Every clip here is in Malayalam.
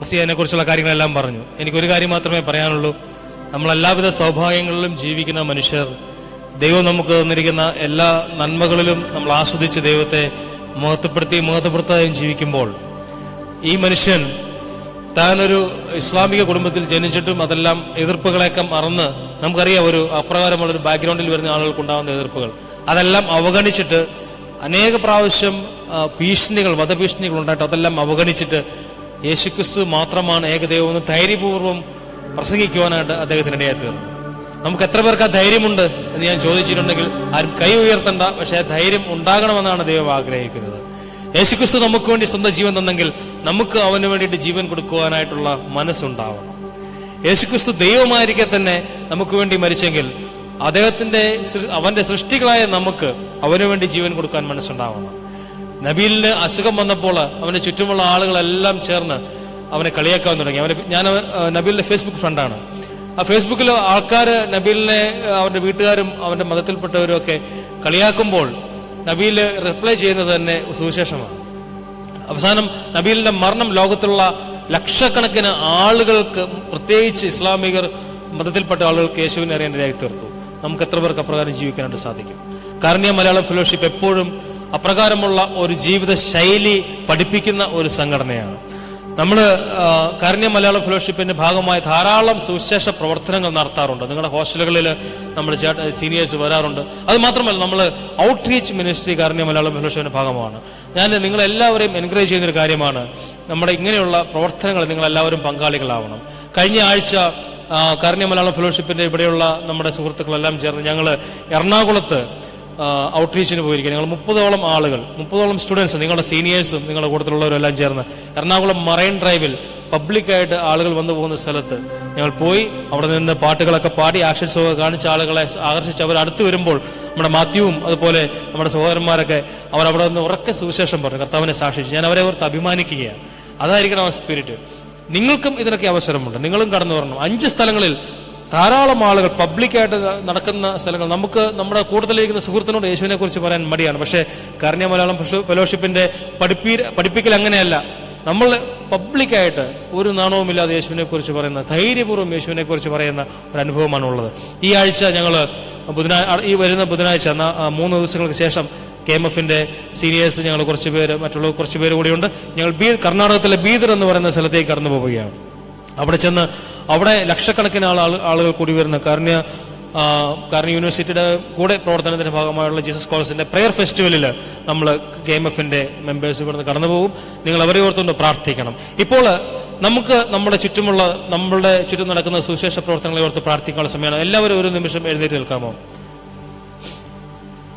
അതിനെ കുറിച്ചുള്ള കാര്യങ്ങളെല്ലാം പറഞ്ഞു. എനിക്കൊരു കാര്യം മാത്രമേ പറയാനുള്ളൂ. നമ്മൾ എല്ലാവിധ സൗഭാഗ്യങ്ങളിലും ജീവിക്കുന്ന മനുഷ്യർ ദൈവം നമുക്ക് തന്നിരിക്കുന്ന എല്ലാ നന്മകളിലും നമ്മൾ ആസ്വദിച്ച് ദൈവത്തെ മഹത്വപ്പെടുത്തി മഹത്വപ്പെടുത്താതെയും ജീവിക്കുമ്പോൾ ഈ മനുഷ്യൻ താനൊരു ഇസ്ലാമിക കുടുംബത്തിൽ ജനിച്ചിട്ടും അതെല്ലാം എതിർപ്പുകളെയൊക്കെ മറന്ന് നമുക്കറിയാം ഒരു അപ്രകാരമുള്ള ഒരു ബാക്ക്ഗ്രൗണ്ടിൽ വരുന്ന ആളുകൾക്ക് ഉണ്ടാകുന്ന എതിർപ്പുകൾ. അതെല്ലാം അവഗണിച്ചിട്ട് അനേക പ്രാവശ്യം ഭീഷണികൾ വധഭീഷണികൾ ഉണ്ടായിട്ട് അതെല്ലാം അവഗണിച്ചിട്ട് യേശുക്രിസ്തു മാത്രമാണ് ഏകദൈവമെന്ന് ധൈര്യപൂർവം പ്രസംഗിക്കുവാനായിട്ട് അദ്ദേഹത്തിന് ഇടയായി തീർന്നു നമുക്ക് എത്ര പേർക്ക് ആ ധൈര്യമുണ്ട് എന്ന് ഞാൻ ചോദിച്ചിട്ടുണ്ടെങ്കിൽ ആരും കൈ ഉയർത്തണ്ട പക്ഷേ ആ ധൈര്യം ഉണ്ടാകണമെന്നാണ് ദൈവം ആഗ്രഹിക്കുന്നത്. യേശുക്രിസ്തു നമുക്ക് വേണ്ടി സ്വന്തം ജീവൻ തന്നെങ്കിൽ നമുക്ക് അവന് വേണ്ടിയിട്ട് ജീവൻ കൊടുക്കുവാനായിട്ടുള്ള മനസ്സുണ്ടാവണം. യേശുക്രിസ്തു ദൈവമായിരിക്കെ തന്നെ നമുക്ക് വേണ്ടി മരിച്ചെങ്കിൽ അദ്ദേഹത്തിന്റെ അവന്റെ സൃഷ്ടികളായ നമുക്ക് അവന് വേണ്ടി ജീവൻ കൊടുക്കാൻ മനസ്സുണ്ടാവണം. നബീലിന് അസുഖം വന്നപ്പോൾ അവന് ചുറ്റുമുള്ള ആളുകളെല്ലാം ചേർന്ന് അവനെ കളിയാക്കാൻ തുടങ്ങി. അവനെ ഞാൻ നബീലിന്റെ ഫേസ്ബുക്ക് ഫ്രണ്ടാണ് ആ ഫേസ്ബുക്കിൽ ആൾക്കാർ നബീലിനെ അവന്റെ വീട്ടുകാരും അവന്റെ മതത്തിൽപ്പെട്ടവരും ഒക്കെ കളിയാക്കുമ്പോൾ നബീൽ റിപ്ലൈ ചെയ്യുന്നത് തന്നെ സുവിശേഷമാണ്. അവസാനം നബീലിന്റെ മരണം ലോകത്തുള്ള ലക്ഷക്കണക്കിന് ആളുകൾക്ക് പ്രത്യേകിച്ച് ഇസ്ലാമികർ മതത്തിൽപ്പെട്ട ആളുകൾക്ക് യേശുവിനെ അറിയാൻ രേഖ തീർത്തു. നമുക്ക് എത്ര പേർക്ക് അപ്രകാരം ജീവിക്കാനായിട്ട് സാധിക്കും? കാർണിയ മലയാളം ഫെലോഷിപ്പ് എപ്പോഴും അപ്രകാരമുള്ള ഒരു ജീവിത ശൈലി പഠിപ്പിക്കുന്ന ഒരു സംഘടനയാണ്. നമ്മൾ കാരുണ്യ മലയാള ഫെലോഷിപ്പിന്റെ ഭാഗമായി ധാരാളം സുവിശേഷ പ്രവർത്തനങ്ങൾ നടത്താറുണ്ട്. നിങ്ങളുടെ ഹോസ്റ്റലുകളിൽ നമ്മൾ ചേട്ട സീനിയേഴ്സ് വരാറുണ്ട്. അത് മാത്രമല്ല നമ്മൾ ഔട്ട്റീച്ച് മിനിസ്ട്രി കാരുണ്യ മലയാളം ഫെലോഷിപ്പിന്റെ ഭാഗമാണ്. ഞാൻ നിങ്ങളെല്ലാവരെയും എൻകറേജ് ചെയ്യുന്നൊരു കാര്യമാണ് നമ്മുടെ ഇങ്ങനെയുള്ള പ്രവർത്തനങ്ങൾ നിങ്ങളെല്ലാവരും പങ്കാളികളാവണം. കഴിഞ്ഞ ആഴ്ച കാരുണ്യ മലയാളം ഫെലോഷിപ്പിന്റെ ഇവിടെയുള്ള നമ്മുടെ സുഹൃത്തുക്കളെല്ലാം ചേർന്ന് ഞങ്ങൾ എറണാകുളത്ത് ഔട്ട്റീച്ചിന് പോയിരിക്കുക ഞങ്ങൾ മുപ്പതോളം ആളുകൾ മുപ്പതോളം സ്റ്റുഡൻസ് നിങ്ങളുടെ സീനിയേഴ്സും നിങ്ങളുടെ കൂട്ടത്തിലുള്ളവരെല്ലാം ചേർന്ന് എറണാകുളം മറൈൻ ഡ്രൈവിൽ പബ്ലിക്കായിട്ട് ആളുകൾ വന്നു പോകുന്ന സ്ഥലത്ത് ഞങ്ങൾ പോയി. അവിടെ നിന്ന് പാട്ടുകളൊക്കെ പാടി ആക്ഷൻ ഷോ കാണിച്ച ആളുകളെ ആകർഷിച്ച് അവർ അടുത്ത് വരുമ്പോൾ നമ്മുടെ മാത്യുവും അതുപോലെ നമ്മുടെ സഹോദരന്മാരൊക്കെ അവർ അവിടെ നിന്ന് ഉറക്കെ സുവിശേഷം പറഞ്ഞു. കർത്താവിനെ സാക്ഷിച്ചു. ഞാൻ അവരെ ഓർത്ത് അഭിമാനിക്കുകയാണ്. അതായിരിക്കണം ആ സ്പിരിറ്റ് നിങ്ങൾക്കും ഇതിനൊക്കെ അവസരമുണ്ട്. നിങ്ങളും കടന്നു വരണം അഞ്ച് സ്ഥലങ്ങളിൽ ധാരാളം ആളുകൾ പബ്ലിക്കായിട്ട് നടക്കുന്ന സ്ഥലങ്ങൾ. നമുക്ക് നമ്മുടെ കൂടുതലിരിക്കുന്ന സുഹൃത്തിനോട് യേശുവിനെ കുറിച്ച് പറയാൻ മടിയാണ്. പക്ഷേ കാരുണ്യ മലയാളം ഫെലോഷിപ്പിന്റെ പഠിപ്പീ പഠിപ്പിക്കൽ അങ്ങനെയല്ല. നമ്മൾ പബ്ലിക്കായിട്ട് ഒരു നാണവുമില്ലാതെ യേശുവിനെ കുറിച്ച് പറയുന്ന ധൈര്യപൂർവം യേശുവിനെ കുറിച്ച് പറയുന്ന ഒരു അനുഭവമാണ് ഉള്ളത്. ഈ ആഴ്ച ഞങ്ങൾ ബുധനാഴ്ച ഈ വരുന്ന ബുധനാഴ്ച മൂന്ന് ദിവസങ്ങൾക്ക് ശേഷം കെ എം എഫിന്റെ സീനിയേഴ്സ് ഞങ്ങൾ കുറച്ച് പേര് മറ്റുള്ള കുറച്ച് പേര് കൂടിയുണ്ട്. ഞങ്ങൾ ബീ കർണാടകത്തിലെ ബീദർ എന്ന് പറയുന്ന സ്ഥലത്തേക്ക് കടന്നു പോവുകയാണ് അവിടെ ചെന്ന് അവിടെ ലക്ഷക്കണക്കിന് ആൾ ആളുകൾ കൂടി വരുന്ന കാരുണ്യ കാരണം യൂണിവേഴ്സിറ്റിയുടെ കൂടെ പ്രവർത്തനത്തിന്റെ ഭാഗമായുള്ള ജീസസ് കോളേജിന്റെ പ്രെയർ ഫെസ്റ്റിവലിൽ നമ്മൾ കെ എം എഫിന്റെ മെമ്പേഴ്സ് ഇവിടുന്ന് കടന്നു പോകും. നിങ്ങൾ അവരെ ഓർത്തുകൊണ്ട് പ്രാർത്ഥിക്കണം. ഇപ്പോൾ നമുക്ക് നമ്മുടെ ചുറ്റുമുള്ള നമ്മളുടെ ചുറ്റും നടക്കുന്ന സുവിശേഷ പ്രവർത്തനങ്ങളെ ഓർത്ത് പ്രാർത്ഥിക്കാനുള്ള സമയമാണ്. എല്ലാവരും ഒരു നിമിഷം എഴുന്നേറ്റ് നിൽക്കാമോ?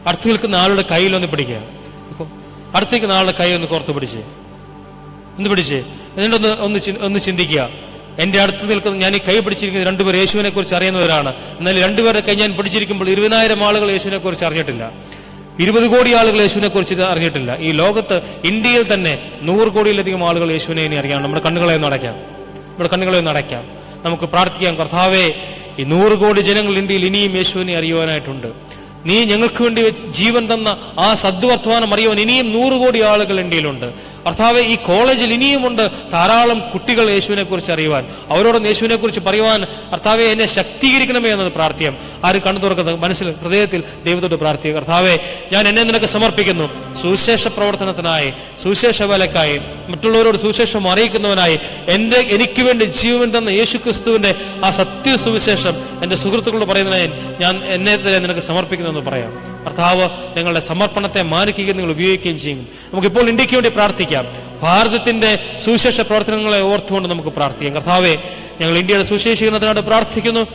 അടുത്ത് നിൽക്കുന്ന ആളുടെ കയ്യിലൊന്ന് പിടിക്കുക. അടുത്തേക്ക് ആളുടെ കൈ ഒന്ന് കോർത്ത് പിടിച്ച്. ഒന്ന് പിടിച്ച്. എന്നിട്ടൊന്ന് ഒന്ന് ഒന്ന് ചിന്തിക്കുക. എന്റെ അടുത്ത് നിൽക്കുന്ന ഞാൻ ഈ കൈ പിടിച്ചിരിക്കുന്ന രണ്ടുപേർ യേശുവിനെ കുറിച്ച് അറിയുന്നവരാണ്. എന്നാൽ രണ്ടുപേരുടെ കൈ ഞാൻ പിടിച്ചിരിക്കുമ്പോൾ ഇരുപതിനായിരം ആളുകൾ യേശുവിനെ കുറിച്ച് അറിഞ്ഞിട്ടില്ല. ഇരുപത് കോടി ആളുകൾ യേശുവിനെ കുറിച്ച് അറിഞ്ഞിട്ടില്ല. ഈ ലോകത്ത് ഇന്ത്യയിൽ തന്നെ നൂറ് കോടിയിലധികം ആളുകൾ യേശുവിനെ ഇനി അറിയാം നമ്മുടെ കണ്ണുകളെ ഒന്ന് അടയ്ക്കാം. നമ്മുടെ കണ്ണുകളെ ഒന്ന് അടയ്ക്കാം. നമുക്ക് പ്രാർത്ഥിക്കാം. കർത്താവേ ഈ നൂറ് കോടി ജനങ്ങൾ ഇന്ത്യയിൽ ഇനിയും യേശുവിനെ അറിയുവാനായിട്ടുണ്ട്. നീ ഞങ്ങൾക്ക് വേണ്ടി ജീവൻ തന്ന ആ സദ്വർത്തമാനം അറിയുവാൻ ഇനിയും നൂറ് കോടി ആളുകൾ ഇന്ത്യയിലുണ്ട്. അർത്ഥാവ് ഈ കോളേജിൽ ഇനിയുമുണ്ട് ധാരാളം കുട്ടികൾ യേശുവിനെ കുറിച്ച് അറിയുവാൻ. അവരോട് യേശുവിനെ കുറിച്ച് പറയുവാൻ അർത്ഥാവ് എന്നെ ശക്തീകരിക്കണമേ എന്നത് പ്രാർത്ഥ്യം ആര് കണ്ണു തുറക്കുന്നത് മനസ്സിൽ ഹൃദയത്തിൽ ദൈവത്തോട് പ്രാർത്ഥിക്കുക. കർത്താവെ ഞാൻ എന്നെ നിനക്ക് സമർപ്പിക്കുന്നു. സുവിശേഷ പ്രവർത്തനത്തിനായി സുവിശേഷ വേലക്കായി മറ്റുള്ളവരോട് സുവിശേഷം അറിയിക്കുന്നവനായി എന്റെ എനിക്ക് വേണ്ടി ജീവൻ തന്ന യേശു ക്രിസ്തുവിന്റെ ആ സത്യ സുവിശേഷം എന്റെ സുഹൃത്തുക്കളോട് പറയുന്നതിനായി ഞാൻ എന്നെ നിനക്ക് സമർപ്പിക്കുന്നു. എന്ന് പറയാം. കർത്താവ് നിങ്ങളുടെ സമർപ്പണത്തെ മാനിക്കുകയും നിങ്ങൾ ഉപയോഗിക്കുകയും ചെയ്യും. നമുക്കിപ്പോൾ ഇന്ത്യയ്ക്ക് വേണ്ടി പ്രാർത്ഥിക്കാം. ഭാരതത്തിന്റെ സുവിശേഷ പ്രവർത്തനങ്ങളെ ഓർത്തുകൊണ്ട് നമുക്ക് പ്രാർത്ഥിക്കാം. കർത്താവെ ഞങ്ങൾ ഇന്ത്യയുടെ സുവിശേഷീകരണത്തിനായിട്ട് പ്രാർത്ഥിക്കുന്നു.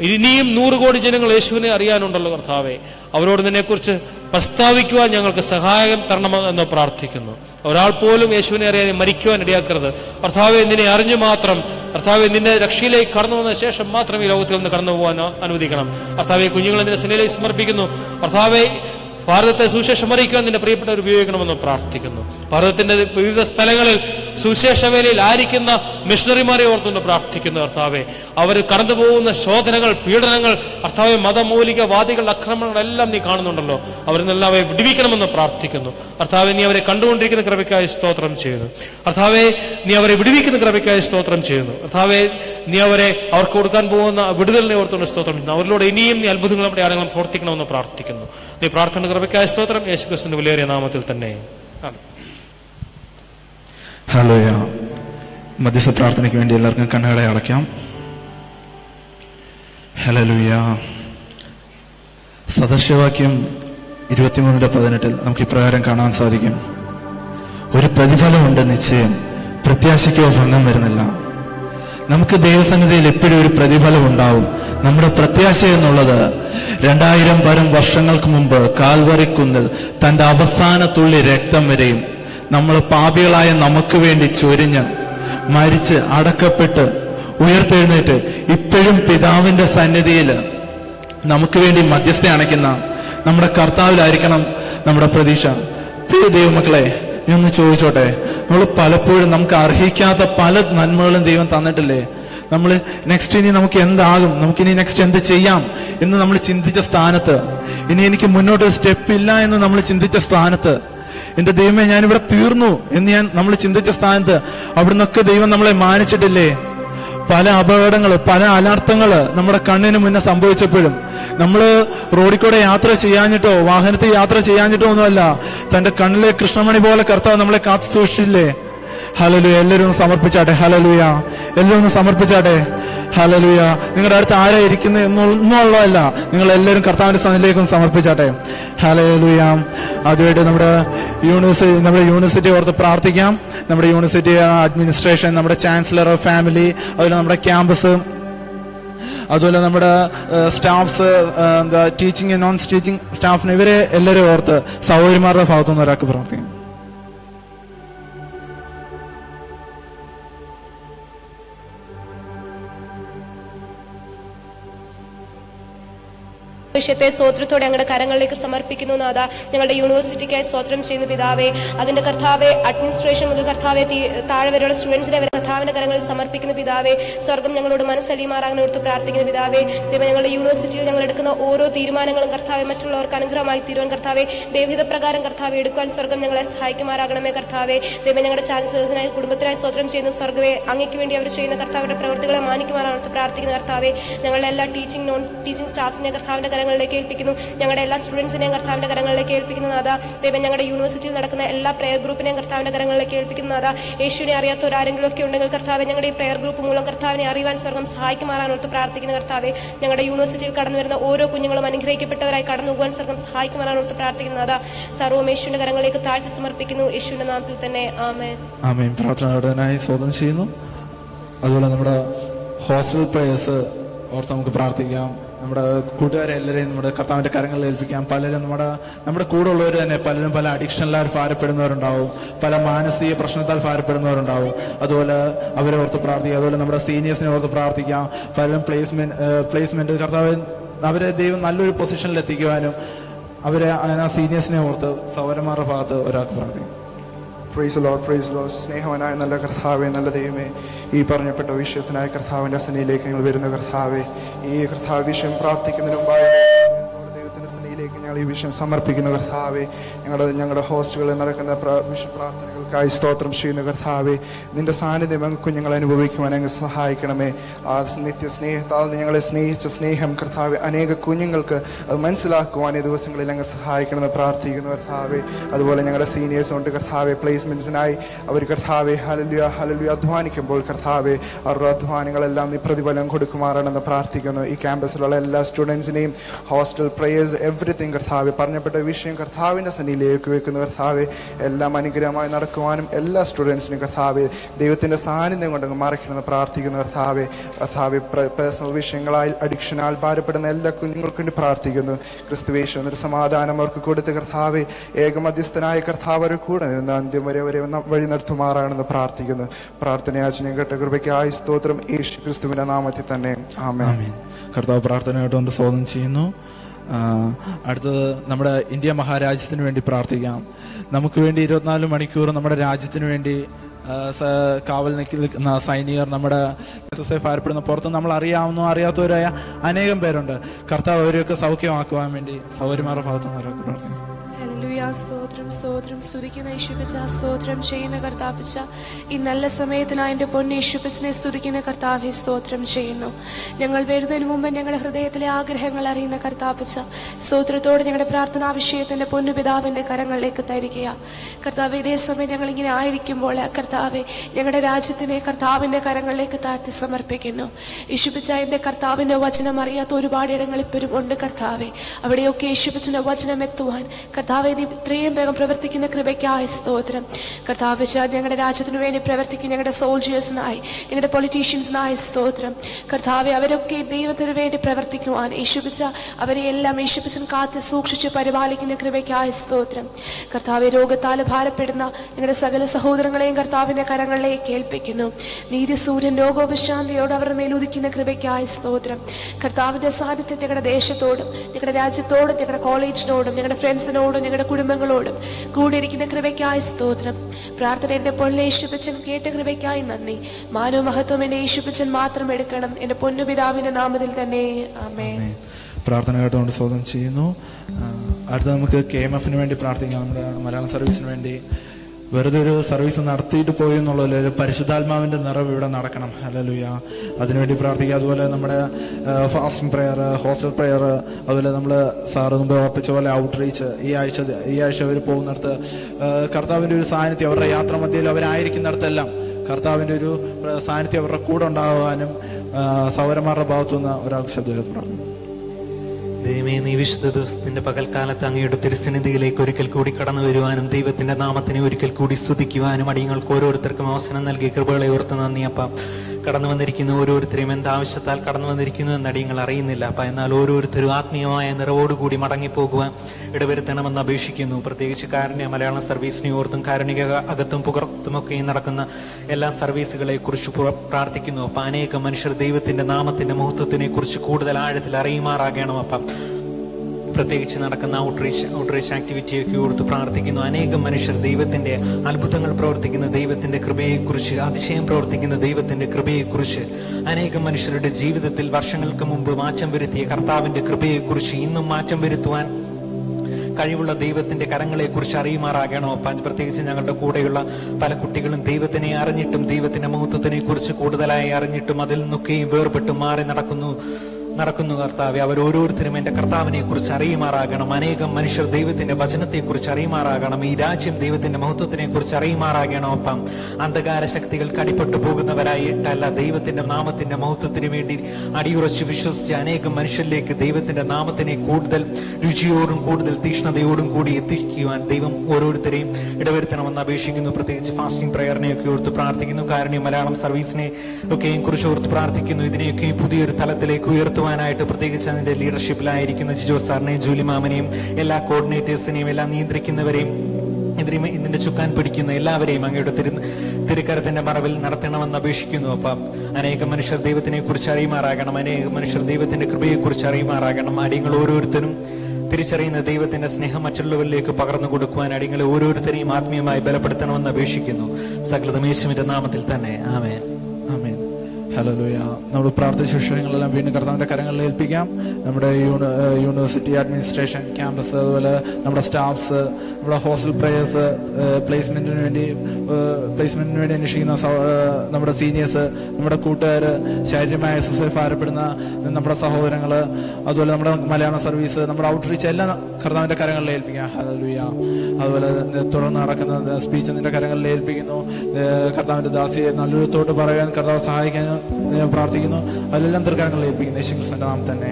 ഇനിയും നൂറ് കോടി ജനങ്ങൾ യേശുവിനെ അറിയാനുണ്ടല്ലോ കർത്താവെ. അവരോട് നിന്നെക്കുറിച്ച് പ്രസ്താവിക്കുവാൻ ഞങ്ങൾക്ക് സഹായം തരണമെന്ന് പ്രാർത്ഥിക്കുന്നു. ഒരാൾ പോലും യേശുവിനെ അറിയാതെ മരിക്കുവാൻ ഇടയാക്കരുത്. കർത്താവെ നിന്നെ അറിഞ്ഞു മാത്രം. കർത്താവെ നിന്റെ രക്ഷയിലേക്ക് കടന്നു വന്ന ശേഷം മാത്രം ഈ ലോകത്തിൽ നിന്ന് കടന്നു പോകാൻ അനുവദിക്കണം. കർത്താവെ കുഞ്ഞുങ്ങളെ നിന്റെ സിനിമയിലേക്ക് സമർപ്പിക്കുന്നു. കർത്താവെ ഭാരതത്തെ സുശേഷം അറിയിക്കാൻ നിന്റെ പ്രിയപ്പെട്ടവർ ഉപയോഗിക്കണമെന്ന് പ്രാർത്ഥിക്കുന്നു. ഭാരതത്തിന്റെ വിവിധ സ്ഥലങ്ങളിൽ സുശേഷ വേലയിൽ ആയിരിക്കുന്ന മിഷണറിമാരെ ഓർത്തുകൊണ്ട് പ്രാർത്ഥിക്കുന്നു കർത്താവെ. അവർ കടന്നു പോകുന്ന ശോധനകൾ പീഡനങ്ങൾ കർത്താവെ മതമൂലികവാദികളുടെ അക്രമങ്ങളെല്ലാം നീ കാണുന്നുണ്ടല്ലോ. അവരിൽ നിന്നെല്ലാം അവരെ വിടിവിക്കണമെന്ന് പ്രാർത്ഥിക്കുന്നു. കർത്താവെ നീ അവരെ കണ്ടുകൊണ്ടിരിക്കുന്ന കൃപയ്ക്കായി സ്തോത്രം ചെയ്യുന്നു. കർത്താവെ നീ അവരെ വിടുവിക്കുന്ന കൃപയ്ക്കായി സ്തോത്രം ചെയ്യുന്നു. കർത്താവെ നീ അവരെ അവർക്ക് കൊടുക്കാൻ പോകുന്ന വിടുതലിനെ ഓർത്തുകൊണ്ട് സ്തോത്രം ചെയ്യുന്നു. അവരിലൂടെ ഇനിയും നീ അത്ഭുതങ്ങളും അടയാളങ്ങളും പ്രവർത്തിക്കണമെന്ന് പ്രാർത്ഥിക്കുന്നു. നീ പ്രാർത്ഥന കൃപയ്ക്കായ സ്തോത്രം. യേശുക്രിസ്തുവിന്റെ വിലയേറിയ നാമത്തിൽ തന്നെ. ആമേൻ. ഹലോയ മധ്യസ്ഥ പ്രാർത്ഥനയ്ക്ക് വേണ്ടി എല്ലാവർക്കും കണ്ണുകളെ അടയ്ക്കാം. ഹലലുയ സദസ്യവാക്യം ഇരുപത്തിമൂന്നിന്റെ പതിനെട്ടിൽ നമുക്ക് ഇപ്രകാരം കാണാൻ സാധിക്കും. ഒരു പ്രതിഫലമുണ്ട് നിശ്ചയം. പ്രത്യാശയ്ക്കോ ഭംഗം വരുന്നില്ല. നമുക്ക് ദൈവസന്നിധിയിൽ എപ്പോഴും ഒരു പ്രതിഫലം ഉണ്ടാവും നമ്മുടെ പ്രത്യാശ എന്നുള്ളത് രണ്ടായിരം പരം വർഷങ്ങൾക്ക് മുമ്പ് കാൽവറിക്കുന്നിൽ തന്റെ അവസാന തുള്ളി രക്തം വരെയും നമ്മൾ പാപികളായ നമുക്ക് വേണ്ടി ചൊരിഞ്ഞ് മരിച്ച് അടക്കപ്പെട്ട് ഉയർത്തെഴുന്നേറ്റ് ഇപ്പോഴും പിതാവിന്റെ സന്നിധിയിൽ നമുക്ക് വേണ്ടി മധ്യസ്ഥ അണയ്ക്കുന്ന നമ്മുടെ കർത്താവിലായിരിക്കണം നമ്മുടെ പ്രതീക്ഷ. പ്രിയ ദൈവമക്കളെ നീ ഒന്ന് ചോദിച്ചോട്ടെ? നമ്മൾ പലപ്പോഴും നമുക്ക് അർഹിക്കാത്ത പല നന്മകളും ദൈവം തന്നിട്ടില്ലേ? നമ്മൾ നെക്സ്റ്റ് ഇനി നമുക്ക് എന്താകും? നമുക്ക് ഇനി നെക്സ്റ്റ് എന്ത് ചെയ്യാം എന്ന് നമ്മൾ ചിന്തിച്ച സ്ഥാനത്ത് ഇനി എനിക്ക് മുന്നോട്ട് സ്റ്റെപ്പ് ഇല്ല എന്ന് നമ്മൾ ചിന്തിച്ച സ്ഥാനത്ത് എന്റെ ദൈവമേ ഞാൻ ഇവിടെ തീർന്നു എന്ന് ഞാൻ നമ്മൾ ചിന്തിച്ച സ്ഥാനത്ത് അവിടുന്നൊക്കെ ദൈവം നമ്മളെ മാനിച്ചിട്ടില്ലേ? പല അപകടങ്ങൾ പല അനർത്ഥങ്ങൾ നമ്മുടെ കണ്ണിന് മുന്നേ സംഭവിച്ചപ്പോഴും. നമ്മൾ റോഡിൽ കൂടെ യാത്ര ചെയ്യാഞ്ഞിട്ടോ വാഹനത്തിൽ യാത്ര ചെയ്യാഞ്ഞിട്ടോ ഒന്നുമല്ല തന്റെ കണ്ണിലെ കൃഷ്ണമണി പോലെ കർത്താവ് നമ്മളെ കാത്തു സൂക്ഷിച്ചില്ലേ? ഹലലുയ എല്ലാവരും ഒന്ന് സമർപ്പിച്ചാട്ടെ. ഹലലുയ എല്ലാവരും ഒന്ന് സമർപ്പിച്ചാട്ടെ. ഹലലുയ നിങ്ങളുടെ അടുത്ത് ആരാ ഇരിക്കുന്നത് എന്നുള്ളതല്ല. നിങ്ങൾ എല്ലാവരും കർത്താവിന്റെ ഒന്ന് സമർപ്പിച്ചാട്ടെ. ഹലലുയ അതുവേണ്ടി നമ്മുടെ യൂണിവേഴ്സിറ്റി നമ്മുടെ യൂണിവേഴ്സിറ്റി ഓർത്ത് പ്രാർത്ഥിക്കാം. നമ്മുടെ യൂണിവേഴ്സിറ്റി അഡ്മിനിസ്ട്രേഷൻ നമ്മുടെ ചാൻസലർ ഫാമിലി അതുപോലെ നമ്മുടെ ക്യാമ്പസ് അതുപോലെ നമ്മുടെ സ്റ്റാഫ്സ് എന്താ ടീച്ചിങ് നോൺ ടീച്ചിങ് സ്റ്റാഫിന് ഇവരെ എല്ലാവരും ഓർത്ത് സഹോദരിമാരുടെ ഭാഗത്തുനിന്ന് ഒരാൾക്ക് പ്രാർത്ഥിക്കാം. വിഷയത്തെ സ്വോത്രത്തോടെ ഞങ്ങളുടെ കരങ്ങളിലേക്ക് സമർപ്പിക്കുന്നു നാഥ. ഞങ്ങളുടെ യൂണിവേഴ്സിറ്റിക്കായി സ്വോത്രം ചെയ്യുന്നു പിതാവേ. അതിന്റെ കർത്താവെ അഡ്മിനിസ്ട്രേഷൻ മുതൽ കർത്താവെ താഴെ വരെയുള്ള സ്റ്റുഡൻസിനെ വരെ കർത്താവിന്റെ കരങ്ങളിൽ സമർപ്പിക്കുന്നു പിതാവേ. സ്വർഗം ഞങ്ങളോട് മനസ്സലിമാറാകാൻ ഓർത്ത് പ്രാർത്ഥിക്കുന്നു പിതാവേ. ദൈവം ഞങ്ങളുടെ യൂണിവേഴ്സിറ്റിയിൽ ഞങ്ങൾ എടുക്കുന്ന ഓരോ തീരുമാനങ്ങളും കർത്താവെ മറ്റുള്ളവർക്ക് അനുഗ്രഹമായി തീരുവാൻ കർത്താവെ. ദൈവഹിത പ്രകാരം കർത്താവെ എടുക്കുവാൻ സ്വർഗം ഞങ്ങളെ സഹായിക്കുമാറാകണമേ കർത്താവെ. ദൈവം ഞങ്ങളുടെ ചാൻസലേഴ്സിനായി കുടുംബത്തിനായി സ്വോത്രം ചെയ്യുന്നു സ്വർഗവേ. അങ്ങയ്ക്ക് വേണ്ടി അവർ ചെയ്യുന്ന കർത്താവിന്റെ പ്രവർത്തികളെ മാനിക്കുമാറാണ് പ്രാർത്ഥിക്കുന്ന കർത്താവെ. ഞങ്ങളുടെ എല്ലാ ടീച്ചിങ് നോൺ ടീച്ചിങ് സ്റ്റാഫ്സിനെ കർത്താവിന്റെ കരങ്ങളിലേക്ക് ഏൽപ്പിക്കുന്നു. ഞങ്ങളുടെ എല്ലാ സ്റ്റുഡൻസിനെയും കർത്താവിന്റെ കരങ്ങളിലേക്ക് ഏൽപ്പിക്കുന്നു നാഥ. ദൈവം ഞങ്ങളുടെ യൂണിവേഴ്സിറ്റിയിൽ നടക്കുന്ന എല്ലാ പ്രെയർ ഗ്രൂപ്പിനെയും കർത്താവിന്റെ കരങ്ങളിലേക്ക് ഏൽപ്പിക്കുന്നു നാഥ. യേശുവിനെ അറിയാത്തവരാരെങ്കിലും ഒക്കെ ഉണ്ടെങ്കിൽ കർത്താവ് ഞങ്ങളുടെ ഈ പ്രെയർ ഗ്രൂപ്പ് മൂലം കർത്താവിനെ അറിയുവാൻ സ്വർഗം സഹായിക്കുമാറാനോർത്ത് പ്രാർത്ഥിക്കുന്ന കർത്താവെ. ഞങ്ങളുടെ യൂണിവേഴ്സിറ്റിയിൽ കടന്നു വരുന്ന ഓരോ കുഞ്ഞുങ്ങളും അനുഗ്രഹിക്കപ്പെട്ടവരായി കടന്നു പോകാൻ സ്വർഗം സഹായിക്കുമാറാനോർത്ത് പ്രാർത്ഥിക്കുന്ന നാഥ. സർവം യേശുവിന്റെ കരങ്ങളിലേക്ക് താഴ്ത്തി സമർപ്പിക്കുന്നു. യേശുവിന്റെ നാമത്തിൽ തന്നെ ആമേ ആമേൻ. പ്രാർത്ഥന ഉടനായി സ്വാഗതം ചെയ്യുന്നു. അതുപോലെ നമ്മുടെ ഹോസ്റ്റൽ പ്രേയേഴ്സ് ഓർത്ത് നമുക്ക് പ്രാർത്ഥിക്കാം. നമ്മുടെ കൂട്ടുകാരെ എല്ലാവരെയും നമ്മുടെ കർത്താവിന്റെ കരങ്ങളിൽ ഏൽപ്പിക്കാം. പലരും നമ്മുടെ നമ്മുടെ കൂടെ ഉള്ളവർ തന്നെ പലരും പല അഡിക്ഷനിലാൽ ഭാരപ്പെടുന്നവരുണ്ടാവും. പല മാനസിക പ്രശ്നത്താൽ ഭാരപ്പെടുന്നവരുണ്ടാവും. അതുപോലെ അവരെ ഓർത്ത് പ്രാർത്ഥിക്കാം. അതുപോലെ നമ്മുടെ സീനിയേഴ്സിനെ ഓർത്ത് പ്രാർത്ഥിക്കാം. പലരും പ്ലേസ്മെന്റ് പ്ലേസ്മെന്റ് കർത്താവ് അവരെ ദൈവം നല്ലൊരു പൊസിഷനിൽ എത്തിക്കുവാനും അവരെ ആ സീനിയേഴ്സിനെ ഓർത്ത് സൗരന്മാരുടെ ഭാഗത്ത് ഒരാൾക്ക് പ്രാർത്ഥിക്കാം. പ്രൈസ് ലോ പ്രൈസ് ലോ സ്നേഹവനായ നല്ല കർത്താവെ നല്ല ദൈവമേ ഈ പറഞ്ഞപ്പെട്ട വിഷയത്തിനായ കർത്താവിന്റെ അസനയിലേക്ക് ഞങ്ങൾ വരുന്ന കർത്താവെ ഈ കർത്താവ് വിഷയം പ്രാർത്ഥിക്കുന്നതിന് മുമ്പായി ദൈവത്തിന്റെ ഞങ്ങൾ ഈ വിഷയം സമർപ്പിക്കുന്ന കർത്താവെ. ഞങ്ങളുടെ ഞങ്ങളുടെ ഹോസ്റ്റലുകളിൽ നടക്കുന്ന പ്രാർത്ഥനകൾക്കായി സ്തോത്രം ചെയ്യുന്ന കർത്താവെ. നിന്റെ സാന്നിധ്യം അങ്ങ് ഞങ്ങൾ അനുഭവിക്കുവാൻ അങ്ങ് സഹായിക്കണമേ. ആ നിത്യ സ്നേഹത്താൽ ഞങ്ങളെ സ്നേഹിച്ച സ്നേഹം കർത്താവെ അനേക കുഞ്ഞുങ്ങൾക്ക് അത് മനസ്സിലാക്കുവാൻ ഈ ദിവസങ്ങളിൽ അങ്ങ് സഹായിക്കണമെന്ന് പ്രാർത്ഥിക്കുന്നു കർത്താവെ. അതുപോലെ ഞങ്ങളുടെ സീനിയേഴ്സ് ഉണ്ട് കർത്താവെ. പ്ലേസ്മെന്റ്സിനായി അവർ കർത്താവെ ഹലലുയ ഹലലുയ അധ്വാനിക്കുമ്പോൾ കർത്താവെ അവരുടെ അധ്വാനങ്ങളെല്ലാം നീ പ്രതിഫലം കൊടുക്കുമാറാണെന്ന് പ്രാർത്ഥിക്കുന്നു. ഈ ക്യാമ്പസിലുള്ള എല്ലാ സ്റ്റുഡൻസിനെയും ഹോസ്റ്റൽ പ്രേയേഴ്സ് എവറിത്തിങ് കർത്താവെ പറഞ്ഞപ്പെട്ട വിഷയം കർത്താവിന്റെ സന്നിധിയിലേക്ക് വെക്കുന്ന കർത്താവെ എല്ലാം അനുഗ്രഹമായി നടക്കുവാനും എല്ലാ സ്റ്റുഡൻസിനും കർത്താവെ ദൈവത്തിന്റെ സാന്നിധ്യം കൊണ്ടങ്ങ് മറക്കണമെന്ന് പ്രാർത്ഥിക്കുന്ന കർത്താവെ കർത്താവെ പേഴ്സണൽ വിഷയങ്ങളായി അഡിക്ഷനാൽ ഭാരപ്പെടുന്ന എല്ലാ കുഞ്ഞുങ്ങൾക്കും വേണ്ടി പ്രാർത്ഥിക്കുന്നു. ക്രിസ്തുവേശു എന്നൊരു സമാധാനം അവർക്ക് കൊടുത്ത് കർത്താവെ ഏകമധ്യസ്ഥനായ കർത്താവ് അവരെ കൂടെ നിന്ന് അന്ത്യം വരെ അവരെ വഴി നടത്തുമാറാണെന്ന് പ്രാർത്ഥിക്കുന്നു. പ്രാർത്ഥനയാചനയും കേട്ട കൃപയ്ക്കായി സ്തോത്രം. യേശു ക്രിസ്തുവിന്റെ നാമത്തിൽ തന്നെ. ആമേ കർത്താവ് പ്രാർത്ഥനയായിട്ട് കൊണ്ട് സ്വാഗതം ചെയ്യുന്നു. അടുത്തത് നമ്മുടെ ഇന്ത്യ മഹാരാജ്യത്തിന് വേണ്ടി പ്രാർത്ഥിക്കാം. നമുക്ക് വേണ്ടി ഇരുപത്തിനാല് മണിക്കൂർ നമ്മുടെ രാജ്യത്തിന് വേണ്ടി കാവൽ നിൽക്കുന്ന സൈനികർ നമ്മുടെ എസ് എസ് എഫ് ആരപ്പെടുന്ന പുറത്ത് നമ്മൾ അറിയാവുന്ന അറിയാത്തവരായ അനേകം പേരുണ്ട്. കർത്താവ് അവരെയൊക്കെ സൗഖ്യമാക്കുവാൻ വേണ്ടി സൗകര്യമാരുടെ ഭാഗത്തുനിന്ന് അവരൊക്കെ പ്രാർത്ഥിക്കും ഹല്ലേലൂയ സ്തോത്രം സ്തോത്രം. സ്തുതിക്കുന്ന യേശുപ്പിച്ച സ്തോത്രം ചെയ്യുന്ന കർത്താപ്പിച്ച ഈ നല്ല സമയത്തിനായി എന്റെ പൊന്ന് യേശുപ്പിച്ചനെ സ്തുതിക്കുന്ന കർത്താവെ സ്തോത്രം ചെയ്യുന്നു. ഞങ്ങൾ വരുന്നതിന് മുമ്പ് ഞങ്ങളുടെ ഹൃദയത്തിലെ ആഗ്രഹങ്ങൾ അറിയുന്ന കർത്താപ്പിച്ച സ്തോത്രത്തോടെ ഞങ്ങളുടെ പ്രാർത്ഥനാ വിഷയത്തിന്റെ പൊന്നു പിതാവിന്റെ കരങ്ങളിലേക്ക് തരികയ. കർത്താവ് ഇതേ സമയം ഞങ്ങൾ ഇങ്ങനെ ആയിരിക്കുമ്പോൾ കർത്താവെ ഞങ്ങളുടെ രാജ്യത്തിനെ കർത്താവിന്റെ കരങ്ങളിലേക്ക് താഴ്ത്തി സമർപ്പിക്കുന്നു. യേശുപ്പിച്ച എന്റെ കർത്താവിന്റെ വചനം അറിയാത്ത ഒരുപാട് ഇടങ്ങൾ ഇപ്പോഴും ഉണ്ട് കർത്താവെ. അവിടെയൊക്കെ യേശുപ്പിച്ചിന്റെ വചനം എത്തുവാൻ. കർത്താവെ നീ ഇത്രയും വേഗം പ്രവർത്തിക്കുന്ന കൃപയ്ക്കായ സ്തോത്രം. കർത്താവ് ഞങ്ങളുടെ രാജ്യത്തിന് വേണ്ടി പ്രവർത്തിക്കുന്ന ഞങ്ങളുടെ സോൾജിയേഴ്സിനായി ഞങ്ങളുടെ പൊളിറ്റീഷ്യൻസിനായ സ്തോത്രം. കർത്താവെ അവരൊക്കെ ദൈവത്തിന് വേണ്ടി പ്രവർത്തിക്കുവാൻ യേശുപ്പിച്ച അവരെ എല്ലാം യേശുപ്പിച്ചൻ കാത്ത് സൂക്ഷിച്ച് പരിപാലിക്കുന്ന കൃപയ്ക്കായ സ്തോത്രം. കർത്താവെ രോഗത്താൽ ഭാരപ്പെടുന്ന ഞങ്ങളുടെ സകല സഹോദരങ്ങളെയും കർത്താവിന്റെ കരങ്ങളിലേക്ക് കേൾപ്പിക്കുന്നു നീതി സൂര്യൻ രോഗോപശാന്തിയോട് അവരുടെ മേലുദിക്കുന്ന കൃപയ്ക്കായ സ്തോത്രം. കർത്താവിന്റെ സാന്നിധ്യം ഞങ്ങളുടെ ദേശത്തോടും ഞങ്ങളുടെ രാജ്യത്തോടും ഞങ്ങളുടെ കോളേജിനോടും ഞങ്ങളുടെ ഫ്രണ്ട്സിനോടും ഞങ്ങളുടെ കുടുംബങ്ങളോടും കൂടെ ഇരിക്കുന്ന കൃപയ്ക്കായ സ്തോത്രം. പ്രാർത്ഥന എന്റെ പൊന്നെ യേശുപ്പച്ചൻ കേട്ട കൃപയ്ക്കായി നന്ദി. മാനവ മഹത്വം എന്നെ യേശുപ്പച്ചൻ മാത്രം എടുക്കണം. എന്റെ പൊന്നുപിതാവിന്റെ നാമത്തിൽ തന്നെ. ആമേ. പ്രാർത്ഥന കേട്ടുകൊണ്ട് സ്വാഗതം ചെയ്യുന്നു. അടുത്ത നമുക്ക് കെ എം എഫിന് വേണ്ടി പ്രാർത്ഥിക്കാം. നമ്മുടെ മലയാളം സർവീസിന് വേണ്ടി. വെറുതെ ഒരു സർവീസ് നടത്തിയിട്ട് പോയി എന്നുള്ളതിൽ ഒരു പരിശുദ്ധാത്മാവിന്റെ നിറവ് ഇവിടെ നടക്കണം. ഹല്ലേലൂയ അതിനുവേണ്ടി പ്രാർത്ഥിക്കുക. അതുപോലെ നമ്മുടെ ഫാസ്റ്റിംഗ് പ്രെയർ ഹോസ്റ്റൽ പ്രെയർ അതുപോലെ നമ്മൾ സാറ് മുമ്പ് ഓർപ്പിച്ച പോലെ ഔട്ട്റീച്ച് ഈ ആഴ്ച ഈ ആഴ്ച അവർ പോകുന്നിടത്ത് കർത്താവിന്റെ ഒരു സാന്നിധ്യം അവരുടെ യാത്ര മധ്യയിൽ അവരായിരിക്കുന്നിടത്തെല്ലാം കർത്താവിന്റെ ഒരു സാന്നിധ്യം അവരുടെ കൂടെ ഉണ്ടാകാനും സൗരന്മാരുടെ ഭാഗത്തുനിന്ന് ഒരാൾക്ക് ശബ്ദം പ്രാർത്ഥന ദൈവമേ നീ വിശുദ്ധ ദിവസത്തിന്റെ പകൽക്കാലത്ത് അങ്ങയുടെ തിരുസന്നിധിയിലേക്ക് ഒരിക്കൽ കൂടി കടന്നു വരുവാനും ദൈവത്തിന്റെ നാമത്തിനെ ഒരിക്കൽ കൂടി സ്തുതിക്കുവാനും അടിയങ്ങൾക്ക് ഓരോരുത്തർക്കും അവസരം നൽകി. കൃപകളെ ഓർത്ത് നന്ദി അപ്പ. കടന്നു വന്നിരിക്കുന്ന ഓരോരുത്തരെയും എന്താവശ്യത്താൽ കടന്നു വന്നിരിക്കുന്നു എന്ന് അടിയങ്ങൾ അറിയുന്നില്ല. അപ്പം എന്നാൽ ഓരോരുത്തരും ആത്മീയമായ നിറവോടുകൂടി മടങ്ങിപ്പോകുവാൻ ഇടവരുത്തണമെന്ന് അപേക്ഷിക്കുന്നു. പ്രത്യേകിച്ച് കാരുണ്യ മലയാളം സർവീസിനെ ഓർത്തും കാരുണിക അകത്തും പുറത്തുമൊക്കെ നടക്കുന്ന എല്ലാ സർവീസുകളെ കുറിച്ച് പ്രാർത്ഥിക്കുന്നു. അപ്പൊ അനേകം മനുഷ്യർ ദൈവത്തിന്റെ നാമത്തിന്റെ മഹത്വത്തിനെ കുറിച്ച് കൂടുതൽ ആഴത്തിൽ അറിയുമാറാകണം അപ്പം പ്രത്യേകിച്ച് നടക്കുന്ന ഔട്ട്റീച്ച് ഔട്ട്റീച്ച് ആക്ടിവിറ്റിയൊക്കെ ഓർത്ത് പ്രാർത്ഥിക്കുന്നു. അനേകം മനുഷ്യർ ദൈവത്തിന്റെ അത്ഭുതങ്ങൾ പ്രവർത്തിക്കുന്ന. ദൈവത്തിന്റെ കൃപയെക്കുറിച്ച് അതിശയം പ്രവർത്തിക്കുന്ന ദൈവത്തിന്റെ കൃപയെക്കുറിച്ച്. അനേകം മനുഷ്യരുടെ ജീവിതത്തിൽ വർഷങ്ങൾക്ക് മുമ്പ് മാറ്റം വരുത്തിയ കർത്താവിന്റെ കൃപയെക്കുറിച്ച് ഇന്നും മാറ്റം വരുത്തുവാൻ കഴിവുള്ള ദൈവത്തിന്റെ കരങ്ങളെ കുറിച്ച് അറിയുമാറാകണോ പ്രത്യേകിച്ച് ഞങ്ങളുടെ കൂടെയുള്ള പല കുട്ടികളും ദൈവത്തിനെ അറിഞ്ഞിട്ടും ദൈവത്തിന്റെ മഹത്വത്തിനെ കുറിച്ച് കൂടുതലായി അറിഞ്ഞിട്ടും അതിൽ നിന്നൊക്കെയും വേർപെട്ട് മാറി നടക്കുന്നു. നടക്കുന്നു കർത്താവെ. അവർ ഓരോരുത്തരും എന്റെ കർത്താവിനെ കുറിച്ച് അറിയുമാറാകണം. അനേകം മനുഷ്യർ ദൈവത്തിന്റെ വചനത്തെ കുറിച്ച് അറിയുമാറാകണം. ഈ രാജ്യം ദൈവത്തിന്റെ മഹത്വത്തിനെ കുറിച്ച് അറിയുമാറാകണം ഒപ്പം അന്ധകാര ശക്തികൾ കടിപ്പെട്ടു പോകുന്നവരായിട്ടല്ല ദൈവത്തിന്റെ നാമത്തിന്റെ മഹത്വത്തിന് വേണ്ടി അടിയുറച്ച് വിശ്വസിച്ച് അനേകം മനുഷ്യരിലേക്ക് ദൈവത്തിന്റെ നാമത്തിനെ കൂടുതൽ രുചിയോടും കൂടുതൽ തീക്ഷ്ണതയോടും കൂടി എത്തിക്കുവാൻ ദൈവം ഓരോരുത്തരെയും ഇടവരുത്തണമെന്ന് അപേക്ഷിക്കുന്നു. പ്രത്യേകിച്ച് ഫാസ്റ്റിംഗ് പ്രയറിനെയൊക്കെ ഓർത്ത് പ്രാർത്ഥിക്കുന്നു. കാരണം മലയാളം സർവീസിനെ ഒക്കെയും കുറിച്ച് ഓർത്ത് പ്രാർത്ഥിക്കുന്നു. ഇതിനെയൊക്കെ പുതിയൊരു തലത്തിലേക്ക് ഉയർത്തുവാനായിട്ട് പ്രത്യേകിച്ച് അതിന്റെ ലീഡർഷിപ്പിലായിരിക്കുന്ന ജിജോ സാറിനെയും ജൂലി മാമനെയും എല്ലാ കോർഡിനേറ്റേഴ്സിനെയും എല്ലാം നിയന്ത്രിക്കുന്നവരെയും ഇതിനെ ഇതിന്റെ ചുക്കാൻ പിടിക്കുന്ന എല്ലാവരെയും അങ്ങയുടെ തിരു തിരുക്കരത്തിന്റെ മറവിൽ നടത്തണമെന്ന് അപേക്ഷിക്കുന്നു. അപ്പം അനേക മനുഷ്യർ ദൈവത്തിനെ കുറിച്ച് അറിയുമാറാകണം. അനേകം മനുഷ്യർ ദൈവത്തിന്റെ കൃപയെക്കുറിച്ച് അറിയുമാറാകണം. അടിയങ്ങൾ ഓരോരുത്തരും തിരിച്ചറിയുന്ന ദൈവത്തിന്റെ സ്നേഹം മറ്റുള്ളവരിലേക്ക് പകർന്നു കൊടുക്കുവാൻ അടിയങ്ങളെ ഓരോരുത്തരെയും ആത്മീയമായി ബലപ്പെടുത്തണമെന്ന് അപേക്ഷിക്കുന്നു. സകലതമേശുവിന്റെ നാമത്തിൽ തന്നെ. ആമേ ഹല്ലേലൂയ നമ്മൾ പ്രാർത്ഥന വിഷയങ്ങളെല്ലാം വീണ്ടും കർത്താവിന്റെ കരങ്ങളിൽ ഏൽപ്പിക്കാം. നമ്മുടെ യൂണിവേഴ്സിറ്റി അഡ്മിനിസ്ട്രേഷൻ ക്യാമ്പസ് അതുപോലെ നമ്മുടെ സ്റ്റാഫ്സ് നമ്മുടെ ഹോസ്റ്റൽ പ്രേയേഴ്സ് പ്ലേസ്മെന്റിന് വേണ്ടി പ്ലേസ്മെന്റിന് വേണ്ടി അന്വേഷിക്കുന്ന നമ്മുടെ സീനിയേഴ്സ് നമ്മുടെ കൂട്ടുകാർ ശാരീരികമായ എക്സസൈസ് ഭാരപ്പെടുന്ന നമ്മുടെ സഹോദരങ്ങൾ അതുപോലെ നമ്മുടെ മലയാളം സർവീസ് നമ്മുടെ ഔട്ട്റീച്ച് എല്ലാം കർത്താവിന്റെ കരങ്ങളിൽ ഏൽപ്പിക്കാം. ഹല്ലേലൂയ അതുപോലെ തുടർന്ന് നടക്കുന്ന സ്പീച്ച് നിന്റെ കരങ്ങളിൽ ഏൽപ്പിക്കുന്നു. കർത്താവിന്റെ ദാസിയെ നല്ലൊരു തോട്ട് പറയാൻ കർത്താവ് സഹായിക്കാൻ ഞാൻ പ്രാർത്ഥിക്കുന്നു. അതിലെല്ലാം തൃക്കരങ്ങളിൽ ഏൽപ്പിക്കുന്നു. യേശുക്രിസ്തുവിന്റെ നാം തന്നെ.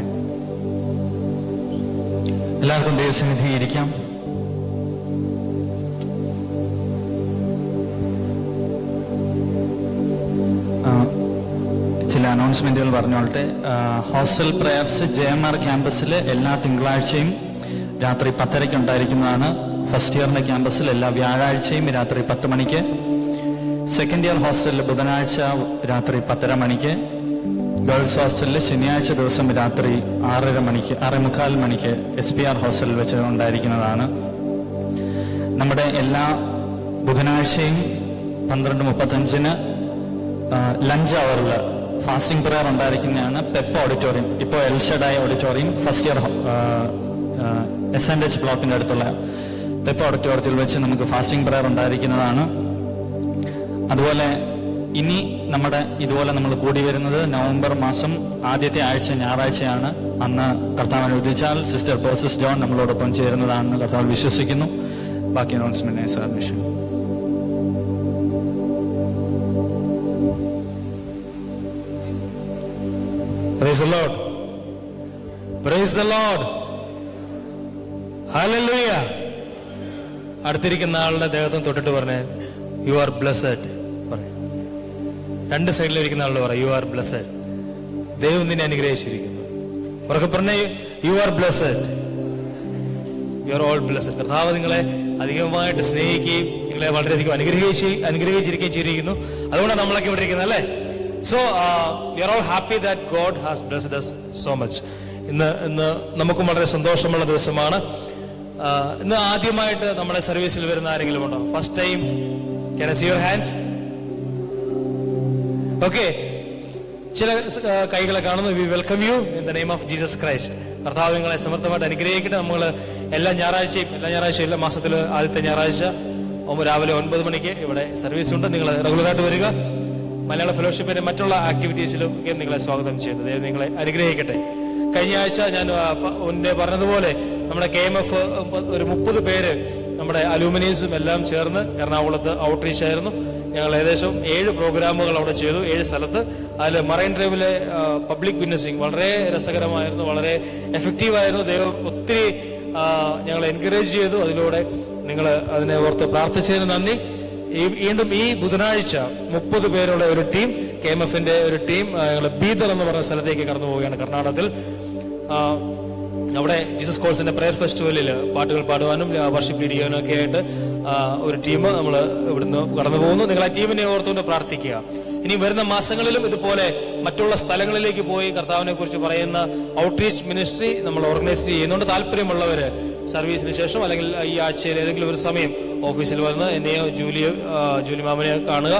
എല്ലാവർക്കും ദൈവസന്നിധി ഇരിക്കാം. ചില അനൗൺസ്മെന്റുകൾ പറഞ്ഞോളട്ടെ hostel prayers J M R ക്യാമ്പസിൽ എല്ലാ തിങ്കളാഴ്ചയും രാത്രി പത്തരയ്ക്ക് ഉണ്ടായിരിക്കുന്നതാണ്. ഫസ്റ്റ് ഇയറിന്റെ ക്യാമ്പസിൽ എല്ലാ വ്യാഴാഴ്ചയും രാത്രി പത്ത് മണിക്ക് സെക്കൻഡ് ഇയർ ഹോസ്റ്റലിൽ ബുധനാഴ്ച രാത്രി പത്തര മണിക്ക് ഗേൾസ് ഹോസ്റ്റലിൽ ശനിയാഴ്ച ദിവസം രാത്രി ആറര മണിക്ക് ആറേ മുക്കാൽ മണിക്ക് എസ് പി ആർ ഹോസ്റ്റലിൽ വെച്ച് ഉണ്ടായിരിക്കുന്നതാണ്. നമ്മുടെ എല്ലാ ബുധനാഴ്ചയും പന്ത്രണ്ട് മുപ്പത്തഞ്ചിന് ലഞ്ച് അവറിൽ ഫാസ്റ്റിംഗ് പ്രയർ ഉണ്ടായിരിക്കുന്നതാണ് പെപ്പ് ഓഡിറ്റോറിയം ഇപ്പോൾ El Shaddai auditorium first year S N H ബ്ലോക്കിന്റെ അടുത്തുള്ള പെപ്പ് ഓഡിറ്റോറിയത്തിൽ വെച്ച് നമുക്ക് ഫാസ്റ്റിംഗ് പ്രയർ ഉണ്ടായിരിക്കുന്നതാണ്. അതുപോലെ ഇനി നമ്മുടെ ഇതുപോലെ നമ്മൾ കൂടി വരുന്നത് നവംബർ മാസം ആദ്യത്തെ ആഴ്ച ഞായറാഴ്ചയാണ്. അന്ന് കർത്താവ് അനുവദിച്ചാൽ സിസ്റ്റർ പേഴ്സസ് ജോൺ നമ്മളോടൊപ്പം ചേരുന്നതാണെന്ന് കർത്താവ് വിശ്വസിക്കുന്നു. ബാക്കി അനൗൺസ്മെന്റ് സാർ മിഷൻ. അടുത്തിരിക്കുന്ന ആളുടെ ദേഹത്തും തൊട്ടിട്ട് പറഞ്ഞേ യു ആർ ബ്ലസ്സഡ് രണ്ട് സൈഡിൽ ഇരിക്കുന്ന ആളോട് പറ യു ആർ ബ്ലസ്സഡ് ദൈവം നിന്നെ അനുഗ്രഹിച്ചിരിക്കുന്നു. ഉറക്കെ പറഞ്ഞേ you are blessed you are all blessed കർത്താവ് നിങ്ങളെ അധികമായിട്ട് സ്നേഹിക്കുകയും നിങ്ങളെ വളരെയധികം അനുഗ്രഹിച്ച് അനുഗ്രഹിച്ചിരിക്കുകയും ചെയ്തിരിക്കുന്നു. അതുകൊണ്ടാണ് നമ്മളൊക്കെ ഇവിടെ ഇരിക്കുന്നത് അല്ലേ? So you are all happy that God has blessed us so much ഇന്ന് ഇന്ന് നമുക്കും വളരെ സന്തോഷമുള്ള ദിവസമാണ്. ആ, ഇന്ന് ആദ്യമായിട്ട് നമ്മുടെ സർവീസിൽ വരുന്ന ആരെങ്കിലും ഉണ്ടോ? First time can see your hands okay ചില കൈകളെ കാണുന്നു. We welcome you in the name of Jesus Christ കർത്താവ് നിങ്ങളെ സമർത്ഥമായിട്ട് അനുഗ്രഹിക്കട്ടെ. നമ്മൾ എല്ലാ ഞായറാഴ്ചയും എല്ലാ ഞായറാഴ്ചയും എല്ലാ മാസത്തിൽ ആദ്യത്തെ ഞായറാഴ്ച രാവിലെ ഒൻപത് മണിക്ക് ഇവിടെ സർവീസ് ഉണ്ട്. നിങ്ങൾ റെഗുലറായിട്ട് വരിക. മലയാള ഫെലോഷിപ്പിന്റെ മറ്റുള്ള ആക്ടിവിറ്റീസിലും നിങ്ങളെ സ്വാഗതം ചെയ്യുന്നു. ദൈവം നിങ്ങളെ അനുഗ്രഹിക്കട്ടെ. കഴിഞ്ഞ ആഴ്ച ഞാൻ മുന്നേ പറഞ്ഞതുപോലെ നമ്മുടെ കെ എം എഫ് ഒരു മുപ്പത് പേര് നമ്മുടെ അലൂമിനിയസും എല്ലാം ചേർന്ന് എറണാകുളത്ത് ഔട്ട്റീച്ച് ആയിരുന്നു. ഞങ്ങൾ ഏകദേശം ഏഴ് പ്രോഗ്രാമുകൾ അവിടെ ചെയ്തു ഏഴ് സ്ഥലത്ത്. അതിൽ മറൈൻ ഡ്രൈവിലെ പബ്ലിക് വിറ്റ്നസിങ് വളരെ രസകരമായിരുന്നു വളരെ എഫക്റ്റീവായിരുന്നു ദൈവം ഒത്തിരി ഞങ്ങളെ എൻകറേജ് ചെയ്തു. അതിലൂടെ നിങ്ങൾ അതിനെ ഓർത്ത് പ്രാർത്ഥിച്ചതിന് നന്ദി. ഈ വീണ്ടും ഈ ബുധനാഴ്ച മുപ്പത് പേരുള്ള ഒരു ടീം കെ എം എഫിന്റെ ഒരു ടീം ഞങ്ങൾ ബീദർ എന്ന് പറഞ്ഞ സ്ഥലത്തേക്ക് കടന്നു പോവുകയാണ് കർണാടകത്തിൽ അവിടെ ജീസസ് കോഴ്സിന്റെ പ്രയർ ഫെസ്റ്റിവലിൽ പാട്ടുകൾ പാടുവാനും വർഷിപ്പ് ലീഡ് ചെയ്യാനും ഒക്കെ ആയിട്ട് ഒരു ടീം നമ്മൾ ഇവിടുന്ന് കടന്നു പോകുന്നു. നിങ്ങൾ ആ ടീമിനെ ഓർത്തുകൊണ്ട് പ്രാർത്ഥിക്കുക. ഇനി വരുന്ന മാസങ്ങളിലും ഇതുപോലെ മറ്റുള്ള സ്ഥലങ്ങളിലേക്ക് പോയി കർത്താവിനെ കുറിച്ച് പറയുന്ന ഔട്ട്റീച്ച് മിനിസ്ട്രി നമ്മൾ ഓർഗനൈസ് ചെയ്യുന്നുണ്ട്. താല്പര്യമുള്ളവർ സർവീസിന് ശേഷം അല്ലെങ്കിൽ ഈ ആഴ്ചയിൽ ഏതെങ്കിലും ഒരു സമയം ഓഫീസിൽ വന്ന് എന്നെയോ ജൂലിയോ ജൂലി മാമനെയോ കാണുക.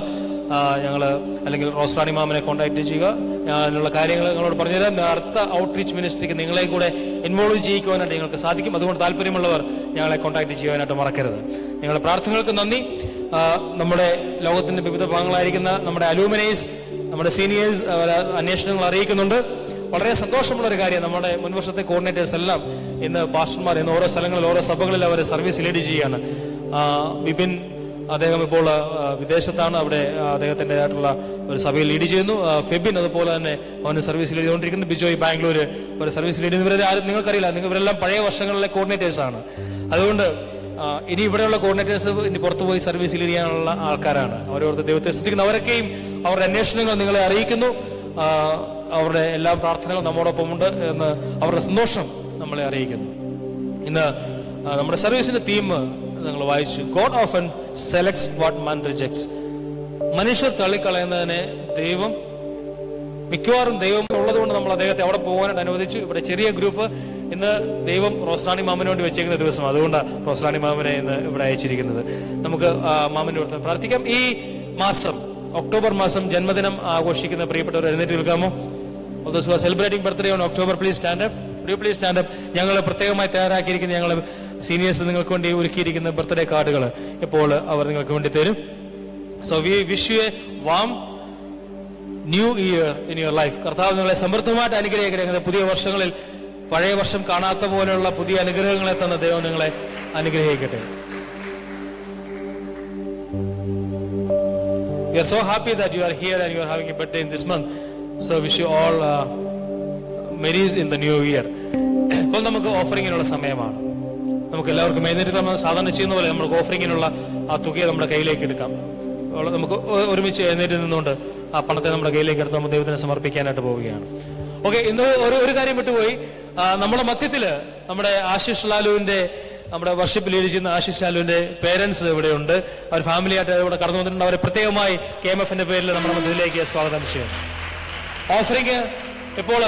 ഞങ്ങൾ അല്ലെങ്കിൽ റോസ്റാണി മാമനെ കോൺടാക്ട് ചെയ്യുക. അതിനുള്ള കാര്യങ്ങൾ നിങ്ങളോട് പറഞ്ഞുതരാം. അർത്ഥ ഔട്ട്റീച്ച് മിനിസ്ട്രിക്ക് നിങ്ങളെ കൂടെ ഇൻവോൾവ് ചെയ്യിക്കുവാനായിട്ട് നിങ്ങൾക്ക് സാധിക്കും. അതുകൊണ്ട് താല്പര്യമുള്ളവർ ഞങ്ങളെ കോൺടാക്ട് ചെയ്യുവാനായിട്ട് മറക്കരുത്. നിങ്ങളുടെ പ്രാർത്ഥനകൾക്ക് നന്ദി. നമ്മുടെ ലോകത്തിന്റെ വിവിധ ഭാഗങ്ങളായിരിക്കുന്ന നമ്മുടെ അലൂമിനൈസ് നമ്മുടെ സീനിയേഴ്സ് അന്വേഷണങ്ങൾ അറിയിക്കുന്നുണ്ട്. വളരെ സന്തോഷമുള്ള ഒരു കാര്യം നമ്മുടെ മുൻവർഷത്തെ കോർഡിനേറ്റേഴ്സ് എല്ലാം ഇന്ന് പാസ്റ്റർമാർ ഇന്ന് ഓരോ സ്ഥലങ്ങളിൽ ഓരോ സഭകളിൽ അവർ സർവീസ് ലീഡ് ചെയ്യുകയാണ്. വിപിൻ അദ്ദേഹം ഇപ്പോൾ വിദേശത്താണ്. അവിടെ അദ്ദേഹത്തിന്റെ ആയിട്ടുള്ള ഒരു സഭയിൽ ലീഡ് ചെയ്യുന്നു. ഫെബിൻ അതുപോലെ തന്നെ അവന് സർവീസ് ലീഡ് ചെയ്തുകൊണ്ടിരിക്കുന്നു. ബിജോയ് ബാംഗ്ലൂർ ഒരു സർവീസ് ലീഡ് ചെയ്യുന്നവരെ ആരും നിങ്ങൾക്കറിയില്ല. നിങ്ങൾ ഇവരെല്ലാം പഴയ വർഷങ്ങളിലെ കോർഡിനേറ്റേഴ്സാണ് അതുകൊണ്ട് ഇനി ഇവിടെയുള്ള കോർഡിനേറ്റേഴ്സ് ഇനി പുറത്തു പോയി സർവീസ് ലീഡ് ചെയ്യാനുള്ള ആൾക്കാരാണ്. അവരോട് ദൈവത്തെ ശ്രദ്ധിക്കുന്നു അവരൊക്കെയും അവരുടെ അന്വേഷണങ്ങൾ നിങ്ങളെ അറിയിക്കുന്നു. അവരുടെ എല്ലാ പ്രാർത്ഥനകളും നമ്മോടൊപ്പമുണ്ട് എന്ന് അവരുടെ സന്തോഷം നമ്മളെ അറിയിക്കുന്നു. ഇന്ന് നമ്മുടെ സർവീസിന്റെ തീം നിങ്ങൾ വായിച്ചു. God of and selects what man rejects മനുഷ്യർ തള്ളിക്കളയുന്നതിനെ ദൈവം മിക്കവാറും ദൈവം ഉള്ളതുകൊണ്ട് നമ്മൾ അദ്ദേഹത്തെ അവിടെ പോകാനായിട്ട് അനുവദിച്ചു. ഇവിടെ ചെറിയ ഗ്രൂപ്പ് ഇന്ന് ദൈവം റോസ്ലാണി മാമന് വേണ്ടി വെച്ചേക്കുന്ന ദിവസം. അതുകൊണ്ടാണ് റോസ്ലാണി മാമനെ ഇന്ന് ഇവിടെ അയച്ചിരിക്കുന്നത്. നമുക്ക് ആ മാമന്റെ അടുത്ത് പ്രാർത്ഥിക്കാം. ഈ മാസം ഒക്ടോബർ മാസം ജന്മദിനം ആഘോഷിക്കുന്ന പ്രിയപ്പെട്ടവർ എഴുന്നേറ്റ് നിൽക്കാമോ? Celebrating birthday on October please stand up please stand up ഞങ്ങൾ പ്രത്യേകമായി തയ്യാറാക്കിയിരിക്കുന്ന ഞങ്ങൾ സീനിയേഴ്സ് നിങ്ങൾക്ക് വേണ്ടി ഒരുക്കിയിരിക്കുന്ന ബർത്ത്ഡേ കാർഡുകൾ ഇപ്പോൾ അവർ നിങ്ങൾക്ക് വേണ്ടി തരും. So we wish you a warm new year in your life കർത്താവ് നിങ്ങളെ സമൃദ്ധമായിട്ട് അനുഗ്രഹിക്കട്ടെ. പുതിയ വർഷങ്ങളിൽ പഴയ വർഷം കാണാത്ത പോലെയുള്ള പുതിയ അനുഗ്രഹങ്ങളെ തന്ന ദൈവം നിങ്ങളെ അനുഗ്രഹിക്കട്ടെ. We are so happy that you are here and you are having a birthday in this month. So wish you all uh, Marys in the new year ഇപ്പോൾ നമുക്ക് ഓഫറിങ്ങിനുള്ള സമയമാണ്. നമുക്ക് എല്ലാവർക്കും എഴുന്നേറ്റ് നമ്മൾ സാധാരണ ചെയ്യുന്ന പോലെ നമുക്ക് ഓഫറിങ്ങിനുള്ള ആ തുകയെ നമ്മുടെ കയ്യിലേക്ക് എടുക്കാം. നമുക്ക് ഒരുമിച്ച് എഴുന്നേറ്റ് നിന്നുകൊണ്ട് ആ പണത്തെ നമ്മുടെ കയ്യിലേക്ക് എടുത്ത് നമ്മൾ ദൈവത്തിന് സമർപ്പിക്കാനായിട്ട് പോവുകയാണ്. ഓക്കെ ഇന്ന് ഒരു ഒരു കാര്യം വിട്ടുപോയി. നമ്മുടെ മധ്യത്തിൽ നമ്മുടെ ആശിഷ് ലാലുവിന്റെ നമ്മുടെ വർഷിപ്പ് ലീഡ് ചെയ്യുന്ന ആശിഷ് ലാലുവിന്റെ പേരൻസ് ഇവിടെ ഉണ്ട്. അവർ ഫാമിലിയായിട്ട് ഇവിടെ കടന്നു വന്നിട്ടുണ്ട്. അവരെ പ്രത്യേകമായി കെ എം എഫിന്റെ പേരിൽ നമ്മുടെ മധ്യത്തിലേക്ക് സ്വാഗതം ചെയ്യുന്നു. ഓഫറിംഗ് ഇപ്പോൾ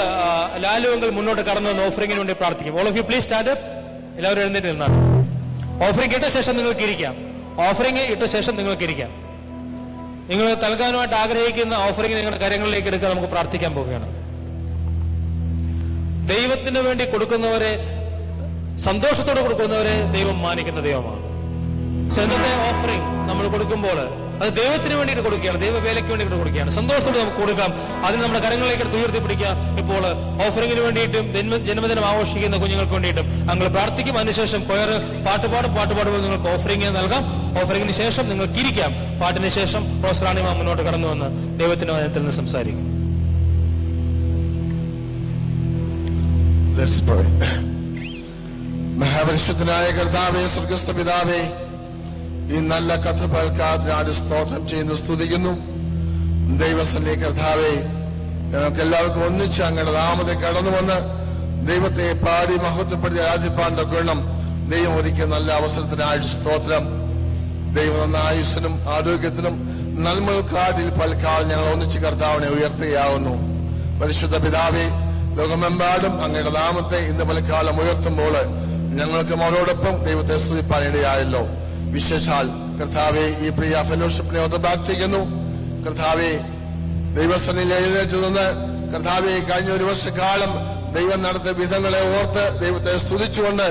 ലാലു മുന്നോട്ട് കടന്നു വന്ന് ഓഫറിംഗിന് വേണ്ടി പ്രാർത്ഥിക്കും. All of you please stand up എല്ലാവരും എഴുന്നേറ്റ് നിന്നാണ്. ഓഫറിംഗ് ഇട്ട ശേഷം നിങ്ങൾക്ക് ഇരിക്കാം. ഓഫറിംഗ് ഇട്ട ശേഷം നിങ്ങൾക്ക് ഇരിക്കാം. നിങ്ങൾ നൽകാനുമായിട്ട് ആഗ്രഹിക്കുന്ന ഓഫറിംഗ് നിങ്ങളുടെ കാര്യങ്ങളിലേക്ക് എടുക്കാൻ നമുക്ക് പ്രാർത്ഥിക്കാൻ പോവുകയാണ്. ദൈവത്തിന് വേണ്ടി കൊടുക്കുന്നവരെ സന്തോഷത്തോടെ കൊടുക്കുന്നവരെ ദൈവം മാനിക്കുന്ന ദൈവമാണ്. സോ ഓഫറിങ് നമ്മൾ കൊടുക്കുമ്പോൾ അത് ദൈവത്തിന് വേണ്ടിയിട്ട് കൊടുക്കുകയാണ്. ദൈവവേലയ്ക്ക് വേണ്ടിയിട്ട് കൊടുക്കുകയാണ്. സന്തോഷത്തോടെ നമുക്ക് കൊടുക്കാം. അതിന് നമ്മുടെ കരങ്ങളിലേക്ക് എടുത്ത് പിടിക്കുക. ഇപ്പോൾ ഓഫറിംഗിന് വേണ്ടിയിട്ടും ജന്മ ജന്മദിനം ആഘോഷിക്കുന്ന കുഞ്ഞുങ്ങൾക്ക് വേണ്ടിയിട്ടും ഞങ്ങൾ പ്രാർത്ഥിക്കും. അതിനുശേഷം കൊയർ പാട്ടുപാടും പാട്ടുപാടുമ്പോൾ നിങ്ങൾക്ക് ഓഫറിംഗ് നൽകാം. ഓഫറിംഗിന് ശേഷം നിങ്ങൾ കിരിക്കാം പാട്ടിന് ശേഷം റോസ് മുന്നോട്ട് കടന്നു വന്ന് ദൈവത്തിന്റെ വചനത്തിൽ നിന്ന് സംസാരിക്കും. മഹാപരിശുദ്ധനായ കർത്താവേ സ്വർഗസ്ഥ പിതാവേ ഈ നല്ല കഥ പൽക്കാത്തിനാട് സ്തോത്രം ചെയ്യുന്നു സ്തുതിക്കുന്നു. ദൈവസന്നെ കർത്താവെ ഞങ്ങൾക്ക് എല്ലാവർക്കും ഒന്നിച്ച് അങ്ങയുടെ നാമത്തെ കടന്നു വന്ന് ദൈവത്തെ പാടി മഹത്വപ്പെടുത്തി ആരാധിപ്പാണ്ട ഗുണം. ദൈവം ഒരുക്കിയ നല്ല അവസരത്തിനായിട്ട് സ്തോത്രം. ദൈവം എന്ന ആയുസ്സിനും ആരോഗ്യത്തിനും നന്മകൾക്കാട്ടിൽ പൽക്കാൽ ഞങ്ങൾ ഒന്നിച്ച് കർത്താവിനെ ഉയർത്തുകയാവുന്നു. പരിശുദ്ധ പിതാവെ ലോകമെമ്പാടും അങ്ങയുടെ നാമത്തെ ഇന്ന് പലക്കാലം ഉയർത്തുമ്പോൾ ഞങ്ങൾക്ക് അവരോടൊപ്പം ദൈവത്തെ സ്തുതിപ്പാൻ ഇടയായല്ലോ. വിശേഷാൽ കർത്താവെ ഈ പ്രിയ ഫെലോഷിപ്പിനെ ഒന്ന് പ്രാർത്ഥിക്കുന്നു. കർത്താവെ ദൈവസനിൽ എഴുന്നേറ്റ് നിന്ന് കർത്താവെ കഴിഞ്ഞ ഒരു വർഷക്കാലം ദൈവം നടത്തിയ വിധങ്ങളെ ഓർത്ത് ദൈവത്തെ സ്തുതിച്ചുകൊണ്ട്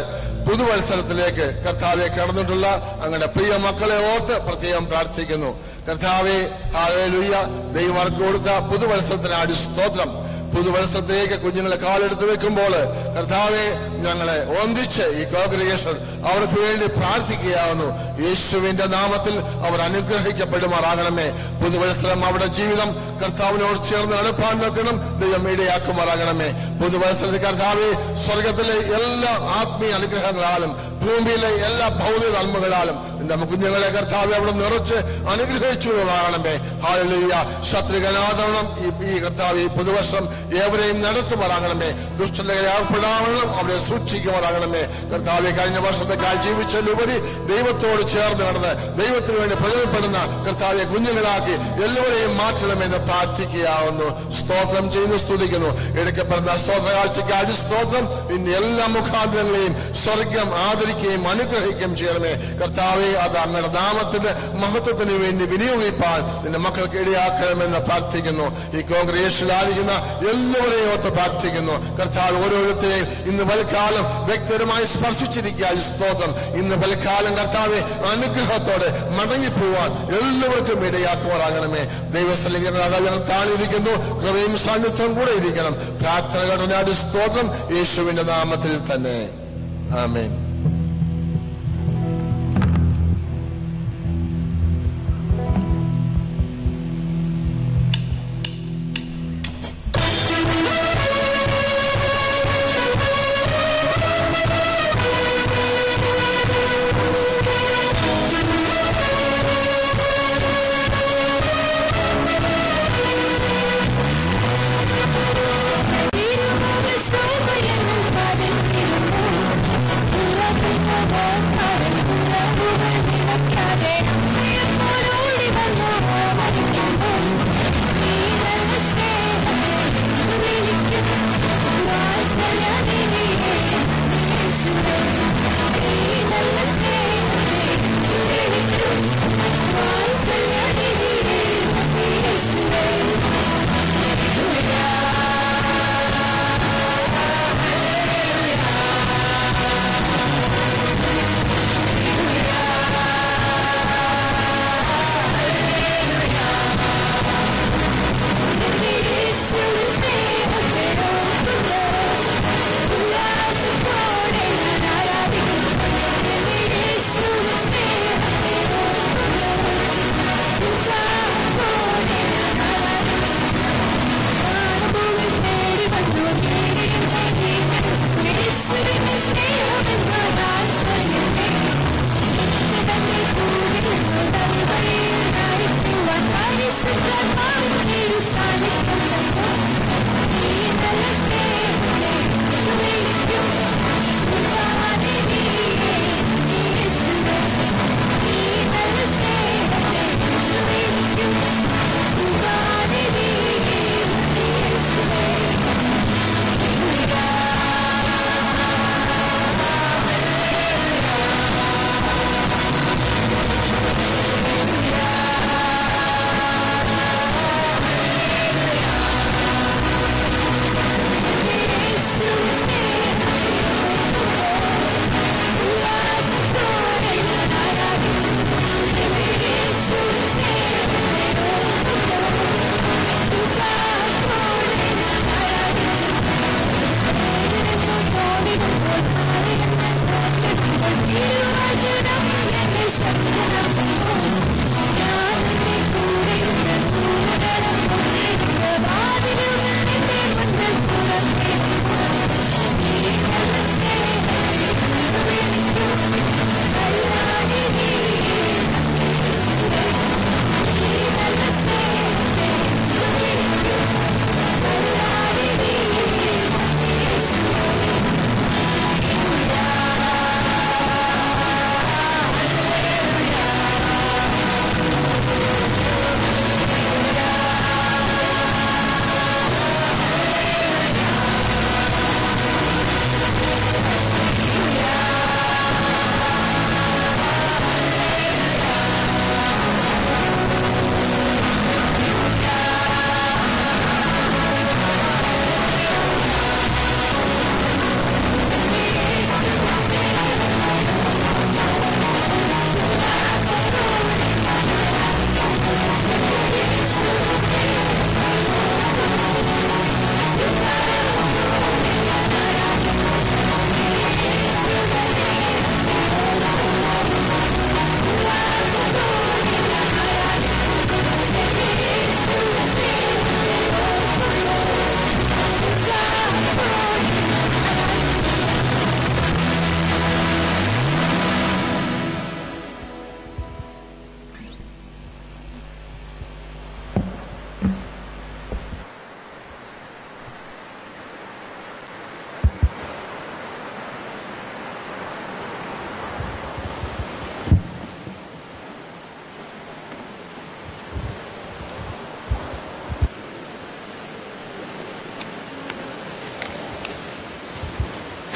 പുതുവത്സരത്തിലേക്ക് കർത്താവെ കടന്നിട്ടുള്ള അങ്ങയുടെ പ്രിയ മക്കളെ ഓർത്ത് പ്രത്യേകം പ്രാർത്ഥിക്കുന്നു. കർത്താവെ ഹാലേലുയ്യ ദൈവം കൊടുത്ത പുതുവത്സരത്തിനാടി സ്തോത്രം. പുതുവത്സരത്തിലേക്ക് കുഞ്ഞുങ്ങളെ കാലെടുത്ത് വെക്കുമ്പോൾ കർത്താവെ ഞങ്ങളെ ഒന്നിച്ച് ഈ കോൺഗ്രിഗേഷൻ അവർക്ക് വേണ്ടി പ്രാർത്ഥിക്കുകയാവുന്നു. യേശുവിന്റെ നാമത്തിൽ അവർ അനുഗ്രഹിക്കപ്പെടുമാറാകണമേ. പുതുവത്സരം അവരുടെ ജീവിതം കർത്താവിനോട് ചേർന്ന് നടപ്പാൻ നോക്കണം ദൈവം ഇടയാക്കുമാറാകണമേ. പുതുവത്സരത്തിൽ കർത്താവെ സ്വർഗത്തിലെ എല്ലാ ആത്മീയ അനുഗ്രഹങ്ങളാലും ഭൂമിയിലെ എല്ലാ ഭൗതിക നന്മകളാലും എന്റെ കുഞ്ഞുങ്ങളെ കർത്താവെ അവിടെ നിറച്ച് അനുഗ്രഹിച്ചു ആകണമേ ഹാലലുയ്യ ശത്രുഘനാദരണം ഈ കർത്താവ് ഈ പുതുവർഷം ഏവരെയും നടത്തുമാറാകണമേ. ദുഷ്ടലകളെ ഏർപ്പെടാവണം അവരെ സൂക്ഷിക്കുമാറാകണമേ. കർത്താവെ കഴിഞ്ഞ വർഷത്തെക്കാൾ ജീവിച്ചതിലുപരി ദൈവത്തോട് ചേർന്ന് നടന്ന് ദൈവത്തിന് വേണ്ടി പ്രചോദനപ്പെടുന്ന കർത്താവെ കുഞ്ഞുങ്ങളാക്കി എല്ലാവരെയും മാറ്റണമെന്ന് പ്രാർത്ഥിക്കുകയാവുന്നു. സ്തോത്രം ചെയ്യുന്നു സ്തുതിക്കുന്നു. എടുക്കപ്പെടുന്ന സ്തോത്ര കാഴ്ചയ്ക്ക് അടിസ്തോത്രം. പിന്നെ എല്ലാ മുഖാന്തരങ്ങളെയും സ്വർഗം ആദരിക്കുകയും അനുഗ്രഹിക്കുകയും ചെയ്യണമേ. കർത്താവെ അത് അങ്ങയുടെ നാമത്തിന്റെ മഹത്വത്തിന് വേണ്ടി വിനിയോഗിപ്പാൻ നിന്റെ മക്കൾക്ക് ഇടയാക്കണമെന്ന് പ്രാർത്ഥിക്കുന്നു. ഈ കോൺഗ്രേഷനിലായിരിക്കുന്ന എല്ലാവരെയും ഓർത്ത് പ്രാർത്ഥിക്കുന്നു. കർത്താവ് ഓരോരുത്തരെയും ഇന്ന് വൽക്കാലം വ്യക്തിപരമായി സ്പർശിച്ചിരിക്കുകയാണ്. സ്തോത്രം. ഇന്ന് വൽക്കാലം കർത്താവെ അനുഗ്രഹത്തോടെ മടങ്ങിപ്പോവാൻ എല്ലാവർക്കും ഇടയാക്കുവാറാകണമേ ദൈവസ്ഥലിംഗ ഞങ്ങൾ താണിരിക്കുന്നു കൃപയും സാന്നിധ്യം കൂടെ ഇരിക്കണം. പ്രാർത്ഥന ഘടനയുടെ സ്തോത്രം യേശുവിന്റെ നാമത്തിൽ തന്നെ. ആമേൻ.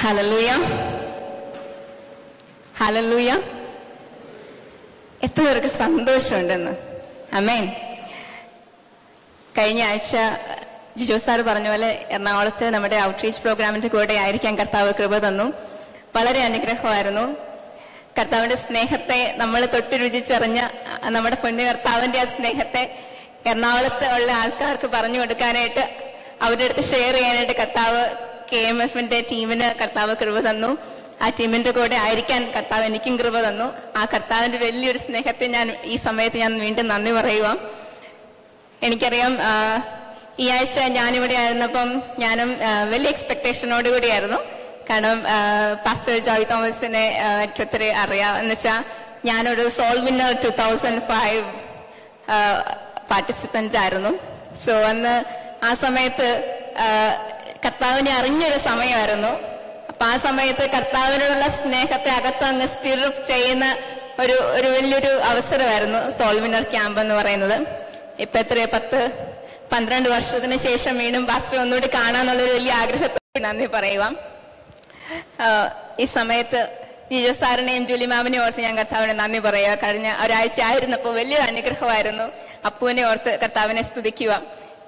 ഹലലൂയ ഹലലൂയ എത്ര പേർക്ക് സന്തോഷമുണ്ടെന്ന്. അമേൻ കഴിഞ്ഞ ആഴ്ച ജിജോ സാർ പറഞ്ഞ പോലെ എറണാകുളത്ത് നമ്മുടെ ഔട്ട്റീച്ച് പ്രോഗ്രാമിന്റെ കൂടെ ആയിരിക്കാൻ കർത്താവ് കൃപ തന്നു. വളരെ അനുഗ്രഹമായിരുന്നു. കർത്താവിന്റെ സ്നേഹത്തെ നമ്മൾ തൊട്ട് രുചിച്ചറിഞ്ഞ നമ്മുടെ പൊന്നു കർത്താവിന്റെ ആ സ്നേഹത്തെ എറണാകുളത്ത് ഉള്ള ആൾക്കാർക്ക് പറഞ്ഞു കൊടുക്കാനായിട്ട് അവരുടെ അടുത്ത് ഷെയർ ചെയ്യാനായിട്ട് കർത്താവ് കെ എം എഫിന്റെ ടീമിന് കർത്താവ് കൃപ തന്നു. ആ ടീമിന്റെ കൂടെ ആയിരിക്കാൻ കർത്താവ് എനിക്കും കൃപ തന്നു. ആ കർത്താവിന്റെ വലിയൊരു സ്നേഹത്തെ ഞാൻ ഈ സമയത്ത് ഞാൻ വീണ്ടും നന്ദി പറയുക. എനിക്കറിയാം ഈ ആഴ്ച ഞാനിവിടെ ആയിരുന്നപ്പം ഞാനും വലിയ എക്സ്പെക്ടേഷനോട് കൂടിയായിരുന്നു. കാരണം ഫാസ്റ്റർ ജോയ് തോമസിനെ എനിക്കൊത്തിരി അറിയാം. എന്ന് വെച്ചാൽ ഞാനൊരു sole winner two thousand five participants ആയിരുന്നു. സോ അന്ന് ആ സമയത്ത് കർത്താവിനെ അറിഞ്ഞൊരു സമയമായിരുന്നു. അപ്പൊ ആ സമയത്ത് കർത്താവിനോടുള്ള സ്നേഹത്തെ അകത്ത് അങ്ങ് സ്റ്റിറപ്പ് ചെയ്യുന്ന ഒരു ഒരു വലിയൊരു അവസരമായിരുന്നു സോൾവിനർ ക്യാമ്പ് എന്ന് പറയുന്നത്. ഇപ്പൊ എത്രയോ? പത്ത് പന്ത്രണ്ട് വർഷത്തിന് ശേഷം വീണ്ടും പാസ്റ്റർ ഒന്നുകൂടി കാണാന്നുള്ളൊരു വലിയ ആഗ്രഹത്തോട് നന്ദി പറയുക. ഈ സമയത്ത് ജിജോ സാറിനെയും ജൂലി മാമിനെയും ഓർത്ത് ഞാൻ കർത്താവിനെ നന്ദി പറയുക. കഴിഞ്ഞ ഒരാഴ്ച ആയിരുന്നപ്പോൾ വലിയൊരു അനുഗ്രഹമായിരുന്നു. അപ്പുവിനെ ഓർത്ത് കർത്താവിനെ സ്തുതിക്കുക.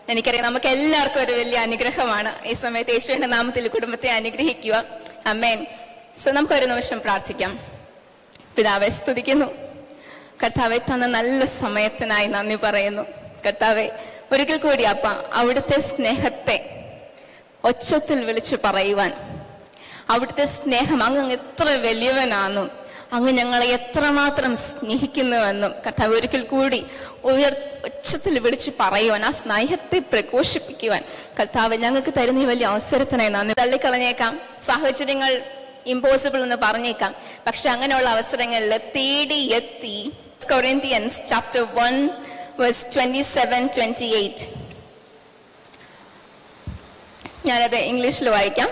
എനിക്കറിയാം നമുക്ക് എല്ലാവർക്കും ഒരു വലിയ അനുഗ്രഹമാണ്. ഈ സമയത്ത് യേശുവിന്റെ നാമത്തിൽ കുടുംബത്തെ അനുഗ്രഹിക്കുക. അമ്മേൻ സോ നമുക്കൊരു നിമിഷം പ്രാർത്ഥിക്കാം. പിതാവെ സ്തുതിക്കുന്നു. കർത്താവെ തന്ന നല്ല സമയത്തിനായി നന്ദി പറയുന്നു. കർത്താവെ ഒരിക്കൽ കൂടി അപ്പ അവിടുത്തെ സ്നേഹത്തെ ഒച്ചത്തിൽ വിളിച്ചു പറയുവാൻ. അവിടുത്തെ സ്നേഹം അങ്ങ് എത്ര വലിയവനാണെന്നും അങ്ങ് ഞങ്ങളെ എത്രമാത്രം സ്നേഹിക്കുന്നുവെന്നും കർത്താവ് ഒരിക്കൽ കൂടി ഉയർ ഉച്ചത്തിൽ വിളിച്ചു പറയുവാൻ ആ സ്നേഹത്തെ പ്രഘോഷിപ്പിക്കുവാൻ കർത്താവ് ഞങ്ങൾക്ക് തരുന്ന ഈ വലിയ അവസരത്തിനായി നന്ദി. തള്ളിക്കളഞ്ഞേക്കാം. സാഹചര്യങ്ങൾ ഇമ്പോസിബിൾ എന്ന് പറഞ്ഞേക്കാം. പക്ഷെ അങ്ങനെയുള്ള അവസരങ്ങളിൽ തേടി എത്തി. Corinthians chapter one verse twenty seven twenty eight ഞാനത് ഇംഗ്ലീഷിൽ വായിക്കാം.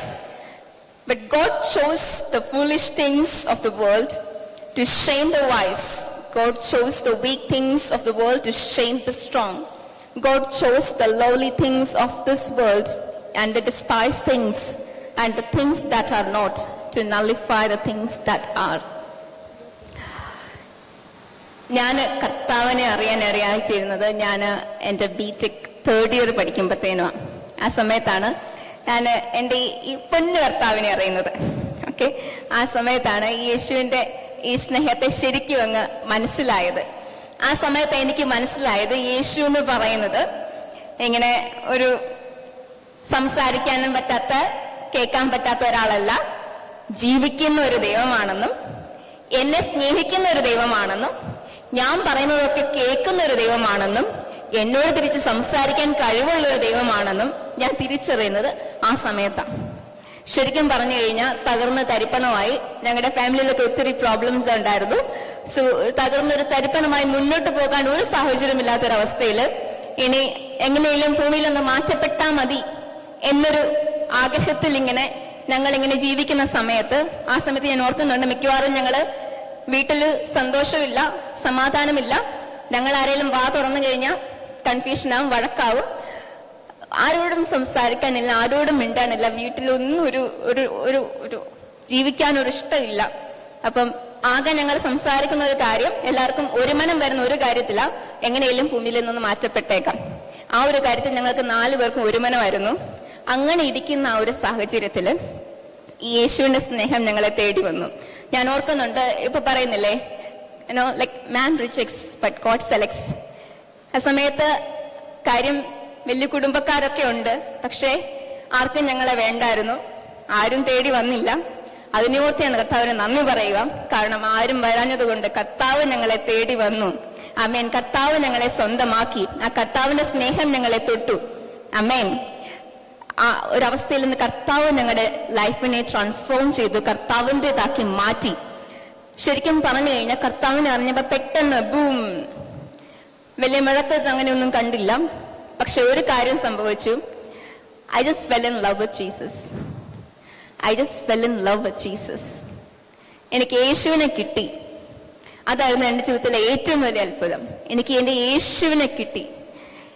But God chose the foolish things of the world to shame the wise. God chose the weak things of the world to shame the strong. God chose the lowly things of this world and the despised things and the things that are not to nullify the things that are. ഞാൻ കർത്താവിനെ അറിയാൻ ഇടയായിത്തീരുന്നത് ഞാൻ എൻ്റെ ബി ടെക് തേർഡ് ഇയർ പഠിക്കുമ്പോഴത്തേനുമാണ് ആ സമയത്താണ് ഞാൻ എൻ്റെ ഈ- ഈ പൊന്നു കർത്താവിനെ അറിയുന്നത് ഓക്കെ ആ സമയത്താണ് ഈ യേശുവിൻ്റെ ഈ സ്നേഹത്തെ ശരിക്കും അങ്ങ് മനസ്സിലായത്. ആ സമയത്ത് എനിക്ക് മനസ്സിലായത് യേശു എന്ന് പറയുന്നത് ഇങ്ങനെ ഒരു സംസാരിക്കാനും പറ്റാത്ത കേൾക്കാൻ പറ്റാത്ത ഒരാളല്ല. ജീവിക്കുന്ന ഒരു ദൈവമാണെന്നും എന്നെ സ്നേഹിക്കുന്ന ഒരു ദൈവമാണെന്നും ഞാൻ പറയുന്നതൊക്കെ കേൾക്കുന്ന ഒരു ദൈവമാണെന്നും എന്നോട് തിരിച്ച് സംസാരിക്കാൻ കഴിവുള്ള ഒരു ദൈവമാണെന്നും ഞാൻ തിരിച്ചറിയുന്നത് ആ സമയത്താണ്. ശരിക്കും പറഞ്ഞു കഴിഞ്ഞാൽ തകർന്ന തരിപ്പണമായി ഞങ്ങളുടെ ഫാമിലിയിലൊക്കെ ഒത്തിരി പ്രോബ്ലംസ് ഉണ്ടായിരുന്നു. സോ തകർന്നൊരു തരിപ്പണമായി മുന്നോട്ട് പോകാൻ ഒരു സാഹചര്യമില്ലാത്തൊരവസ്ഥയിൽ ഇനി എങ്ങനെയും ഭൂമിയിൽ നിന്ന് മാറ്റപ്പെട്ടാൽ മതി എന്നൊരു ആഗ്രഹത്തിൽ ഇങ്ങനെ ഞങ്ങൾ ഇങ്ങനെ ജീവിക്കുന്ന സമയത്ത് ആ സമയത്ത് ഞാൻ ഓർക്കുന്നുണ്ട്. മിക്കവാറും ഞങ്ങൾ വീട്ടിൽ സന്തോഷമില്ല സമാധാനമില്ല. ഞങ്ങൾ ആരെങ്കിലും വാ തുറന്നു കഴിഞ്ഞാൽ കൺഫ്യൂഷനാവും വഴക്കാവും. ആരോടും സംസാരിക്കാനില്ല ആരോടും മിണ്ടാനില്ല വീട്ടിലൊന്നും ഒരു ഒരു ഒരു ഒരു ജീവിക്കാൻ ഒരു ഇഷ്ടമില്ല. അപ്പം ആകെ ഞങ്ങൾ സംസാരിക്കുന്ന ഒരു കാര്യം എല്ലാവർക്കും ഒരുമനം വരുന്ന ഒരു കാര്യത്തില എങ്ങനെയെങ്കിലും ഭൂമിയിൽ നിന്ന് മാറ്റപ്പെട്ടേക്കാം. ആ ഒരു കാര്യത്തിൽ ഞങ്ങൾക്ക് നാല് പേർക്കും ഒരുമനമായിരുന്നു. അങ്ങനെ ഇരിക്കുന്ന ആ ഒരു സാഹചര്യത്തിൽ യേശുവിന്റെ സ്നേഹം ഞങ്ങളെ തേടി വന്നു. ഞാൻ ഓർക്കുന്നുണ്ട് ഇപ്പൊ പറയുന്നില്ലേ you know like man rejects but God selects ആ സമയത്ത് കാര്യം വലിയ കുടുംബക്കാരൊക്കെ ഉണ്ട്. പക്ഷേ ആർക്കും ഞങ്ങളെ വേണ്ടായിരുന്നു. ആരും തേടി വന്നില്ല. അതിനോർത്തിയാണ് കർത്താവിന് നന്ദി പറയുക. കാരണം ആരും വരാഞ്ഞതുകൊണ്ട് കർത്താവ് ഞങ്ങളെ തേടി വന്നു. അമ്മേൻ കർത്താവ് ഞങ്ങളെ സ്വന്തമാക്കി. ആ കർത്താവിന്റെ സ്നേഹം ഞങ്ങളെ തൊട്ടു. അമ്മേൻ ആ ഒരവസ്ഥയിൽ നിന്ന് കർത്താവ് ഞങ്ങളുടെ ലൈഫിനെ ട്രാൻസ്ഫോം ചെയ്തു. കർത്താവിന്റെതാക്കി മാറ്റി. ശരിക്കും പറഞ്ഞു കഴിഞ്ഞാൽ കർത്താവിനെ അറിഞ്ഞപ്പോ പെട്ടെന്ന് ബൂം വലിയ മിഴക്കൽസ് അങ്ങനെയൊന്നും കണ്ടില്ല. പക്ഷെ ഒരു കാര്യം സംഭവിച്ചു. I just fell in love with Jesus I just fell in love with Jesus എനിക്ക് യേശുവിനെ കിട്ടി. അതായിരുന്നു എന്റെ ജീവിതത്തിലെ ഏറ്റവും വലിയ അത്ഭുതം. എനിക്ക് എന്റെ യേശുവിനെ കിട്ടി.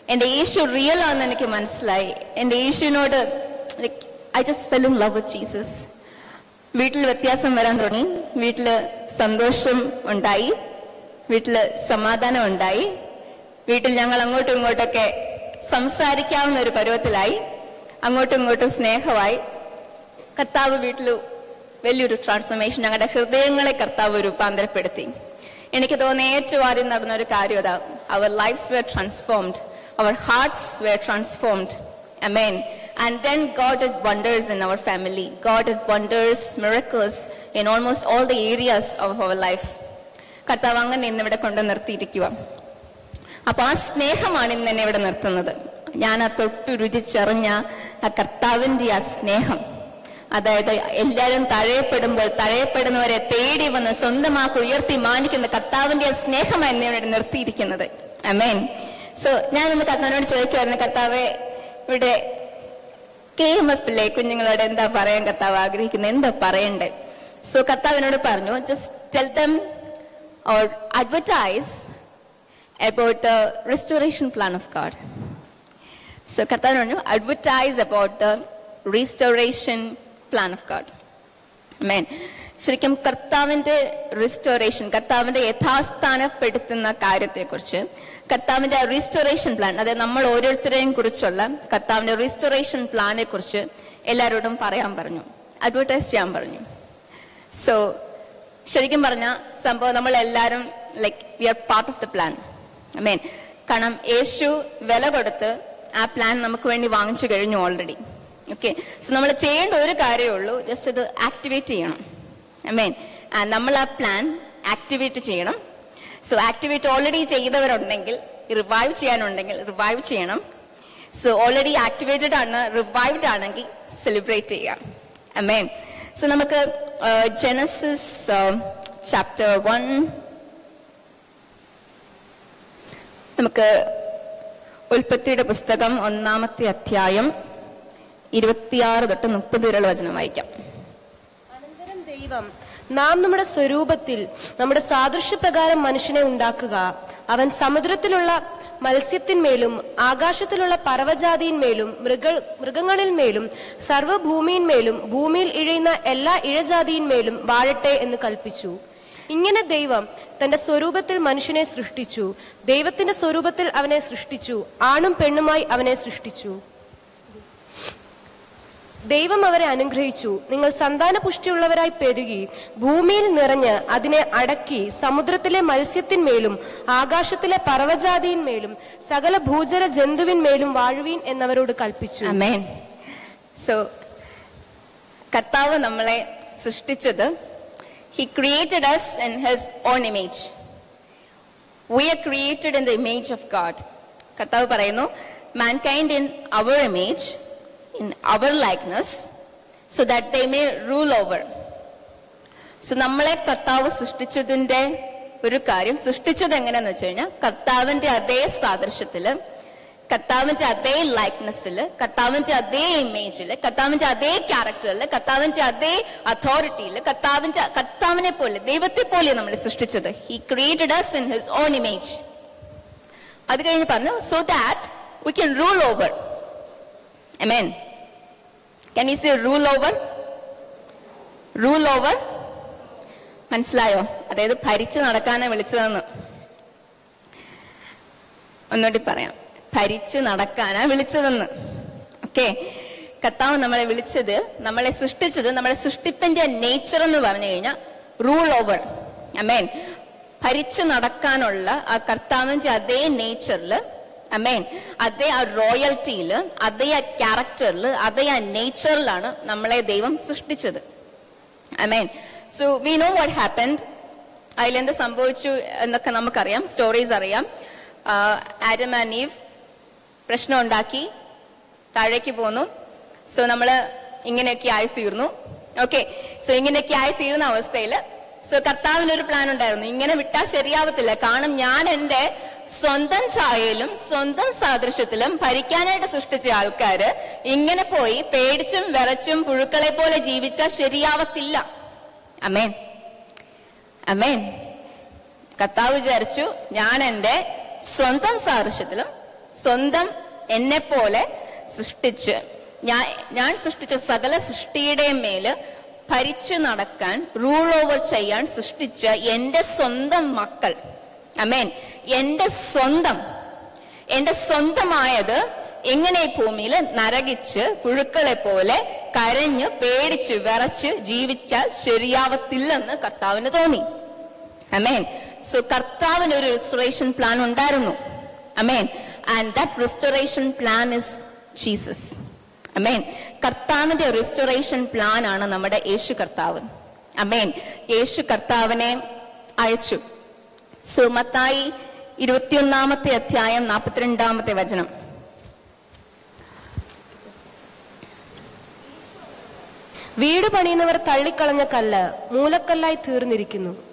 എന്റെ യേശു റിയൽ ആണെന്ന് എനിക്ക് മനസ്സിലായി. എന്റെ യേശുവിനോട് I just fell in love with Jesus വീട്ടിൽ വ്യത്യാസം വരാൻ തുടങ്ങി. വീട്ടിൽ സന്തോഷം ഉണ്ടായി. വീട്ടിൽ സമാധാനം ഉണ്ടായി. വീട്ടിൽ ഞങ്ങൾ അങ്ങോട്ടും ഇങ്ങോട്ടൊക്കെ സംസാരിക്കാവുന്ന ഒരു പരുവത്തിലായി അങ്ങോട്ടും ഇങ്ങോട്ടും സ്നേഹമായി. കർത്താവ് വീട്ടിൽ വലിയൊരു ട്രാൻസ്ഫോർമേഷൻ ഞങ്ങളുടെ ഹൃദയങ്ങളെ കർത്താവ് രൂപാന്തരപ്പെടുത്തി. എനിക്ക് തോന്നുന്ന ഏറ്റവും ആദ്യം നടന്ന ഒരു കാര്യം അതാ. Our lives were transformed our hearts were transformed amen and then God it wonders in our family God it wonders miracles in almost all the areas of our life കർത്താവ് അങ്ങനെ ഇന്നിവിടെ കൊണ്ട് നിർത്തിയിരിക്കുക അപ്പൊ ആ സ്നേഹമാണ് ഇന്ന് എന്നെ ഇവിടെ നിർത്തുന്നത്. ഞാൻ ആ തൊട്ടു രുചിച്ചറിഞ്ഞ ആ കർത്താവിന്റെ ആ സ്നേഹം. അതായത് എല്ലാവരും തഴയപ്പെടുമ്പോൾ തഴയപ്പെടുന്നവരെ തേടി വന്ന് സ്വന്തമാക്കി ഉയർത്തി മാനിക്കുന്ന കർത്താവിന്റെ സ്നേഹമാണ് എന്നെ ഇവിടെ നിർത്തിയിരിക്കുന്നത്. അമേൻ സോ ഞാൻ ഇന്ന് കർത്താവിനോട് ചോദിക്കുമായിരുന്നു കർത്താവെ ഇവിടെ കെ എം എഫിലെ കുഞ്ഞുങ്ങളോട് എന്താ പറയാൻ കർത്താവ് ആഗ്രഹിക്കുന്നത്? എന്താ പറയണ്ടേ? സോ കർത്താവിനോട് പറഞ്ഞു just tell them or advertise about the restoration plan of God. So കർത്താവ് advertise about the restoration plan of God. Amen. ശരിക്കും കർത്താവിന്റെ റിസ്റ്റോറേഷൻ കർത്താവിന്റെ യഥാസ്ഥാനപ്പെടുത്തുന്ന കാര്യത്തെക്കുറിച്ച് കർത്താവിന്റെ റിസ്റ്റോറേഷൻ പ്ലാൻ അതായത് നമ്മൾ ഓരോരുത്തരെയും കുറിച്ചുള്ള കർത്താവിന്റെ റിസ്റ്റോറേഷൻ പ്ലാനെ കുറിച്ച് എല്ലാവരോടും പറയാൻ പറഞ്ഞു അഡ്വർടൈസ് ചെയ്യാൻ പറഞ്ഞു സോ ശരിക്കും പറഞ്ഞ സംഭവം നമ്മൾ എല്ലാവരും like we are part of the plan I mean കാരണം യേശു വില കൊടുത്ത് ആ പ്ലാൻ നമുക്ക് വേണ്ടി വാങ്ങിച്ചു കഴിഞ്ഞു ഓൾറെഡി ഓക്കെ സോ നമ്മൾ ചെയ്യേണ്ട ഒരു കാര്യമേ ഉള്ളൂ ജസ്റ്റ് ഇത് ആക്ടിവേറ്റ് ചെയ്യണം. അമേൻ മീൻ നമ്മൾ ആ പ്ലാൻ ആക്ടിവേറ്റ് ചെയ്യണം. സോ ആക്ടിവേറ്റ് ഓൾറെഡി ചെയ്തവരുണ്ടെങ്കിൽ റിവൈവ് ചെയ്യാനുണ്ടെങ്കിൽ റിവൈവ് ചെയ്യണം. സോ ഓൾറെഡി ആക്ടിവേറ്റഡ് ആണ് റിവൈവ്ഡ് ആണെങ്കിൽ സെലിബ്രേറ്റ് ചെയ്യാം. അമേൻ മീൻ സോ നമുക്ക് ജനസിസ് ചാപ്റ്റർ വൺ നമുക്ക് ഉൽപ്പത്തിയുടെ പുസ്തകം ഒന്നാമത്തെ അധ്യായം ഇരുപത്തിയാറ് തൊട്ട് മുപ്പത് വരെയുള്ള വചനം വായിക്കാം. അനന്തരം ദൈവം നാം നമ്മുടെ സ്വരൂപത്തിൽ നമ്മുടെ സാദൃശ്യപ്രകാരം മനുഷ്യനെ ഉണ്ടാക്കുക. അവൻ സമുദ്രത്തിലുള്ള മത്സ്യത്തിന്മേലും ആകാശത്തിലുള്ള പർവജാതിയിന്മേലും മൃഗ മൃഗങ്ങളിന്മേലും സർവഭൂമിയിന്മേലും ഭൂമിയിൽ ഇഴയുന്ന എല്ലാ ഇഴജാതിയിന്മേലും വാഴട്ടെ എന്ന് കൽപ്പിച്ചു. ഇങ്ങനെ ദൈവം തന്റെ സ്വരൂപത്തിൽ മനുഷ്യനെ സൃഷ്ടിച്ചു. ദൈവത്തിന്റെ സ്വരൂപത്തിൽ അവനെ സൃഷ്ടിച്ചു. ആണും പെണ്ണുമായി അവനെ സൃഷ്ടിച്ചു. ദൈവം അവരെ അനുഗ്രഹിച്ചു. നിങ്ങൾ സന്താന പുഷ്ടിയുള്ളവരായി പെരുകി ഭൂമിയിൽ നിറഞ്ഞ് അതിനെ അടക്കി സമുദ്രത്തിലെ മത്സ്യത്തിന്മേലും ആകാശത്തിലെ പർവജാതിയിന്മേലും സകല ഭൂചര ജന്തുവിന്മേലും വാഴുവീൻ എന്നവരോട് കൽപ്പിച്ചു. സോ കർത്താവ് നമ്മളെ സൃഷ്ടിച്ചത് he created us in his own image we are created in the image of God കർത്താവ് പറയുന്നു mankind in our image in our likeness so that they may rule over so നമ്മളെ കർത്താവ് സൃഷ്ടിച്ചതിന്റെ ഒരു കാര്യം സൃഷ്ടിച്ചത് എങ്ങനെയാന്ന് വെച്ച് കഴിഞ്ഞാൽ കർത്താവിന്റെ അതേ സാദൃശ്യത്തിൽ കർത്താവിന്റെ അതേ ലൈക്നെസ്സിൽ കർത്താവിന്റെ അതേ ഇമേജിൽ കർത്താവിന്റെ അതേ ക്യാരക്ടറിൽ കർത്താവിന്റെ അതേ അതോറിറ്റിയിൽ കർത്താവിന്റെ കർത്താവിനെ പോലെ ദൈവത്തെ പോലെ നമ്മൾ സൃഷ്ടിച്ചത്. He created us in his own image അത് കഴിഞ്ഞ് പറഞ്ഞു so that we can rule over amen can say rule over rule over മനസ്സിലായോ? അതായത് ഭരിച്ചു നടക്കാനെ വിളിച്ചതെന്ന്. ഒന്നുകൂടി പറയാം. ഭരിച്ചു നടക്കാനാ വിളിച്ചതെന്ന്. ഓക്കെ കർത്താവ് നമ്മളെ വിളിച്ചത് നമ്മളെ സൃഷ്ടിച്ചത് നമ്മളെ സൃഷ്ടിപ്പിന്റെ നേച്ചർ എന്ന് പറഞ്ഞു കഴിഞ്ഞാൽ റൂൾ ഓവർ അമേൻ ഭരിച്ചു നടക്കാനുള്ള ആ കർത്താവിന്റെ അതേ നേച്ചറിൽ അമേൻ അതേ ആ റോയൽറ്റിയിൽ അതേ ആ ക്യാരക്ടറിൽ അതേ ആ നേച്ചറിലാണ് നമ്മളെ ദൈവം സൃഷ്ടിച്ചത്. Amen so we know what happened അതിലെന്ത് സംഭവിച്ചു എന്നൊക്കെ നമുക്കറിയാം സ്റ്റോറീസ് അറിയാം. ആഡം ആൻഡ് ഈവ് പ്രശ്നം ഉണ്ടാക്കി താഴേക്ക് പോന്നു. സോ നമ്മൾ ഇങ്ങനെയൊക്കെ ആയി തീർന്നു ഓക്കെ സോ ഇങ്ങനെയൊക്കെ ആയി തീർന്ന അവസ്ഥയിൽ സോ കർത്താവിന് ഒരു പ്ലാൻ ഉണ്ടായിരുന്നു ഇങ്ങനെ വിട്ടാൽ ശരിയാവത്തില്ല. കാരണം ഞാൻ എന്റെ സ്വന്തം ചായയിലും സ്വന്തം സാദൃശ്യത്തിലും ഭരിക്കാനായിട്ട് സൃഷ്ടിച്ച ആൾക്കാര് ഇങ്ങനെ പോയി പേടിച്ചും വിറച്ചും പുഴുക്കളെ പോലെ ജീവിച്ചാൽ ശരിയാവത്തില്ല. അമേൻ അമേൻ കർത്താവ് വിചാരിച്ചു ഞാൻ എന്റെ സ്വന്തം സാദൃശ്യത്തിലും സ്വന്തം എന്നെ പോലെ സൃഷ്ടിച്ച് ഞാൻ ഞാൻ സൃഷ്ടിച്ച സകല സൃഷ്ടിയുടെ മേൽ ഭരിച്ചു നടക്കാൻ റൂൾ ഓവർ ചെയ്യാൻ സൃഷ്ടിച്ച എന്റെ സ്വന്തം മക്കൾ. അമേൻ എന്റെ സ്വന്തം എന്റെ സ്വന്തമായത് എങ്ങനെ ഭൂമിയിൽ നരകിച്ച് പുഴുക്കളെ പോലെ കരഞ്ഞ് പേടിച്ച് വിറച്ച് ജീവിച്ചാൽ ശരിയാവത്തില്ലെന്ന് കർത്താവിന് തോന്നി. അമേൻ സോ കർത്താവിന് ഒരു റിസർവേഷൻ പ്ലാൻ ഉണ്ടായിരുന്നു. Amen and that restoration plan is Jesus amen കർത്താവിന്റെ റിസ്റ്റോറേഷൻ പ്ലാൻ ആണ് നമ്മുടെ യേശു കർത്താവ്. അമേൻ യേശു കർത്താവിനെ അയച്ചു. സുമത്തായി ഇരുപത്തിയൊന്നാമത്തെ അധ്യായം നാൽപ്പത്തിരണ്ടാമത്തെ വചനം. വീട് പണിയുന്നവർ തള്ളിക്കളഞ്ഞ കല്ല് മൂലക്കല്ലായി തീർന്നിരിക്കുന്നു.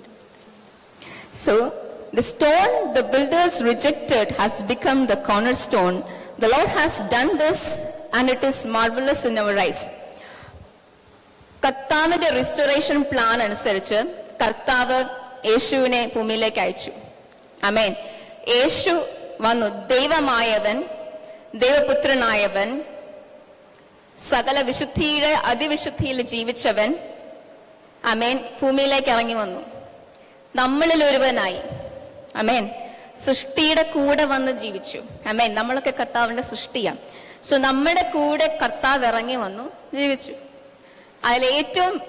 So, the stone the builders rejected has become the cornerstone. The Lord has done this and it is marvelous in our eyes. കർത്താവിന്റെ റിസ്റ്റോറേഷൻ പ്ലാൻ അനുസരിച്ച് കർത്താവ് യേശുവിനെ ഭൂമിയിലേക്ക് അയച്ചു. അമേൻ യേശു വന്നു. ദൈവമായവൻ ദൈവപുത്രനായവൻ സകല വിശുദ്ധിയുടെ അതിവിശുദ്ധിയിൽ ജീവിച്ചവൻ അമേൻ ഭൂമിയിലേക്ക് ഇറങ്ങി വന്നു. നമ്മളിൽ ഒരുവനായി. അമേൻ സൃഷ്ടിയുടെ കൂടെ വന്ന് ജീവിച്ചു. അമേൻ നമ്മളൊക്കെ കർത്താവിന്റെ സൃഷ്ടിയാണ്. സോ നമ്മുടെ കൂടെ കർത്താവ് ഇറങ്ങി വന്നു ജീവിച്ചു. അതിൽ ഏറ്റവും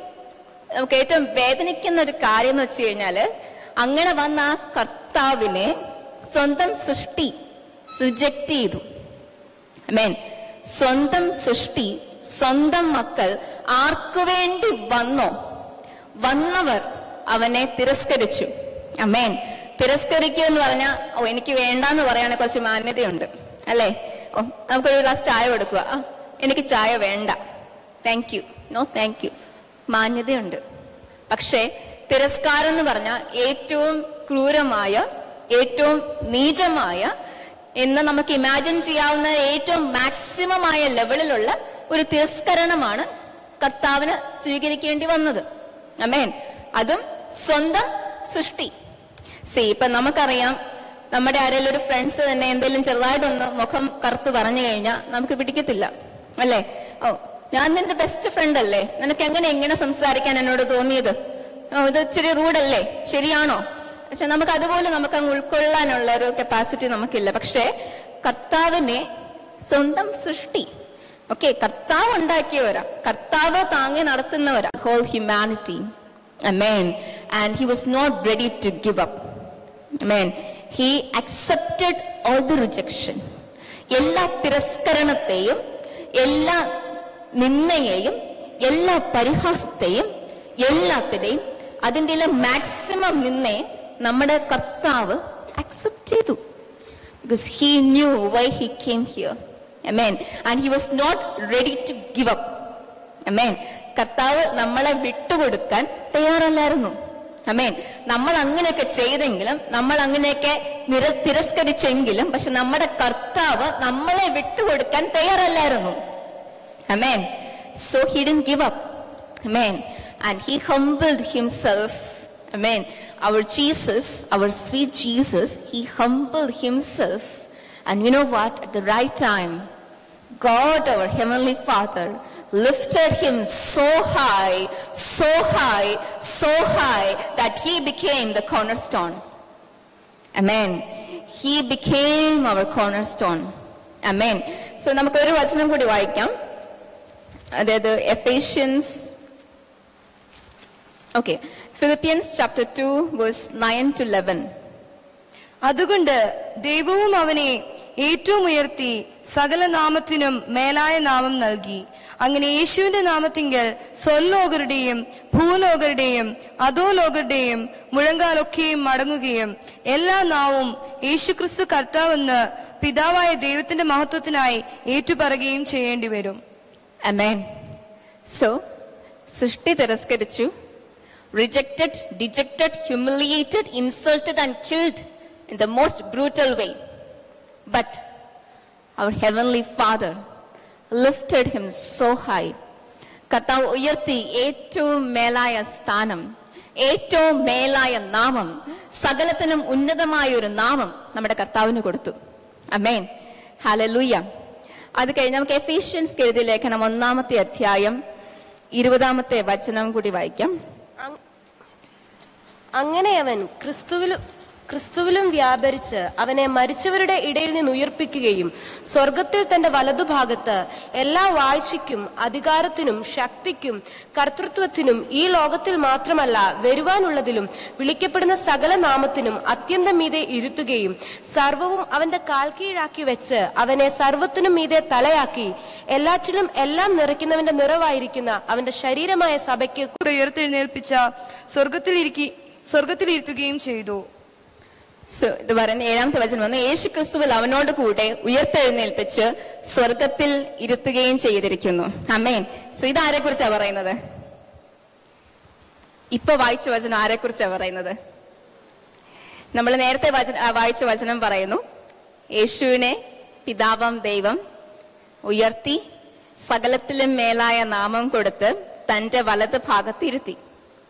നമുക്ക് ഏറ്റവും വേദനിക്കുന്ന ഒരു കാര്യം എന്ന് വെച്ച് കഴിഞ്ഞാൽ അങ്ങനെ വന്ന ആ കർത്താവിനെ സ്വന്തം സൃഷ്ടി റിജക്റ്റ് ചെയ്തു. അമേൻ സ്വന്തം സൃഷ്ടി സ്വന്തം മക്കൾ ആർക്കു വേണ്ടി വന്നോ? വന്നവർ അവനെ തിരസ്കരിച്ചു. അമേൻ തിരസ്കരിക്കുക എന്ന് പറഞ്ഞാൽ ഓ എനിക്ക് വേണ്ടാന്ന് പറയാനേ കുറച്ച് മാന്യതയുണ്ട്. അല്ലേ? ഓ നമുക്കൊരു ഗ്ലാസ് ചായ കൊടുക്കുക. ആ എനിക്ക് ചായ വേണ്ട. Thank you no thank you മാന്യതയുണ്ട്. പക്ഷേ തിരസ്കാരം എന്ന് പറഞ്ഞാൽ ഏറ്റവും ക്രൂരമായ ഏറ്റവും നീചമായ എന്ന് നമുക്ക് ഇമാജിൻ ചെയ്യാവുന്ന ഏറ്റവും മാക്സിമം ആയ ലെവലിലുള്ള ഒരു തിരസ്കരണമാണ് കർത്താവിന് സ്വീകരിക്കേണ്ടി വന്നത്. അമേൻ അതും സ്വന്തം സൃഷ്ടി. സി ഇപ്പൊ നമുക്കറിയാം നമ്മുടെ ആരെങ്കിലും ഒരു ഫ്രണ്ട്സ് തന്നെ എന്തെങ്കിലും ചെറുതായിട്ടൊന്ന് മുഖം കറുത്ത് പറഞ്ഞു കഴിഞ്ഞാൽ നമുക്ക് പിടിക്കത്തില്ല അല്ലേ? ഓ ഞാൻ നിന്റെ ബെസ്റ്റ് ഫ്രണ്ട് അല്ലേ? നിനക്ക് എങ്ങനെ എങ്ങനെ സംസാരിക്കാൻ എന്നോട് തോന്നിയത്? ഇത് ഇച്ചിരി റൂഡല്ലേ? ശരിയാണോ? പക്ഷെ നമുക്ക് അതുപോലെ നമുക്ക് അങ്ങ് ഉൾക്കൊള്ളാനുള്ള ഒരു കപ്പാസിറ്റി നമുക്കില്ല. പക്ഷേ കർത്താവിനെ സ്വന്തം സൃഷ്ടി ഓക്കെ കർത്താവ് ഉണ്ടാക്കിയവരാ. കർത്താവ് താങ്ങി നടത്തുന്നവരാ. Whole humanity Amen. And he was not ready to give up. Amen. He accepted all the rejection. എല്ലാ തിരസ്കരണത്തെയും എല്ലാ നിന്ദയെയും എല്ലാ പരിഹാസത്തെയും എല്ലാത്തിനെയും അതിന്റെ എല്ലാം മാക്സിമം നിന്നെ നമ്മുടെ കർത്താവ് അക്സെപ്റ്റ് ചെയ്തു because he knew why he came here. Amen. And he was not ready to give up. Amen. കർത്താവ് നമ്മളെ വിട്ടുകൊടുക്കാൻ തയ്യാറല്ലായിരുന്നു അമേൻ നമ്മൾ അങ്ങനെയൊക്കെ ചെയ്തെങ്കിലും നമ്മൾ അങ്ങനെയൊക്കെ നിര തിരസ്കരിച്ചെങ്കിലും പക്ഷെ നമ്മുടെ കർത്താവ് നമ്മളെ വിട്ടുകൊടുക്കാൻ തയ്യാറല്ലായിരുന്നു. Amen so he didn't give up amen and he humbled himself amen our Jesus, our sweet Jesus, he humbled himself. And you know what? At the right time, God, our Heavenly Father, lifted him so high, so high, so high that he became the cornerstone. Amen. He became our cornerstone. Amen. So നമുക്കൊരു വചനം കൂടി വായിക്കാം അതായത് Ephesians okay Philippians chapter two verse nine to eleven അതുകൊണ്ട് ദൈവവും അവനെ ഏറ്റവും ഉയർത്തി സകല നാമത്തിനും മേലായ നാമം നൽകി അങ്ങനെ യേശുവിന്റെ നാമത്തിങ്കൽ സ്വലോകരുടെയും ഭൂലോകരുടെയും അധോലോകരുടെയും മുഴങ്കാലൊക്കെയും മടങ്ങുകയും എല്ലാ നാവും യേശുക്രിസ്തു കർത്താവെന്ന് പിതാവായ ദൈവത്തിന്റെ മഹത്വത്തിനായി ഏറ്റുപറയുകയും ചെയ്യേണ്ടി വരും. സോ സൃഷ്ടി തിരസ്കരിച്ചു. Rejected dejected humiliated insulted and killed in the most brutal way but our heavenly father lifted him so high കർത്താവ് ഉയർത്തി ഏറ്റവും മേലായ സ്ഥാനം ഏറ്റവും മേലായ നാമം സകലത്തിനും ഉന്നതമായ ഒരു നാമം നമ്മുടെ കർത്താവിന് കൊടുത്തു. അമേൻ ഹലലൂയ അത് കഴിഞ്ഞ് നമുക്ക് എഫീഷ്യൻസ് കരുതി ലേഖനം ഒന്നാമത്തെ അധ്യായം ഇരുപതാമത്തെ വചനം കൂടി വായിക്കാം. അങ്ങനെ അവൻ ക്രിസ്തുവിലും ക്രിസ്തുവിലും വ്യാപരിച്ച് അവനെ മരിച്ചവരുടെ ഇടയിൽ നിന്ന് ഉയർപ്പിക്കുകയും സ്വർഗത്തിൽ തന്റെ വലതുഭാഗത്ത് എല്ലാ വാഴ്ചയ്ക്കും അധികാരത്തിനും ശക്തിക്കും കർത്തൃത്വത്തിനും ഈ ലോകത്തിൽ മാത്രമല്ല വരുവാനുള്ളതിലും വിളിക്കപ്പെടുന്ന സകല നാമത്തിനും അത്യന്തം മീതെ ഇരുത്തുകയും സർവവും അവന്റെ കാൽ കീഴാക്കി വെച്ച് അവനെ സർവത്തിനും മീതെ തലയാക്കി എല്ലാറ്റിലും എല്ലാം നിറയ്ക്കുന്നവന്റെ നിറവായിരിക്കുന്ന അവന്റെ ശരീരമായ സഭയ്ക്ക് ഉയർത്തെഴുന്നേൽപ്പിച്ച സ്വർഗത്തിലിരിക്കി സ്വർഗത്തിലിരുത്തുകയും ചെയ്തു. ഇത് പറയുന്ന ഏഴാമത്തെ വചനം വന്ന്. യേശു ക്രിസ്തുവിൽ അവനോട് കൂടെ ഉയർത്തെഴുന്നേൽപ്പിച്ച് സ്വർഗത്തിൽ ഇരുത്തുകയും ചെയ്തിരിക്കുന്നു. അമ്മേ സോ ഇത് ആരെ പറയുന്നത്? ഇപ്പൊ വായിച്ച വചനം ആരെ കുറിച്ചാ പറയുന്നത്? നമ്മൾ നേരത്തെ വചന വായിച്ച വചനം പറയുന്നു. യേശുവിനെ പിതാവം ദൈവം ഉയർത്തി സകലത്തിലും മേലായ നാമം കൊടുത്ത് തന്റെ വലത് ഭാഗത്തിരുത്തി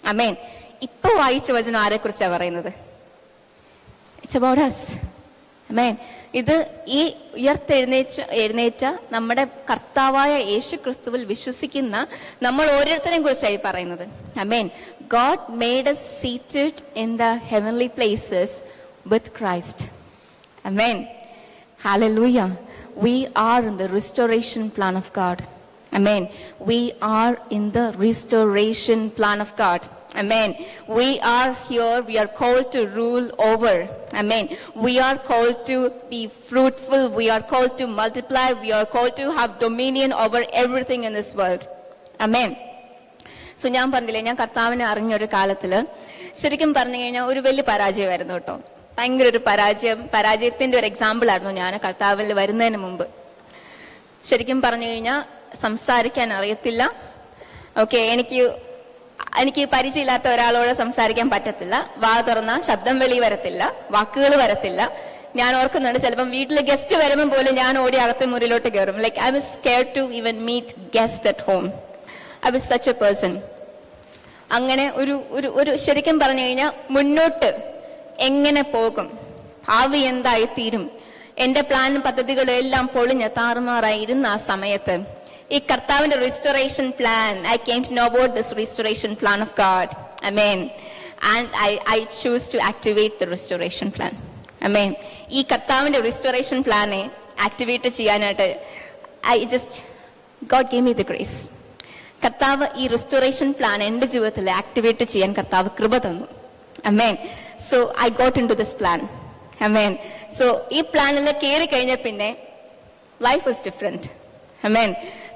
അമേൻ ഇപ്പൊ വായിച്ച വചനം ആരെ കുറിച്ചാ പറയുന്നത്? ഇറ്റ്സ് അബൌട്ട് അസ് അമേൻ ഇത് ഈ ഉയർത്തെഴുന്നേച്ച എഴുന്നേറ്റ നമ്മുടെ കർത്താവായ യേശു ക്രിസ്തുവിൽ വിശ്വസിക്കുന്ന നമ്മൾ ഓരോരുത്തരെയും കുറിച്ചായി പറയുന്നത് amen God made us seated in the heavenly places with Christ amen Hallelujah. We are in the restoration plan of God. Amen. We are in the restoration plan of God. Amen. We are here. We are called to rule over. Amen. We are called to be fruitful. We are called to multiply. We are called to have dominion over everything in this world. Amen. So ഞാൻ പറഞ്ഞില്ലേ ഞാൻ കർത്താവിനെ അറിഞ്ഞൊരു കാലത്തിൽ ശരിക്കും പറഞ്ഞു കഴിഞ്ഞാൽ ഒരു വലിയ പരാജയമായിരുന്നു കേട്ടോ ഭയങ്കര ഒരു പരാജയം പരാജയത്തിന്റെ ഒരു എക്സാമ്പിൾ ആയിരുന്നു ഞാൻ കർത്താവിൽ വരുന്നതിന് മുമ്പ് ശരിക്കും പറഞ്ഞു കഴിഞ്ഞാൽ സംസാരിക്കാൻ അറിയത്തില്ല ഓക്കെ എനിക്ക് എനിക്ക് പരിചയമില്ലാത്ത ഒരാളോട് സംസാരിക്കാൻ പറ്റത്തില്ല. വാ തുറന്ന ശബ്ദം വെളി വരത്തില്ല. വാക്കുകൾ വരത്തില്ല. ഞാൻ ഓർക്കുന്നുണ്ട് ചിലപ്പം വീട്ടിൽ ഗസ്റ്റ് വരുമ്പോൾ പോലും ഞാൻ ഓടി അകത്തെ മുറിയിലോട്ട് കയറും. Like I was care to even meet guest at home I was such a person അങ്ങനെ ഒരു ഒരു ഒരു ശരിക്കും പറഞ്ഞു കഴിഞ്ഞാൽ മുന്നോട്ട് എങ്ങനെ പോകും? ഭാവി എന്തായി തീരും എന്റെ പ്ലാൻ പദ്ധതികളും എല്ലാം പൊളിഞ്ഞ് താറുമാറായിരുന്ന ആ സമയത്ത്. ഈ കർത്താവിന്റെ restoration plan I came to know about this restoration plan of God I mean and I I chose to activate the restoration plan I mean ഈ കർത്താവിന്റെ റിസ്റ്റോറേഷൻ പ്ലാനെ ആക്ടിവേറ്റ് ചെയ്യാനായിട്ട് I just God gave me the grace കർത്താവ് ഈ റിസ്റ്റോറേഷൻ പ്ലാൻ എന്റെ ജീവിതത്തിൽ ആക്ടിവേറ്റ് ചെയ്യാൻ കർത്താവ് കൃപ തന്നു. Amen so I got into this plan amen so ഈ പ്ലാനിൽ കയറി കഴിഞ്ഞ പിന്നെ life is different amen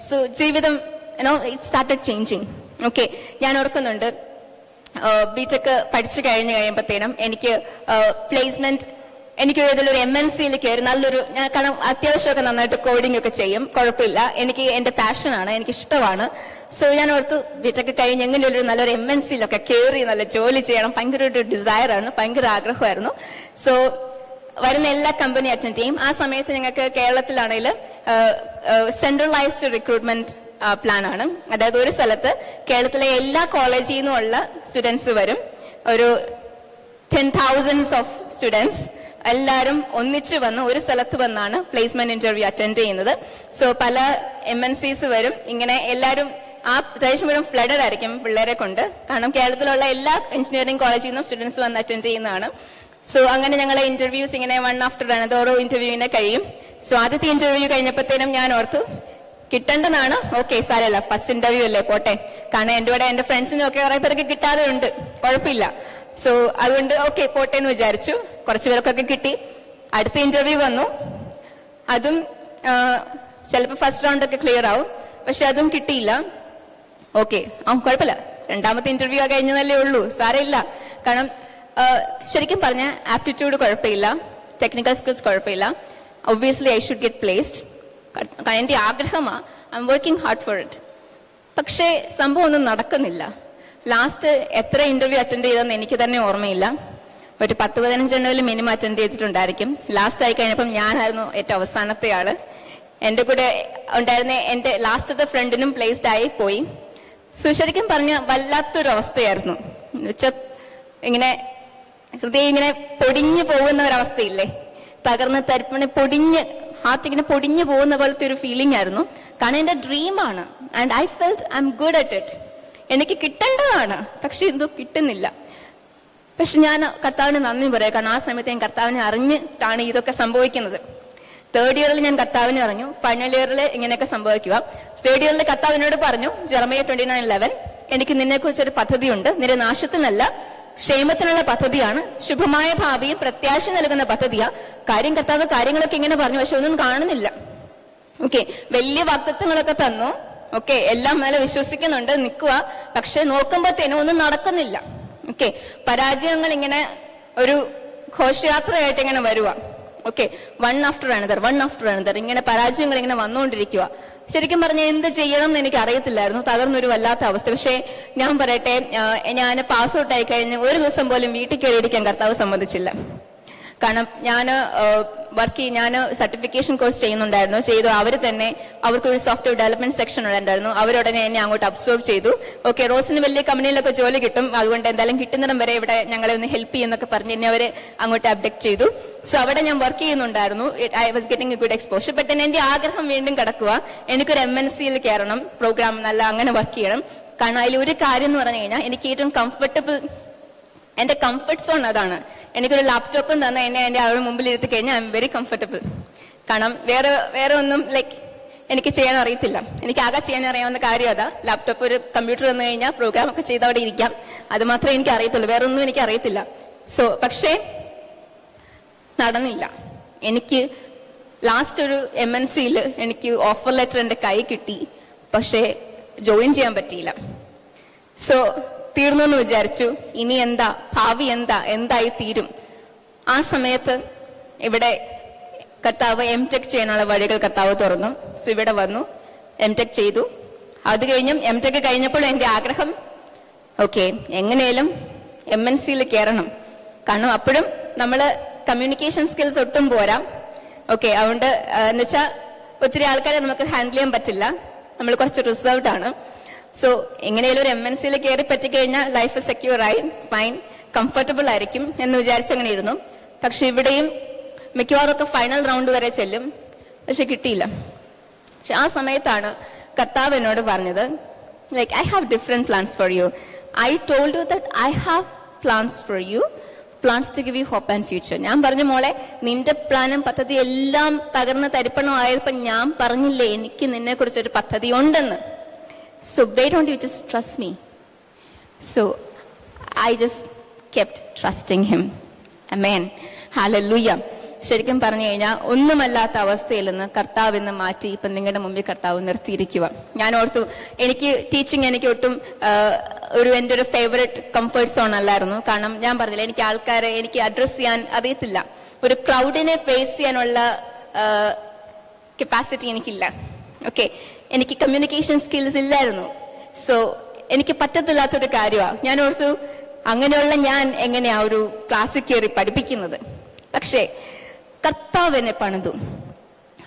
so ജീവിതം you know it started changing okay ഞാൻ ഓർക്കുന്നുണ്ട് ബിടെക് പഠിച്ചു കഴിഞ്ഞ് കഴിയുമ്പോഴത്തേനും എനിക്ക് പ്ലേസ്മെന്റ് എനിക്ക് ഏതൊരു എം എൻ സിയിൽ കയറി നല്ലൊരു ഞാൻ കാരണം അത്യാവശ്യമൊക്കെ നന്നായിട്ട് കോഡിംഗ് ഒക്കെ ചെയ്യും കുഴപ്പമില്ല. എനിക്ക് എന്റെ പാഷനാണ് എനിക്ക് ഇഷ്ടമാണ്. സോ ഞാൻ ഓർത്തു ബിടെക് കഴിഞ്ഞ് എങ്ങനെയൊരു നല്ലൊരു എം എൻ സിയിലൊക്കെ കയറി നല്ല ജോലി ചെയ്യണം. ഭയങ്കര ഒരു ഡിസയർ ആണ് ഭയങ്കര ആഗ്രഹമായിരുന്നു. സോ വരുന്ന എല്ലാ കമ്പനി അറ്റൻഡ് ചെയ്യും ആ സമയത്ത് ഞങ്ങൾക്ക് കേരളത്തിലാണെങ്കിൽ സെൻട്രലൈസ്ഡ് റിക്രൂട്ട്മെന്റ് പ്ലാൻ ആണ്. അതായത് ഒരു സ്ഥലത്ത് കേരളത്തിലെ എല്ലാ കോളേജിൽ നിന്നുമുള്ള സ്റ്റുഡൻസ് വരും. ഒരു ടെൻ തൗസൻഡ്സ് ഓഫ് സ്റ്റുഡൻസ് എല്ലാവരും ഒന്നിച്ചു വന്ന് ഒരു സ്ഥലത്ത് വന്നാണ് പ്ലേസ്മെന്റ് ഇന്റർവ്യൂ അറ്റൻഡ് ചെയ്യുന്നത്. സോ പല എം എൻ വരും. ഇങ്ങനെ എല്ലാവരും ആ പ്രദേശം മുഴുവൻ ഫ്ലഡഡ് ആയിരിക്കും പിള്ളേരെ കൊണ്ട്. കാരണം കേരളത്തിലുള്ള എല്ലാ എഞ്ചിനീയറിംഗ് കോളേജിൽ നിന്നും സ്റ്റുഡൻസ് വന്ന് അറ്റൻഡ് ചെയ്യുന്നതാണ്. സോ അങ്ങനെ ഞങ്ങളെ ഇന്റർവ്യൂസ് ഇങ്ങനെ വൺ ആഫ്റ്റർ ആണ് ഓരോ ഇന്റർവ്യൂവിനെ കഴിയും. സോ ആദ്യത്തെ ഇന്റർവ്യൂ കഴിഞ്ഞപ്പോഴത്തേനും ഞാൻ ഓർത്തു കിട്ടേണ്ടതാണ്. ഓക്കെ സാരല്ല ഫസ്റ്റ് ഇന്റർവ്യൂ അല്ലേ പോട്ടെ. കാരണം എന്റെ കൂടെ എന്റെ ഫ്രണ്ട്സിനും ഒക്കെ കുറെ പേർക്ക് കിട്ടാതെ ഉണ്ട് കുഴപ്പമില്ല. സോ അതുകൊണ്ട് ഓക്കെ പോട്ടെ എന്ന് വിചാരിച്ചു. കുറച്ച് പേർക്കൊക്കെ കിട്ടി. അടുത്ത ഇന്റർവ്യൂ വന്നു. അതും ചിലപ്പോൾ ഫസ്റ്റ് റൗണ്ട് ഒക്കെ ക്ലിയർ ആവും. പക്ഷെ അതും കിട്ടിയില്ല. ഓക്കെ ആ കുഴപ്പമില്ല. രണ്ടാമത്തെ ഇന്റർവ്യൂ ആ കഴിഞ്ഞതല്ലേ ഉള്ളൂ സാരമില്ല. കാരണം ശരിക്കും പറഞ്ഞ ആപ്റ്റിറ്റ്യൂഡ് കുഴപ്പമില്ല. ടെക്നിക്കൽ സ്കിൽസ് കുഴപ്പമില്ല. Obviously I should get placed കാരണം എന്റെ ആഗ്രഹമാണ് I'm working hard for it പക്ഷേ സംഭവം ഒന്നും നടക്കുന്നില്ല. ലാസ്റ്റ് എത്ര ഇന്റർവ്യൂ അറ്റൻഡ് ചെയ്തെന്ന് എനിക്ക് തന്നെ ഓർമ്മയില്ല. ഒരു പത്ത് പതിനഞ്ചെണ്ണമെങ്കിലും മിനിമം അറ്റൻഡ് ചെയ്തിട്ടുണ്ടായിരിക്കും. ലാസ്റ്റ് ആയി കഴിഞ്ഞപ്പം ഞാനായിരുന്നു ഏറ്റവും അവസാനത്തെ ആൾ. എന്റെ കൂടെ ഉണ്ടായിരുന്ന എന്റെ ലാസ്റ്റത്തെ ഫ്രണ്ടിനും പ്ലേസ്ഡ് ആയി പോയി. സുശരിക്കും പറഞ്ഞ വല്ലാത്തൊരു അവസ്ഥയായിരുന്നു എന്നുവെച്ചാൽ ഇങ്ങനെ ഹൃദയം ഇങ്ങനെ പൊടിഞ്ഞു പോകുന്ന ഒരവസ്ഥയില്ലേ? തകർന്ന് തരിപ്പണി പൊടിഞ്ഞ് ഹാർട്ട് ഇങ്ങനെ പൊടിഞ്ഞു പോകുന്ന പോലത്തെ ഒരു ഫീലിംഗ് ആയിരുന്നു. കാരണം എന്റെ ഡ്രീമാണ് and I felt I'm good at it എനിക്ക് കിട്ടേണ്ടതാണ്. പക്ഷെ എന്തോ കിട്ടുന്നില്ല. പക്ഷെ ഞാൻ കർത്താവിന് നന്ദി പറയാം. കാരണം ആ സമയത്ത് ഞാൻ കർത്താവിനെ അറിഞ്ഞിട്ടാണ് ഇതൊക്കെ സംഭവിക്കുന്നത്. തേർഡ് ഇയറിൽ ഞാൻ കർത്താവിനെ അറിഞ്ഞു. ഫൈനൽ ഇയറിൽ ഇങ്ങനെയൊക്കെ സംഭവിക്കുക. തേർഡ് ഇയറിൽ കർത്താവിനോട് പറഞ്ഞു ജെർമയ ട്വന്റി നയൻ ലെവൻ എനിക്ക് നിന്നെ കുറിച്ചൊരു പദ്ധതിയുണ്ട്. നിന്റെ നാശത്തിനല്ല. ക്ഷേമത്തിനുള്ള പദ്ധതിയാണ്. ശുഭമായ ഭാവിയും പ്രത്യാശ നൽകുന്ന പദ്ധതിയാ. കാര്യം കർത്താവ് കാര്യങ്ങളൊക്കെ ഇങ്ങനെ പറഞ്ഞു പക്ഷെ ഒന്നും കാണുന്നില്ല. ഓക്കെ വലിയ വാക്തത്വങ്ങളൊക്കെ തന്നു. ഓക്കെ എല്ലാം നല്ല വിശ്വസിക്കുന്നുണ്ട്. നിൽക്കുക പക്ഷെ നോക്കുമ്പോഴത്തേനും ഒന്നും നടക്കുന്നില്ല. ഓക്കെ പരാജയങ്ങൾ ഇങ്ങനെ ഒരു ഘോഷയാത്രയായിട്ട് ഇങ്ങനെ വരുക okay one after another one after another ഇങ്ങനെ പരാജയങ്ങൾ ഇങ്ങനെ വന്നുകൊണ്ടിരിക്കുക ശരിക്കും പറഞ്ഞാൽ എന്ത് ചെയ്യണം എന്ന് എനിക്ക് അറിയത്തില്ലായിരുന്നു തകർന്നൊരു വല്ലാത്ത അവസ്ഥ. പക്ഷേ ഞാൻ പറയട്ടെ ഞാൻ പാസ് ഔട്ട് ആയി കഴിഞ്ഞ് ഒരു ദിവസം പോലും വീട്ടിൽ കയറിയിരിക്കാൻ കർത്താവ് സമ്മതിച്ചില്ല. കാരണം ഞാൻ വർക്ക് ചെയ്യും ഞാൻ സർട്ടിഫിക്കേഷൻ കോഴ്സ് ചെയ്യുന്നുണ്ടായിരുന്നു. ചെയ്തു. അവർ തന്നെ അവർക്കൊരു സോഫ്റ്റ്വെയർ ഡെവലപ്മെന്റ് സെക്ഷൻ ഉണ്ടായിരുന്നു. അവരുടനെ എന്നെ അങ്ങോട്ട് അബ്സോർവ് ചെയ്തു. ഓക്കെ റോസിന് വലിയ കമ്പനിയിലൊക്കെ ജോലി കിട്ടും. അതുകൊണ്ട് എന്തായാലും കിട്ടുന്നിടം വരെ ഇവിടെ ഞങ്ങളെ ഒന്ന് ഹെൽപ്പ് ചെയ്യുന്നൊക്കെ പറഞ്ഞ് എന്നെ അവർ അങ്ങോട്ട് അപ്ഡക്ട് ചെയ്തു. സോ അവിടെ ഞാൻ വർക്ക് ചെയ്യുന്നുണ്ടായിരുന്നു. I was getting a good exposure but എന്റെ ആഗ്രഹം വീണ്ടും കിടക്കുക എനിക്കൊരു എം എൻ സിയിൽ കയറണം പ്രോഗ്രാം നല്ല അങ്ങനെ വർക്ക് ചെയ്യണം. കാരണം അതിൽ ഒരു കാര്യം എന്ന് പറഞ്ഞു കഴിഞ്ഞാൽ എനിക്ക് ഏറ്റവും കംഫർട്ടബിൾ എന്റെ കംഫർട്ട് സോൺ അതാണ്. എനിക്കൊരു ലാപ്ടോപ്പും തന്നെ എന്നെ എന്റെ അവരുടെ മുമ്പിൽ ഇരുത്തി കഴിഞ്ഞാൽ ഐ എം വെരി കംഫർട്ടബിൾ കാരണം വേറെ വേറെ ഒന്നും ലൈക്ക് എനിക്ക് ചെയ്യാൻ അറിയത്തില്ല. എനിക്ക് ആകെ ചെയ്യാൻ അറിയാവുന്ന കാര്യം അതാ. ലാപ്ടോപ്പ് ഒരു കമ്പ്യൂട്ടർ വന്നു കഴിഞ്ഞാൽ പ്രോഗ്രാം ഒക്കെ ചെയ്ത് അവിടെ ഇരിക്കാം. അത് മാത്രമേ എനിക്ക് അറിയത്തുള്ളൂ. വേറെ ഒന്നും എനിക്ക് അറിയത്തില്ല. സോ പക്ഷേ നടന്നില്ല. എനിക്ക് ലാസ്റ്റ് ഒരു എം എൻ സിയിൽ എനിക്ക് ഓഫർ ലെറ്റർ എന്റെ കൈ കിട്ടി. പക്ഷേ ജോയിൻ ചെയ്യാൻ പറ്റിയില്ല. സോ തീർന്നു എന്ന് വിചാരിച്ചു. ഇനി എന്താ? ഭാവി എന്താ? എന്തായി തീരും? ആ സമയത്ത് ഇവിടെ കർത്താവ് എം ടെക് ചെയ്യാനുള്ള വഴികൾ കർത്താവ് തുറന്നു. സോ ഇവിടെ വന്നു. എം ടെക് ചെയ്തു. അത് കഴിഞ്ഞും എം ടെക് കഴിഞ്ഞപ്പോൾ എന്റെ ആഗ്രഹം ഓക്കെ എങ്ങനെയും എം എൻ സിയിൽ കയറണം. കാരണം അപ്പോഴും നമ്മൾ കമ്മ്യൂണിക്കേഷൻ സ്കിൽസ് ഒട്ടും പോരാ. ഓക്കെ അതുകൊണ്ട് എന്നുവെച്ചാൽ ഒത്തിരി ആൾക്കാരെ നമുക്ക് ഹാൻഡിൽ ചെയ്യാൻ പറ്റില്ല. നമ്മൾ കുറച്ച് റിസർവ്ഡ് ആണ്. സോ എങ്ങനെയാലും ഒരു എം എൻ സിയിൽ കയറി പറ്റിക്കഴിഞ്ഞാൽ ലൈഫ് സെക്യൂർ ആയി ഫൈൻ കംഫർട്ടബിൾ ആയിരിക്കും എന്ന് വിചാരിച്ച് അങ്ങനെ ഇരുന്നു. പക്ഷെ ഇവിടെയും മിക്കവാറും ഒക്കെ ഫൈനൽ റൗണ്ട് വരെ ചെല്ലും. പക്ഷെ കിട്ടിയില്ല. പക്ഷെ ആ സമയത്താണ് കർത്താവ് എന്നോട് പറഞ്ഞത് like I have different plans for you I told you that I have plans for you plans to give you hope and future ഞാൻ പറഞ്ഞ മോളെ നിന്റെ പ്ലാനും പദ്ധതി എല്ലാം തകർന്ന് തരിപ്പണമായപ്പോൾ ഞാൻ പറഞ്ഞില്ലേ എനിക്ക് നിന്നെ കുറിച്ചൊരു പദ്ധതി ഉണ്ടെന്ന് So why don't you just trust me? So I just kept trusting him. Amen. Hallelujah. ശരിക്കും പറഞ്ഞു കഴിഞ്ഞാൽ ഒന്നുമല്ലാത്ത അവസ്ഥയിൽ നിന്ന് കർത്താവ് എന്ന് മാറ്റി ഇപ്പം നിങ്ങളുടെ മുമ്പിൽ കർത്താവ് നിർത്തിയിരിക്കുക ഞാൻ ഓർത്തു എനിക്ക് ടീച്ചിങ് എനിക്ക് ഒട്ടും ഒരു എന്റെ ഒരു ഫേവറേറ്റ് കംഫർട്ട് സോൺ അല്ലായിരുന്നു കാരണം ഞാൻ പറഞ്ഞില്ല എനിക്ക് ആൾക്കാരെ എനിക്ക് അഡ്രസ്സ് ചെയ്യാൻ അറിയത്തില്ല ഒരു ക്രൗഡിനെ ഫേസ് ചെയ്യാനുള്ള കപ്പാസിറ്റി എനിക്കില്ല ഓക്കെ എനിക്ക് കമ്മ്യൂണിക്കേഷൻ സ്കിൽസ് ഇല്ലായിരുന്നു. സോ എനിക്ക് പറ്റത്തില്ലാത്തൊരു കാര്യമാണ് ഞാൻ ഓർത്തു അങ്ങനെയുള്ള ഞാൻ എങ്ങനെയാ ഒരു ക്ലാസ്സിൽ കയറി പഠിപ്പിക്കുന്നത്? പക്ഷേ കർത്താവ് എന്നെ പണിതു.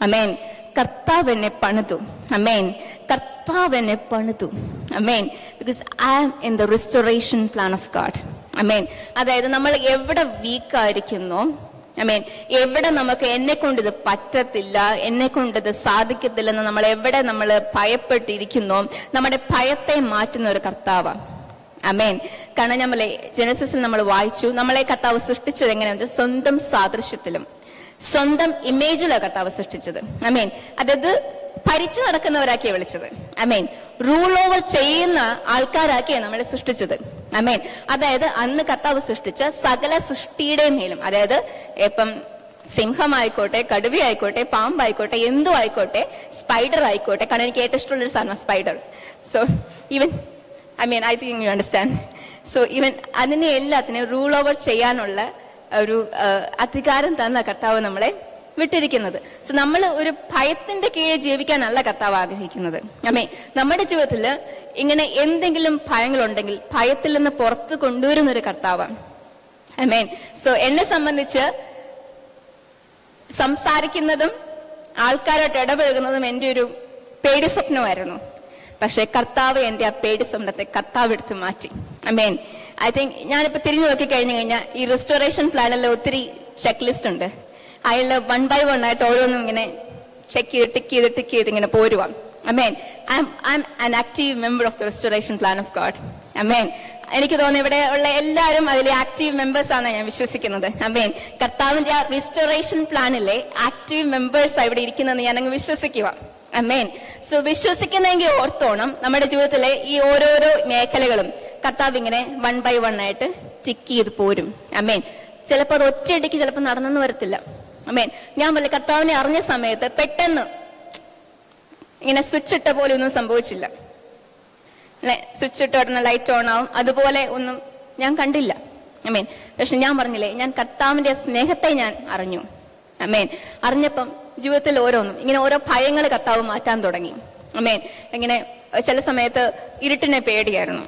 അമേൻ കർത്താവ് എന്നെ പണിതു. അമേൻ കർത്താവ് എന്നെ പണിതു. Amen because I am in the restoration plan of God amen അതായത് നമ്മൾ എവിടെ വീക്കായിരിക്കുന്നോ ഐ മീൻ എവിടെ നമുക്ക് എന്നെ കൊണ്ട് ഇത് പറ്റത്തില്ല എന്നെ കൊണ്ട് ഇത് സാധിക്കത്തില്ലെന്ന് നമ്മൾ എവിടെ നമ്മൾ ഭയപ്പെട്ടിരിക്കുന്നു നമ്മുടെ ഭയത്തെ മാറ്റുന്ന ഒരു കർത്താവാണ് അമേൻ കാരണം നമ്മളെ ജനസിസിൽ നമ്മൾ വായിച്ചു നമ്മളെ കർത്താവ് സൃഷ്ടിച്ചത് എങ്ങനെയാണെന്ന് വെച്ചാൽ സ്വന്തം സാദൃശ്യത്തിലും സ്വന്തം ഇമേജിലാണ് കർത്താവ് സൃഷ്ടിച്ചത്. അമേൻ അതായത് ഭരിച്ചു നടക്കുന്നവരാക്കിയ വിളിച്ചത്. അമേൻ റൂൾ ഓവർ ചെയ്യുന്ന ആൾക്കാരാക്കിയാണ് നമ്മളെ സൃഷ്ടിച്ചത്. അമേൻ അതായത് അന്ന് കർത്താവ് സൃഷ്ടിച്ച സകല സൃഷ്ടിയുടെ മേലും അതായത് ഇപ്പം സിംഹമായിക്കോട്ടെ കടുവി ആയിക്കോട്ടെ പാമ്പായിക്കോട്ടെ എന്തു ആയിക്കോട്ടെ സ്പൈഡർ ആയിക്കോട്ടെ കാരണം എനിക്ക് ഏറ്റവും ഇഷ്ടമുള്ളൊരു സാധനം spider so even I mean I think you understand so even അതിനെ എല്ലാത്തിനും റൂൾ ഓവർ ചെയ്യാനുള്ള ഒരു അധികാരം തന്ന കർത്താവ് നമ്മളെ വിട്ടിരിക്കുന്നത്. സോ നമ്മൾ ഒരു ഭയത്തിന്റെ കീഴിൽ ജീവിക്കാനല്ല കർത്താവ് ആഗ്രഹിക്കുന്നത്. അമ്മേ നമ്മുടെ ജീവിതത്തിൽ ഇങ്ങനെ എന്തെങ്കിലും ഭയങ്ങളുണ്ടെങ്കിൽ ഭയത്തിൽ നിന്ന് പുറത്ത് കൊണ്ടുവരുന്ന ഒരു കർത്താവാണ് അമേൻ സോ എന്നെ സംബന്ധിച്ച് സംസാരിക്കുന്നതും ആൾക്കാരായിട്ട് ഇടപഴകുന്നതും എന്റെ ഒരു പേടി സ്വപ്നമായിരുന്നു. പക്ഷെ കർത്താവ് എന്റെ ആ പേടി സ്വപ്നത്തെ കർത്താവ് എടുത്ത് മാറ്റി. അമേൻ ഐ തിങ്ക് ഞാനിപ്പോൾ തിരിഞ്ഞു നോക്കി കഴിഞ്ഞു കഴിഞ്ഞാൽ ഈ റെസ്റ്റോറേഷൻ പ്ലാനിൽ ഒത്തിരി ചെക്ക് ലിസ്റ്റ് ഉണ്ട്. അതിൽ വൺ ബൈ വൺ ആയിട്ട് ഓരോന്നും ഇങ്ങനെ ചെക്ക് ചെയ്ത് ടിക്ക് ചെയ്ത് ടിക്ക് ചെയ്ത് ഇങ്ങനെ പോരുവാം. Amen I am an active member of the restoration plan of God amen എനിക്ക് തോന്നുന്നു ഇവിടെ ഉള്ള എല്ലാവരും അതിലെ ആക്റ്റീവ് മെമ്പേഴ്സ് ആണ് ഞാൻ വിശ്വസിക്കുന്നത്. അമേൻ കർത്താവിന്റെ ആ റിസ്റ്റോറേഷൻ പ്ലാനിലെ ആക്റ്റീവ് മെമ്പേഴ്സ് ഇവിടെ ഇരിക്കുന്നതെന്ന് ഞാൻ അങ്ങ് വിശ്വസിക്കുക അമേൻ സോ വിശ്വസിക്കുന്നെങ്കിൽ ഓർത്തോണം നമ്മുടെ ജീവിതത്തിലെ ഈ ഓരോരോ മേഖലകളും കർത്താവ് ഇങ്ങനെ വൺ ബൈ വൺ ആയിട്ട് ടിക്ക് ചെയ്ത് പോരും. അമേൻ ചിലപ്പോൾ അത് ഒറ്റയടിക്ക് ചിലപ്പോൾ നടന്നെന്ന് വരത്തില്ല. അമേൻ ഞാൻ വല്ല കർത്താവിനെ അറിഞ്ഞ സമയത്ത് പെട്ടെന്ന് ഇങ്ങനെ സ്വിച്ച് ഇട്ട പോലെ ഒന്നും സംഭവിച്ചില്ല. അല്ലെ? സ്വിച്ച് ഇട്ട് ഉടനെ ലൈറ്റ് ഓൺ ആവും. അതുപോലെ ഒന്നും ഞാൻ കണ്ടില്ല. അമേൻ പക്ഷെ ഞാൻ പറഞ്ഞില്ലേ ഞാൻ കർത്താവിന്റെ സ്നേഹത്തെ ഞാൻ അറിഞ്ഞു. അമേൻ അറിഞ്ഞപ്പം ജീവിതത്തിൽ ഓരോന്നും ഇങ്ങനെ ഓരോ ഭയങ്ങൾ കർത്താവ് മാറ്റാൻ തുടങ്ങി. അമേൻ ഇങ്ങനെ ചില സമയത്ത് ഇരുട്ടിനെ പേടിയായിരുന്നു.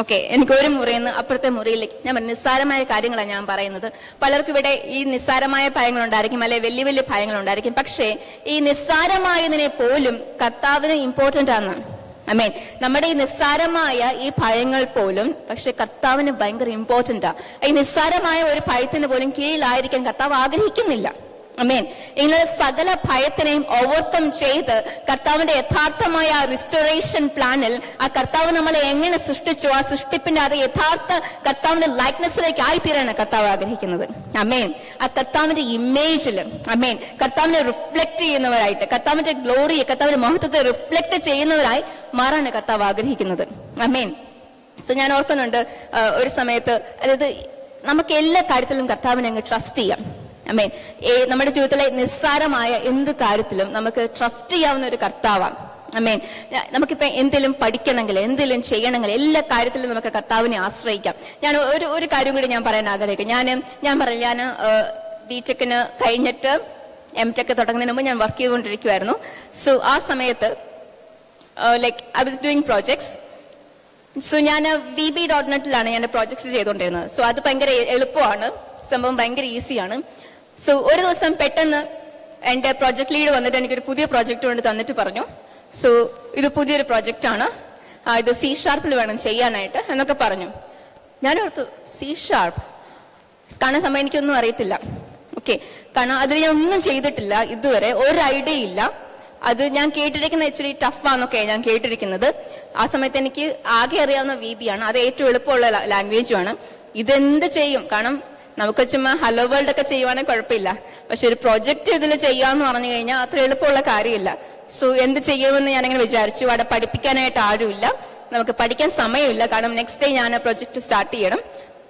ഓക്കെ എനിക്ക് ഒരു മുറിയിൽ അപ്പുറത്തെ മുറിയിലേക്ക് ഞാൻ നിസ്സാരമായ കാര്യങ്ങളാണ് ഞാൻ പറയുന്നത്. പലർക്കും ഇവിടെ ഈ നിസ്സാരമായ ഭയങ്ങൾ ഉണ്ടായിരിക്കും അല്ലെ വലിയ വലിയ ഭയങ്ങൾ ഉണ്ടായിരിക്കും പക്ഷേ ഈ നിസ്സാരമായതിനെ പോലും കർത്താവിന് ഇമ്പോർട്ടന്റ് ആണ്. അമേൻ നമ്മുടെ ഈ നിസ്സാരമായ ഈ ഭയങ്ങൾ പോലും പക്ഷെ കർത്താവിന് ഭയങ്കര ഇമ്പോർട്ടന്റാ ഈ നിസ്സാരമായ ഒരു ഭയത്തിന് പോലും കീഴിലായിരിക്കാൻ കർത്താവ് ആഗ്രഹിക്കുന്നില്ല. അമേൻ ഇങ്ങനെ സകല ഭയത്തിനെയും ഓവർകം ചെയ്ത് കർത്താവിന്റെ യഥാർത്ഥമായ ആ റിസ്റ്റോറേഷൻ പ്ലാനിൽ ആ കർത്താവ് നമ്മളെ എങ്ങനെ സൃഷ്ടിച്ചു? ആ സൃഷ്ടിപ്പിന്റെ അത് യഥാർത്ഥ കർത്താവിന്റെ ലൈക്നെസ്സിലേക്ക് ആയിത്തീരാണ് കർത്താവ് ആഗ്രഹിക്കുന്നത്. അമേൻ ആ കർത്താവിന്റെ ഇമേജിൽ അമേൻ കർത്താവിനെ റിഫ്ലക്ട് ചെയ്യുന്നവരായിട്ട് കർത്താവിന്റെ ഗ്ലോറി കർത്താവിന്റെ മഹത്വത്തെ റിഫ്ലക്ട് ചെയ്യുന്നവരായി മാറാണ് കർത്താവ് ആഗ്രഹിക്കുന്നത്. അമേൻ സോ ഞാൻ ഓർക്കുന്നുണ്ട് ഒരു സമയത്ത് അതായത് നമുക്ക് എല്ലാ കാര്യത്തിലും കർത്താവിനെ അങ്ങ് ട്രസ്റ്റ് ചെയ്യാം. അമേൻ നമ്മുടെ ജീവിതത്തിലെ നിസ്സാരമായ എന്ത് കാര്യത്തിലും നമുക്ക് ട്രസ്റ്റ് ചെയ്യാവുന്ന ഒരു കർത്താവാണ് അമ്മേ നമുക്കിപ്പോ എന്തെങ്കിലും പഠിക്കണമെങ്കിൽ എന്തെങ്കിലും ചെയ്യണമെങ്കിൽ എല്ലാ കാര്യത്തിലും നമുക്ക് കർത്താവിനെ ആശ്രയിക്കാം. ഞാൻ ഒരു ഒരു കാര്യം കൂടി ഞാൻ പറയാൻ ആഗ്രഹിക്കും ഞാൻ ഞാൻ പറയാം ഞാൻ ബി ടെക്കിന് കഴിഞ്ഞിട്ട് എം ടെക് തുടങ്ങുന്നതിന് മുമ്പ് ഞാൻ വർക്ക് ചെയ്തുകൊണ്ടിരിക്കുവായിരുന്നു. സോ ആ സമയത്ത് like I was doing projects so ഞാൻ വി ബി ഡോട്ട് നെറ്റിലാണ് ഞാൻ പ്രോജക്ട്സ് ചെയ്തുകൊണ്ടിരുന്നത്. സോ അത് ഭയങ്കര എളുപ്പമാണ്. സംഭവം ഭയങ്കര ഈസിയാണ് സോ ഒരു ദിവസം പെട്ടെന്ന് എന്റെ പ്രോജക്ട് ലീഡ് വന്നിട്ട് എനിക്കൊരു പുതിയ പ്രോജക്റ്റ് കൊണ്ട് തന്നിട്ട് പറഞ്ഞു. സോ ഇത് പുതിയൊരു പ്രോജക്റ്റ് ആണ്. ഇത് സി ഷാർപ്പിൽ വേണം ചെയ്യാനായിട്ട് എന്നൊക്കെ പറഞ്ഞു. ഞാൻ ഓർത്തു സി ഷാർപ്പ് കാണാൻ സമയം എനിക്കൊന്നും അറിയത്തില്ല. ഓക്കെ കാരണം അതിൽ ഞാൻ ഒന്നും ചെയ്തിട്ടില്ല ഇതുവരെ. ഒരു ഐഡിയ ഇല്ല. അത് ഞാൻ കേട്ടിരിക്കുന്ന ഇച്ചിരി ടഫാന്നൊക്കെ ഞാൻ കേട്ടിരിക്കുന്നത്. ആ സമയത്ത് എനിക്ക് ആകെ അറിയാവുന്ന വി ബി ആണ്. അത് ഏറ്റവും എളുപ്പമുള്ള ലാംഗ്വേജുമാണ് ഇതെന്ത് ചെയ്യും? കാരണം നമുക്ക് ചുമ്മാ ഹലോ വേൾഡ് ഒക്കെ ചെയ്യുവാണെങ്കിൽ കുഴപ്പമില്ല. പക്ഷെ ഒരു പ്രൊജക്ട് ഇതിൽ ചെയ്യാന്ന് പറഞ്ഞു കഴിഞ്ഞാൽ അത്ര എളുപ്പമുള്ള കാര്യമില്ല. സോ എന്ത് ചെയ്യുമെന്ന് ഞാനിങ്ങനെ വിചാരിച്ചു. അവിടെ പഠിപ്പിക്കാനായിട്ട് ആരുമില്ല. നമുക്ക് പഠിക്കാൻ സമയമില്ല. കാരണം നെക്സ്റ്റ് ഡേ ഞാൻ പ്രൊജക്ട് സ്റ്റാർട്ട് ചെയ്യണം.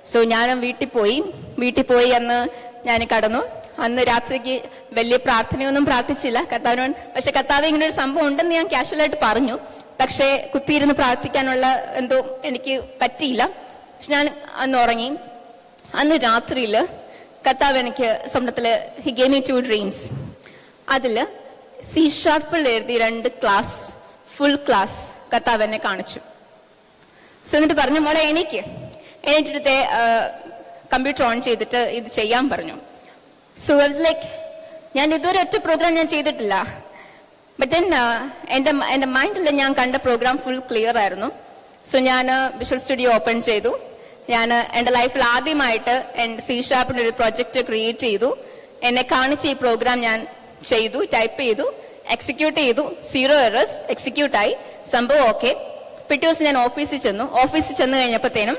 സോ ഞാൻ വീട്ടിൽ പോയി. വീട്ടിൽ പോയി അന്ന് ഞാൻ കടന്നു. അന്ന് രാത്രിക്ക് വലിയ പ്രാർത്ഥനയൊന്നും പ്രാർത്ഥിച്ചില്ല. കത്താവിനോട് പക്ഷെ കത്താവ് ഇങ്ങനെ ഒരു സംഭവം ഉണ്ടെന്ന് ഞാൻ കാഷ്വലായിട്ട് പറഞ്ഞു. പക്ഷേ കുത്തിയിരുന്ന് പ്രാർത്ഥിക്കാനുള്ള എന്തോ എനിക്ക് പറ്റിയില്ല. പക്ഷെ ഞാൻ അന്ന് ഉറങ്ങി. അന്ന് രാത്രിയിൽ കർത്താവ് എനിക്ക് സ്വപ്നത്തിൽ he gave me two dreams അതിൽ സി ഷാർപ്പിൽ എഴുതി രണ്ട് ക്ലാസ് ഫുൾ ക്ലാസ് കർത്താവ് എന്നെ കാണിച്ചു. സോ എന്നിട്ട് പറഞ്ഞു മോളെ എനിക്ക് എനിക്കിടത്തെ കമ്പ്യൂട്ടർ ഓൺ ചെയ്തിട്ട് ഇത് ചെയ്യാൻ പറഞ്ഞു. സോ വാസ് ലൈക്ക് ഞാൻ ഇതുവരെ ഒറ്റ പ്രോഗ്രാം ഞാൻ ചെയ്തിട്ടില്ല. ബട്ട് ദെൻ എന്റെ എന്റെ മൈൻഡിൽ ഞാൻ കണ്ട പ്രോഗ്രാം ഫുൾ ക്ലിയർ ആയിരുന്നു. സോ ഞാൻ വിഷ്വൽ സ്റ്റുഡിയോ ഓപ്പൺ ചെയ്തു. ഞാൻ എന്റെ ലൈഫിൽ ആദ്യമായിട്ട് എന്റെ സി ഷാപ്പിന്റെ ഒരു പ്രൊജക്റ്റ് ക്രിയേറ്റ് ചെയ്തു. എന്നെ കാണിച്ച് ഈ പ്രോഗ്രാം ഞാൻ ചെയ്തു ടൈപ്പ് ചെയ്തു എക്സിക്യൂട്ട് ചെയ്തു. സീറോ എറേഴ്സ് എക്സിക്യൂട്ട് ആയി. സംഭവം ഓക്കെ പിറ്റേ ദിവസം ഞാൻ ഓഫീസിൽ ചെന്നു. ഓഫീസിൽ ചെന്ന് കഴിഞ്ഞപ്പോഴത്തേനും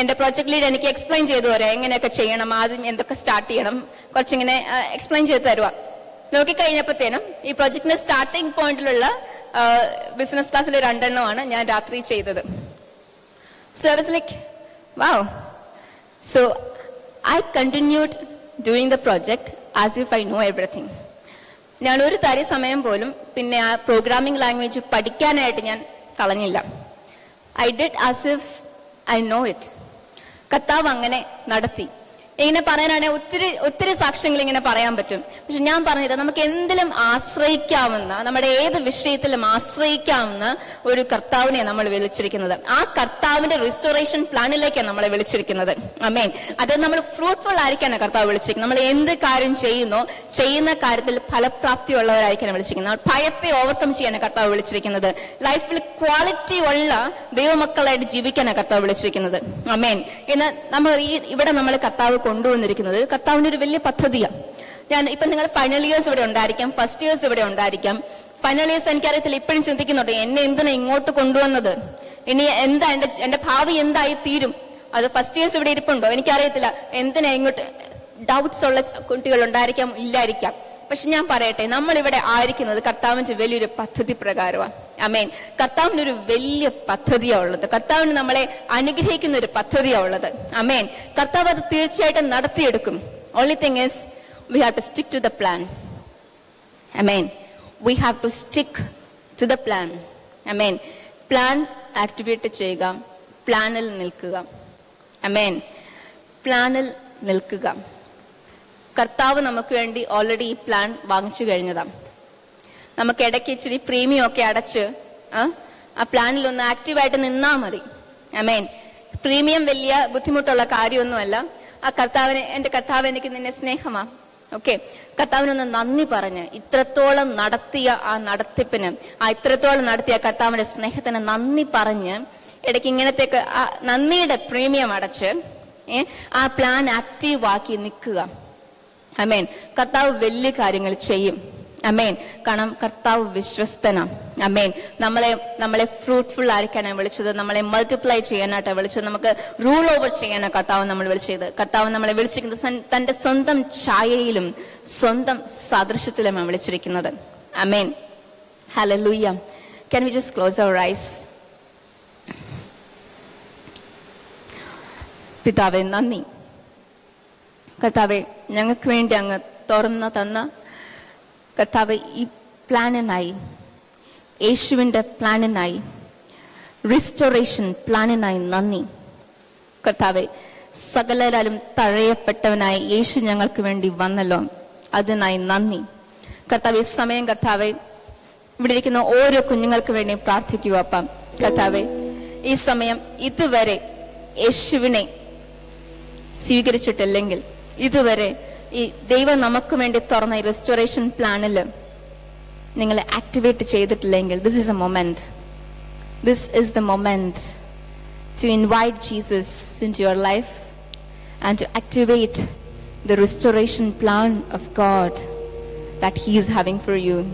എന്റെ പ്രോജക്ട് ലീഡ് എനിക്ക് എക്സ്പ്ലെയിൻ ചെയ്തു തരാം എങ്ങനെയൊക്കെ ചെയ്യണം ആദ്യം എന്തൊക്കെ സ്റ്റാർട്ട് ചെയ്യണം കുറച്ചിങ്ങനെ എക്സ്പ്ലെയിൻ ചെയ്ത് തരുക നോക്കിക്കഴിഞ്ഞപ്പോഴത്തേനും ഈ പ്രൊജക്ടിന്റെ സ്റ്റാർട്ടിംഗ് പോയിന്റിലുള്ള ബിസിനസ് ക്ലാസ്സിൽ രണ്ടെണ്ണമാണ് ഞാൻ രാത്രി ചെയ്തത്. So like wow So I continued doing the project as if I know everything. ഞാൻ ഒരു തരി സമയം പോലും പിന്നെ ആ പ്രോഗ്രാമിംഗ് ലാംഗ്വേജ് പഠിക്കാനായിട്ട് ഞാൻ കളഞ്ഞില്ല. I did as if I know it കത്താവ് അങ്ങനെ നടത്തി. ഇങ്ങനെ പറയാനാണെങ്കിൽ ഒത്തിരി ഒത്തിരി സാക്ഷ്യങ്ങൾ ഇങ്ങനെ പറയാൻ പറ്റും. പക്ഷെ ഞാൻ പറഞ്ഞത് നമുക്ക് എന്തിലും ആശ്രയിക്കാവുന്ന നമ്മുടെ ഏത് വിഷയത്തിലും ആശ്രയിക്കാവുന്ന ഒരു കർത്താവിനെ നമ്മൾ വിളിച്ചിരിക്കുന്നത്. ആ കർത്താവിന്റെ റിസ്റ്റോറേഷൻ പ്ലാനിലേക്കാണ് നമ്മളെ വിളിച്ചിരിക്കുന്നത്. അമേൻ അത് നമ്മൾ ഫ്രൂട്ട്ഫുൾ ആയിരിക്കാനാണ് കർത്താവ് വിളിച്ചിരിക്കുന്നത്. നമ്മൾ എന്ത് കാര്യം ചെയ്യുന്നോ ചെയ്യുന്ന കാര്യത്തിൽ ഫലപ്രാപ്തി ഉള്ളവരായിരിക്കാനാണ് വിളിച്ചിരിക്കുന്നത് ഭയത്തെ ഓവർകം ചെയ്യാനാണ് കർത്താവ് വിളിച്ചിരിക്കുന്നത്. ലൈഫിൽ ക്വാളിറ്റി ഉള്ള ദൈവമക്കളായിട്ട് ജീവിക്കാനാണ് കർത്താവ് വിളിച്ചിരിക്കുന്നത്. അമേൻ ഇന്ന് നമ്മൾ ഈ ഇവിടെ നമ്മൾ കർത്താവ് കൊണ്ടുവന്നിരിക്കുന്നത്. കർത്താവിന്റെ ഒരു വലിയ പദ്ധതിയാണ്. ഞാൻ ഇപ്പം നിങ്ങൾ ഫൈനൽ ഇയേഴ്സ് ഇവിടെ ഉണ്ടായിരിക്കാം. ഫസ്റ്റ് ഇയേഴ്സ് ഇവിടെ ഉണ്ടായിരിക്കാം. ഫൈനൽ ഇയേഴ്സ് എനിക്കറിയത്തില്ല. ഇപ്പോഴും ചിന്തിക്കുന്നുണ്ട്. എന്നെ എന്തിനാ ഇങ്ങോട്ട് കൊണ്ടുവന്നത്? ഇനി എന്താ എന്റെ എന്റെ ഭാവി എന്തായി തീരും? അത് ഫസ്റ്റ് ഇയേഴ്സ് ഇവിടെ ഇരിപ്പുണ്ടോ? എനിക്കറിയത്തില്ല. എന്തിനാ ഇങ്ങോട്ട് ഡൗട്ട്സ് ഉള്ള കുട്ടികൾ ഉണ്ടായിരിക്കാം ഇല്ലായിരിക്കാം. പക്ഷെ ഞാൻ പറയട്ടെ നമ്മൾ ഇവിടെ ആയിരിക്കുന്നത് കർത്താവിന്റെ വലിയൊരു പദ്ധതി പ്രകാരമാണ്. അമേൻ കർത്താവിന് ഒരു വലിയ പദ്ധതിയാണ് ഉള്ളത്. കർത്താവിന് നമ്മളെ അനുഗ്രഹിക്കുന്ന ഒരു പദ്ധതിയാണ് ഉള്ളത്. അമേൻ കർത്താവ് അത് തീർച്ചയായിട്ടും നടത്തിയെടുക്കും. Only thing is we have to stick to the plan amen we have to stick to the plan amen plan activate ചെയ്യുക. പ്ലാനിൽ നിൽക്കുക. അമേൻ പ്ലാനിൽ നിൽക്കുക. കർത്താവ് നമുക്ക് വേണ്ടി ഓൾറെഡി ഈ പ്ലാൻ വാങ്ങിച്ചു കഴിഞ്ഞതാണ് നമുക്ക് ഇടയ്ക്ക് ഇച്ചിരി പ്രീമിയം ഒക്കെ അടച്ച് ആ, പ്ലാനിൽ ഒന്ന് ആക്റ്റീവായിട്ട് നിന്നാ മതി. അമേൻ പ്രീമിയം വലിയ ബുദ്ധിമുട്ടുള്ള കാര്യമൊന്നുമല്ല. ആ കർത്താവിന് എന്റെ കർത്താവ് എനിക്ക് നിന്നെ സ്നേഹമാ. ഓക്കെ കർത്താവിനൊന്ന് നന്ദി പറഞ്ഞ് ഇത്രത്തോളം നടത്തിയ ആ നടത്തിപ്പിന് ആ ഇത്രത്തോളം നടത്തിയ കർത്താവിന്റെ സ്നേഹത്തിന് നന്ദി പറഞ്ഞ് ഇടയ്ക്ക് ഇങ്ങനത്തേക്ക് ആ നന്ദിയുടെ പ്രീമിയം അടച്ച് ആ പ്ലാൻ ആക്റ്റീവ് ആക്കി നിൽക്കുക. അമേൻ കർത്താവ് വലിയ കാര്യങ്ങൾ ചെയ്യും. അമേൻ കാരണം കർത്താവ് വിശ്വസ്തനാണ് അമേൻ നമ്മളെ നമ്മളെ ഫ്രൂട്ട്ഫുൾ ആയിരിക്കാനാണ് വിളിച്ചത്. നമ്മളെ മൾട്ടിപ്ലൈ ചെയ്യാനായിട്ടാണ് വിളിച്ചത്. നമുക്ക് റൂൾ ഓവർ ചെയ്യാനാണ് കർത്താവ് നമ്മൾ വിളിച്ചത്. കർത്താവ് നമ്മളെ വിളിച്ചിരിക്കുന്നത് തന്റെ സ്വന്തം ഛായയിലും സ്വന്തം സാദൃശ്യത്തിലുമാണ് വിളിച്ചിരിക്കുന്നത്. Amen hallelujah can we just close our eyes പിതാവെ നന്ദി. കർത്താവെ ഞങ്ങൾക്ക് വേണ്ടി അങ്ങ് തുറന്ന് തന്ന കർത്താവ് ഈ പ്ലാനിനായി യേശുവിന്റെ പ്ലാനിനായി റിസ്റ്റോറേഷൻ പ്ലാനിനായി നന്ദി. കർത്താവെ സകലരാലും തഴയപ്പെട്ടവനായി യേശു ഞങ്ങൾക്ക് വേണ്ടി വന്നല്ലോ. അതിനായി നന്ദി. കർത്താവ് ഈ സമയം കർത്താവെ ഇവിടെ ഇരിക്കുന്ന ഓരോ കുഞ്ഞുങ്ങൾക്ക് വേണ്ടി പ്രാർത്ഥിക്കുക അപ്പം. കർത്താവെ ഈ സമയം ഇതുവരെ യേശുവിനെ സ്വീകരിച്ചിട്ടില്ലെങ്കിൽ ഇതുവരെ ഈ ദൈവം നമുക്ക് വേണ്ടി തുറന്ന ഈ റെസ്റ്റോറേഷൻ പ്ലാനിൽ നിങ്ങൾ ആക്ടിവേറ്റ് ചെയ്തിട്ടില്ലെങ്കിൽ this is a moment this is the moment to invite Jesus into your life and to activate the restoration plan of God that He is having for you.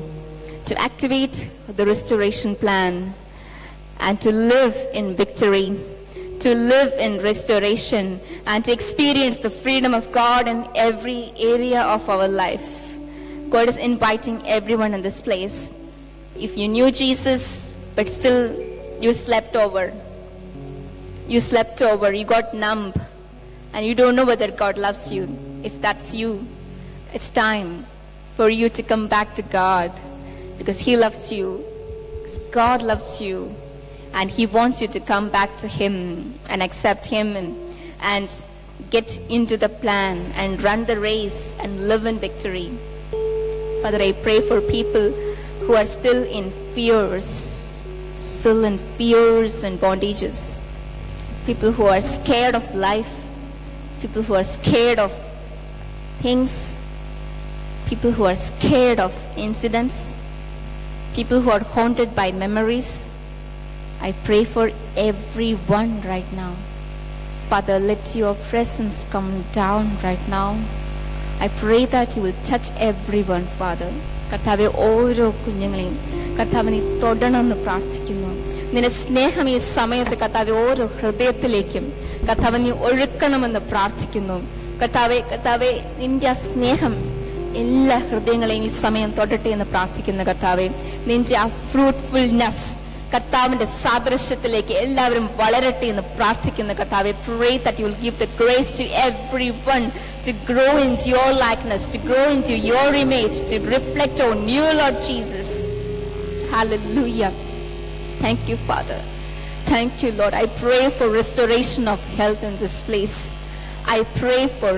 To activate the restoration plan and to live in victory, to live in restoration, and to experience the freedom of God in every area of our life. God is inviting everyone in this place. If you knew Jesus, but still you slept over, you slept over, you got numb, and you don't know whether God loves you. If that's you, it's time for you to come back to God because He loves you. God loves you. And He wants you to come back to Him and accept Him and, and get into the plan and run the race and live in victory. Father, I pray for people who are still in fears, still in fears and bondages. People who are scared of life, people who are scared of things, people who are scared of incidents, people who are haunted by memories. I pray for everyone right now. Father, let your presence come down right now. I pray that you will touch everyone, Father. കർത്താവെ ഓരോ കുഞ്ഞുങ്ങളെയും കർത്താവിനെ തൊടണമെന്ന് പ്രാർത്ഥിക്കുന്നു നിന്റെ സ്നേഹം ഈ സമയത്ത് കർത്താവെ ഓരോ ഹൃദയത്തിലേക്കും കർത്താവ് നീ ഒഴുക്കണമെന്ന് പ്രാർത്ഥിക്കുന്നു കർത്താവെ കർത്താവെ നിന്റെ സ്നേഹം എല്ലാ ഹൃദയങ്ങളെയും ഈ സമയം തൊടട്ടെ എന്ന് പ്രാർത്ഥിക്കുന്നു കർത്താവെ നിന്റെ ആ ഫ്രൂട്ട്ഫുൾനെസ് കർത്താവിന്റെ സാദൃശ്യത്തിലേക്ക് എല്ലാവരും വളരട്ടെ എന്ന് പ്രാർത്ഥിക്കുന്ന കർത്താവെ pray that you will give the grace to every one to grow into your likeness to grow into your image to reflect on new Lord Jesus Hallelujah. Thank you, Father. Thank you, Lord. I pray for restoration of health in this place. I pray for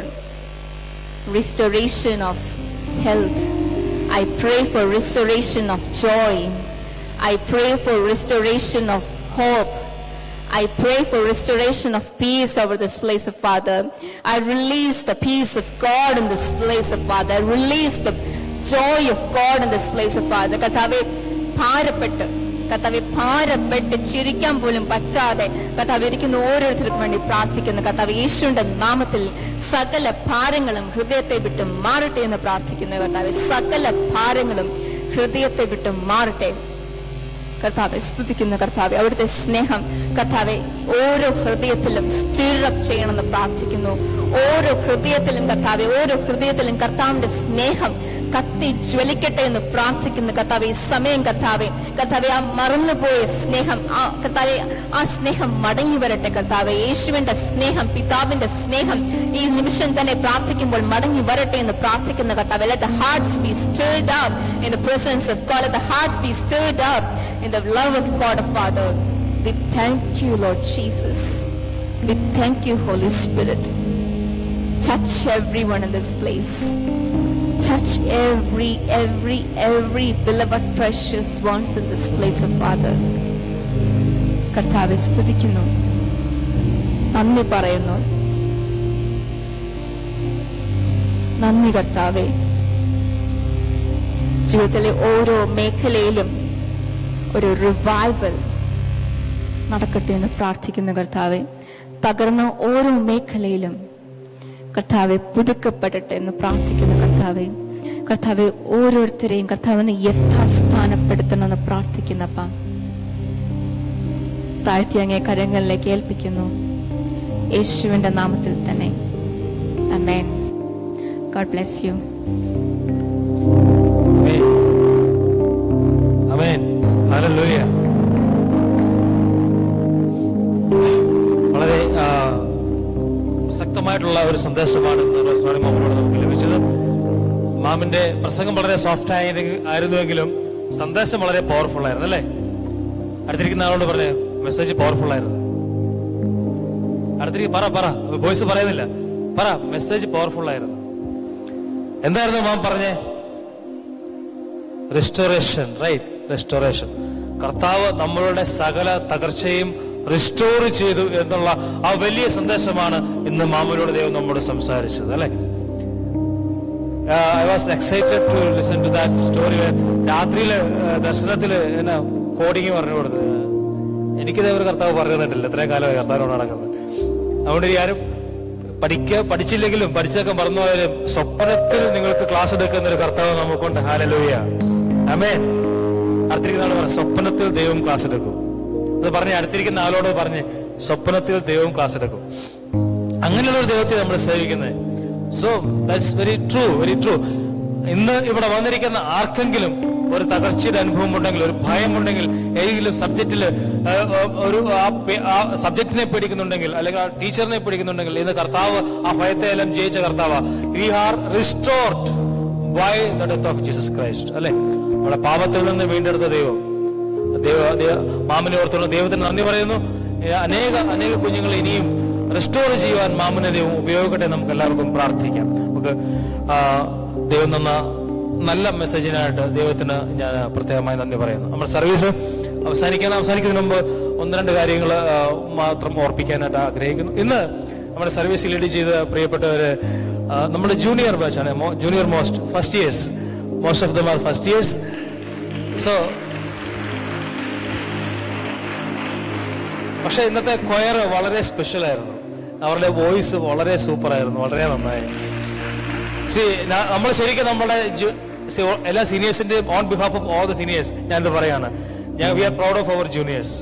restoration of health. I pray for restoration of joy. I pray for restoration of hope. I pray for restoration of peace over this place of Father. I release the peace of God in this place of Father. I release the joy of God in this place of Father. കർത്താവെ ഭാരപ്പെട്ട് കർത്താവെ ഭാരപ്പെട്ട് ചിരിക്കാൻ പോലും പറ്റാതെ കർത്താവ് ഇരിക്കുന്ന ഓരോരുത്തർക്കും വേണ്ടി പ്രാർത്ഥിക്കുന്നു കർത്താവ് യേശുവിന്റെ നാമത്തിൽ സകല ഭാരങ്ങളും ഹൃദയത്തെ വിട്ട് മാറട്ടെ എന്ന് പ്രാർത്ഥിക്കുന്നു കർത്താവെ സകല ഭാരങ്ങളും ഹൃദയത്തെ വിട്ട് മാറട്ടെ കർത്താവെ സ്തുതിക്കുന്ന കർത്താവെ അവിടുത്തെ സ്നേഹം കർത്താവെ ഓരോ ഹൃദയത്തിലും സ്റ്റിറപ്പ് ചെയ്യണമെന്ന് പ്രാർത്ഥിക്കുന്നു. ഓരോ ഹൃദയത്തിലും കർത്താവെ ഓരോ ഹൃദയത്തിലും കർത്താവിന്റെ സ്നേഹം കത്തി ജ്വലിക്കട്ടെ എന്ന് പ്രാർത്ഥിക്കുന്നു കർത്താവെ ഈ സമയം കർത്താവെ കർത്താവെ ആ മറന്നുപോയ സ്നേഹം ആ കർത്താവെ ആ സ്നേഹം മടങ്ങി വരട്ടെ കർത്താവെ യേശുവിന്റെ സ്നേഹം പിതാവിന്റെ സ്നേഹം ഈ നിമിഷം തന്നെ പ്രാർത്ഥിക്കുമ്പോൾ മടങ്ങി വരട്ടെ എന്ന് പ്രാർത്ഥിക്കുന്ന കർത്താവെ let the hearts be stirred up in the presence of God let the hearts be stirred up in the love of God the Father we thank you Lord Jesus we thank you Holy Spirit touch everyone in this place Touch every every every beloved precious ones in this place of Father. കർത്താവെ സ്തുതിക്കുന്നു. നന്ദി പറയുന്നു. നന്ദി കർത്താവെ. ജീവിതത്തിലെ ഓരോ മേഖലയിലും ഒരു റിവൈവൽ നടക്കട്ടെ എന്ന് പ്രാർത്ഥിക്കുന്നു കർത്താവെ. തകർന്ന ഓരോ മേഖലയിലും കർത്താവെ പുതുക്കപ്പെടട്ടെ എന്ന് പ്രാർത്ഥിക്കുന്നു കർത്താവെ കർത്താവെ ഓരോരുത്തരെയും കർത്താവിനെ യഥാസ്ഥാനപ്പെടുത്തണമെന്ന് പ്രാർത്ഥിക്കുന്നപ്പ. താഴ്ത്തി അങ്ങേ കരങ്ങളിലേക്ക് ഏൽപ്പിക്കുന്നു. യേശുവിന്റെ നാമത്തിൽ തന്നെ. അമേൻ ഗോഡ് ബ്ലെസ് യു വളരെ പ്രസക്തമായിട്ടുള്ള ഒരു സന്ദേശമാണ് റോസ്മാരി മാമിനോട് നമുക്ക് ലഭിച്ചത്. മാമിന്റെ പ്രസംഗം വളരെ സോഫ്റ്റ് ആയിരുന്നുവെങ്കിലും സന്ദേശം വളരെ പവർഫുൾ ആയിരുന്നു അല്ലേ? അടുത്തിരിക്കുന്ന ആളോട് പറഞ്ഞു മെസ്സേജ് പവർഫുൾ ആയിരുന്നു. അടുത്തിരിക്കും പറ പറ. വോയിസ് പറയുന്നില്ല. പറ മെസ്സേജ് പവർഫുൾ ആയിരുന്നു. എന്തായിരുന്നു മാം പറഞ്ഞേ? റെസ്റ്റോറേഷൻ റൈറ്റ് റെസ്റ്റോറേഷൻ കർത്താവ് നമ്മളുടെ സകല തകർച്ചയും റിസ്റ്റോർ ചെയ്തു എന്നുള്ള ആ വലിയ സന്ദേശമാണ് ഇന്ന് മാമനോട് ദൈവം നമ്മോട് സംസാരിച്ചത് അല്ലെ? I was excited to listen to that story രാത്രിയിൽ ദർശനത്തിൽ എന്നാ കോഡിങ് പറഞ്ഞു കൊടുത്തത്. എനിക്കിതേ ഒരു കർത്താവ് പറഞ്ഞു തന്നിട്ടില്ല. ഇത്രയും കാലമായി കർത്താവിനോട് നടക്കുന്നത്. അതുകൊണ്ട് ആരും പഠിക്ക പഠിച്ചില്ലെങ്കിലും പഠിച്ചൊക്കെ മറന്നുപോയാലും സ്വപ്നത്തിൽ നിങ്ങൾക്ക് ക്ലാസ് എടുക്കുന്ന ഒരു കർത്താവ് നമുക്കുണ്ട്. ഹാലലൂയ അമേ അടുത്തിരിക്കുന്ന ആൾ പറഞ്ഞു സ്വപ്നത്തിൽ ദൈവം ക്ലാസ് എടുക്കും. അത് പറഞ്ഞ് അടുത്തിരിക്കുന്ന ആളോട് പറഞ്ഞ് സ്വപ്നത്തിൽ ദൈവം ക്ലാസ് എടുക്കും. അങ്ങനെയുള്ള ഒരു ദൈവത്തെ നമ്മൾ സേവിക്കുന്നത്. So that's very true very true ഇന്ന് ഇവിടെ വന്നിരിക്കുന്ന ആർക്കെങ്കിലും ഒരു തകർച്ചയുടെ അനുഭവം ഉണ്ടെങ്കിൽ ഒരു ഭയം ഉണ്ടെങ്കിൽ ഏതെങ്കിലും സബ്ജക്റ്റിൽ ഒരു ആ സബ്ജക്റ്റിനെ പേടിക്കുന്നുണ്ടെങ്കിൽ അല്ലെങ്കിൽ ആ ടീച്ചറിനെ പേടിക്കുന്നുണ്ടെങ്കിൽ ഇന്ന് കർത്താവ് ആ ഭയത്തെ എല്ലാം ജയിച്ച കർത്താവ്. We are restored by the death of Jesus Christ അല്ലെ? നമ്മുടെ പാപത്തിൽ നിന്ന് വീണ്ടെടുത്ത ദൈവം. ദൈവ മാമനെ ഓർത്തുള്ള ദൈവത്തിന് നന്ദി പറയുന്നു. അനേക അനേക കുഞ്ഞുങ്ങൾ ഇനിയും റിസ്റ്റോർ ചെയ്യുവാൻ മാമനെ ദൈവം ഉപയോഗിക്കട്ടെ നമുക്ക് എല്ലാവർക്കും പ്രാർത്ഥിക്കാം. നമുക്ക് ദൈവം തന്ന നല്ല മെസ്സേജിനായിട്ട് ദൈവത്തിന് ഞാൻ പ്രത്യേകമായി നന്ദി പറയുന്നു. നമ്മുടെ സർവീസ് അവസാനിക്കാൻ അവസാനിക്കുന്നതിന് മുമ്പ് ഒന്ന് രണ്ട് കാര്യങ്ങൾ മാത്രം ഓർപ്പിക്കാനായിട്ട് ആഗ്രഹിക്കുന്നു. ഇന്ന് നമ്മുടെ സർവീസ് ലീഡ് ചെയ്ത പ്രിയപ്പെട്ടവര് നമ്മുടെ junior ബാച്ചാണ് junior most first years most of them are first years so പക്ഷെ ഇന്നത്തെ കൊയർ വളരെ സ്പെഷ്യൽ ആയിരുന്നു. അവരുടെ വോയിസ് വളരെ സൂപ്പറായിരുന്നു വളരെ നന്നായി. സി നമ്മൾ ശരിക്കും നമ്മുടെ എല്ലാ സീനിയേഴ്സിന്റെയും on behalf of all the seniors ഞാൻ ഇത് പറയാണ് ഞാൻ we are proud of our juniors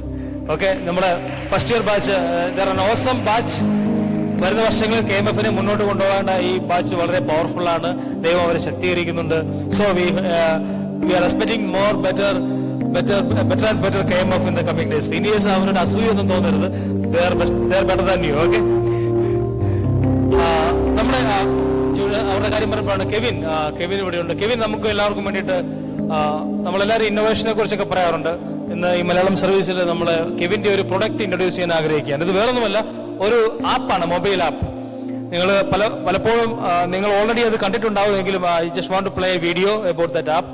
okay നമ്മുടെ first year batch an awesome batch വരുന്ന വർഷങ്ങളിൽ കെ എം എഫിനെ മുന്നോട്ട് കൊണ്ടുപോകേണ്ട ഈ ബാച്ച് വളരെ പവർഫുൾ ആണ്. ദൈവം അവരെ ശക്തീകരിക്കുന്നുണ്ട്. So we we are expecting more better better better and better K M F in the coming days seniors അവരുടെ അസൂയൊന്നും തോന്നരുത്. They are better than you okay നമ്മുടെ അവരുടെ കാര്യം പറയുമ്പോഴാണ് കെവിൻ കെവിൻ ഇവിടെയുണ്ട്. കെവിൻ നമുക്ക് എല്ലാവർക്കും വേണ്ടിയിട്ട് നമ്മളെല്ലാവരും ഇന്നോവേഷനെ കുറിച്ചൊക്കെ പറയാറുണ്ട്. ഇന്ന് ഈ മലയാളം സർവീസിൽ നമ്മൾ കെവിന്റെ ഒരു പ്രൊഡക്റ്റ് ഇൻട്രൊഡ്യൂസ് ചെയ്യാൻ ആഗ്രഹിക്കുകയാണ്. ഇത് വേറൊന്നുമല്ല ഒരു ആപ്പാണ് മൊബൈൽ ആപ്പ് നിങ്ങൾ പല പലപ്പോഴും നിങ്ങൾ ഓൾറെഡി അത് കണ്ടിട്ടുണ്ടാവുമെങ്കിലും I just want to play video about that app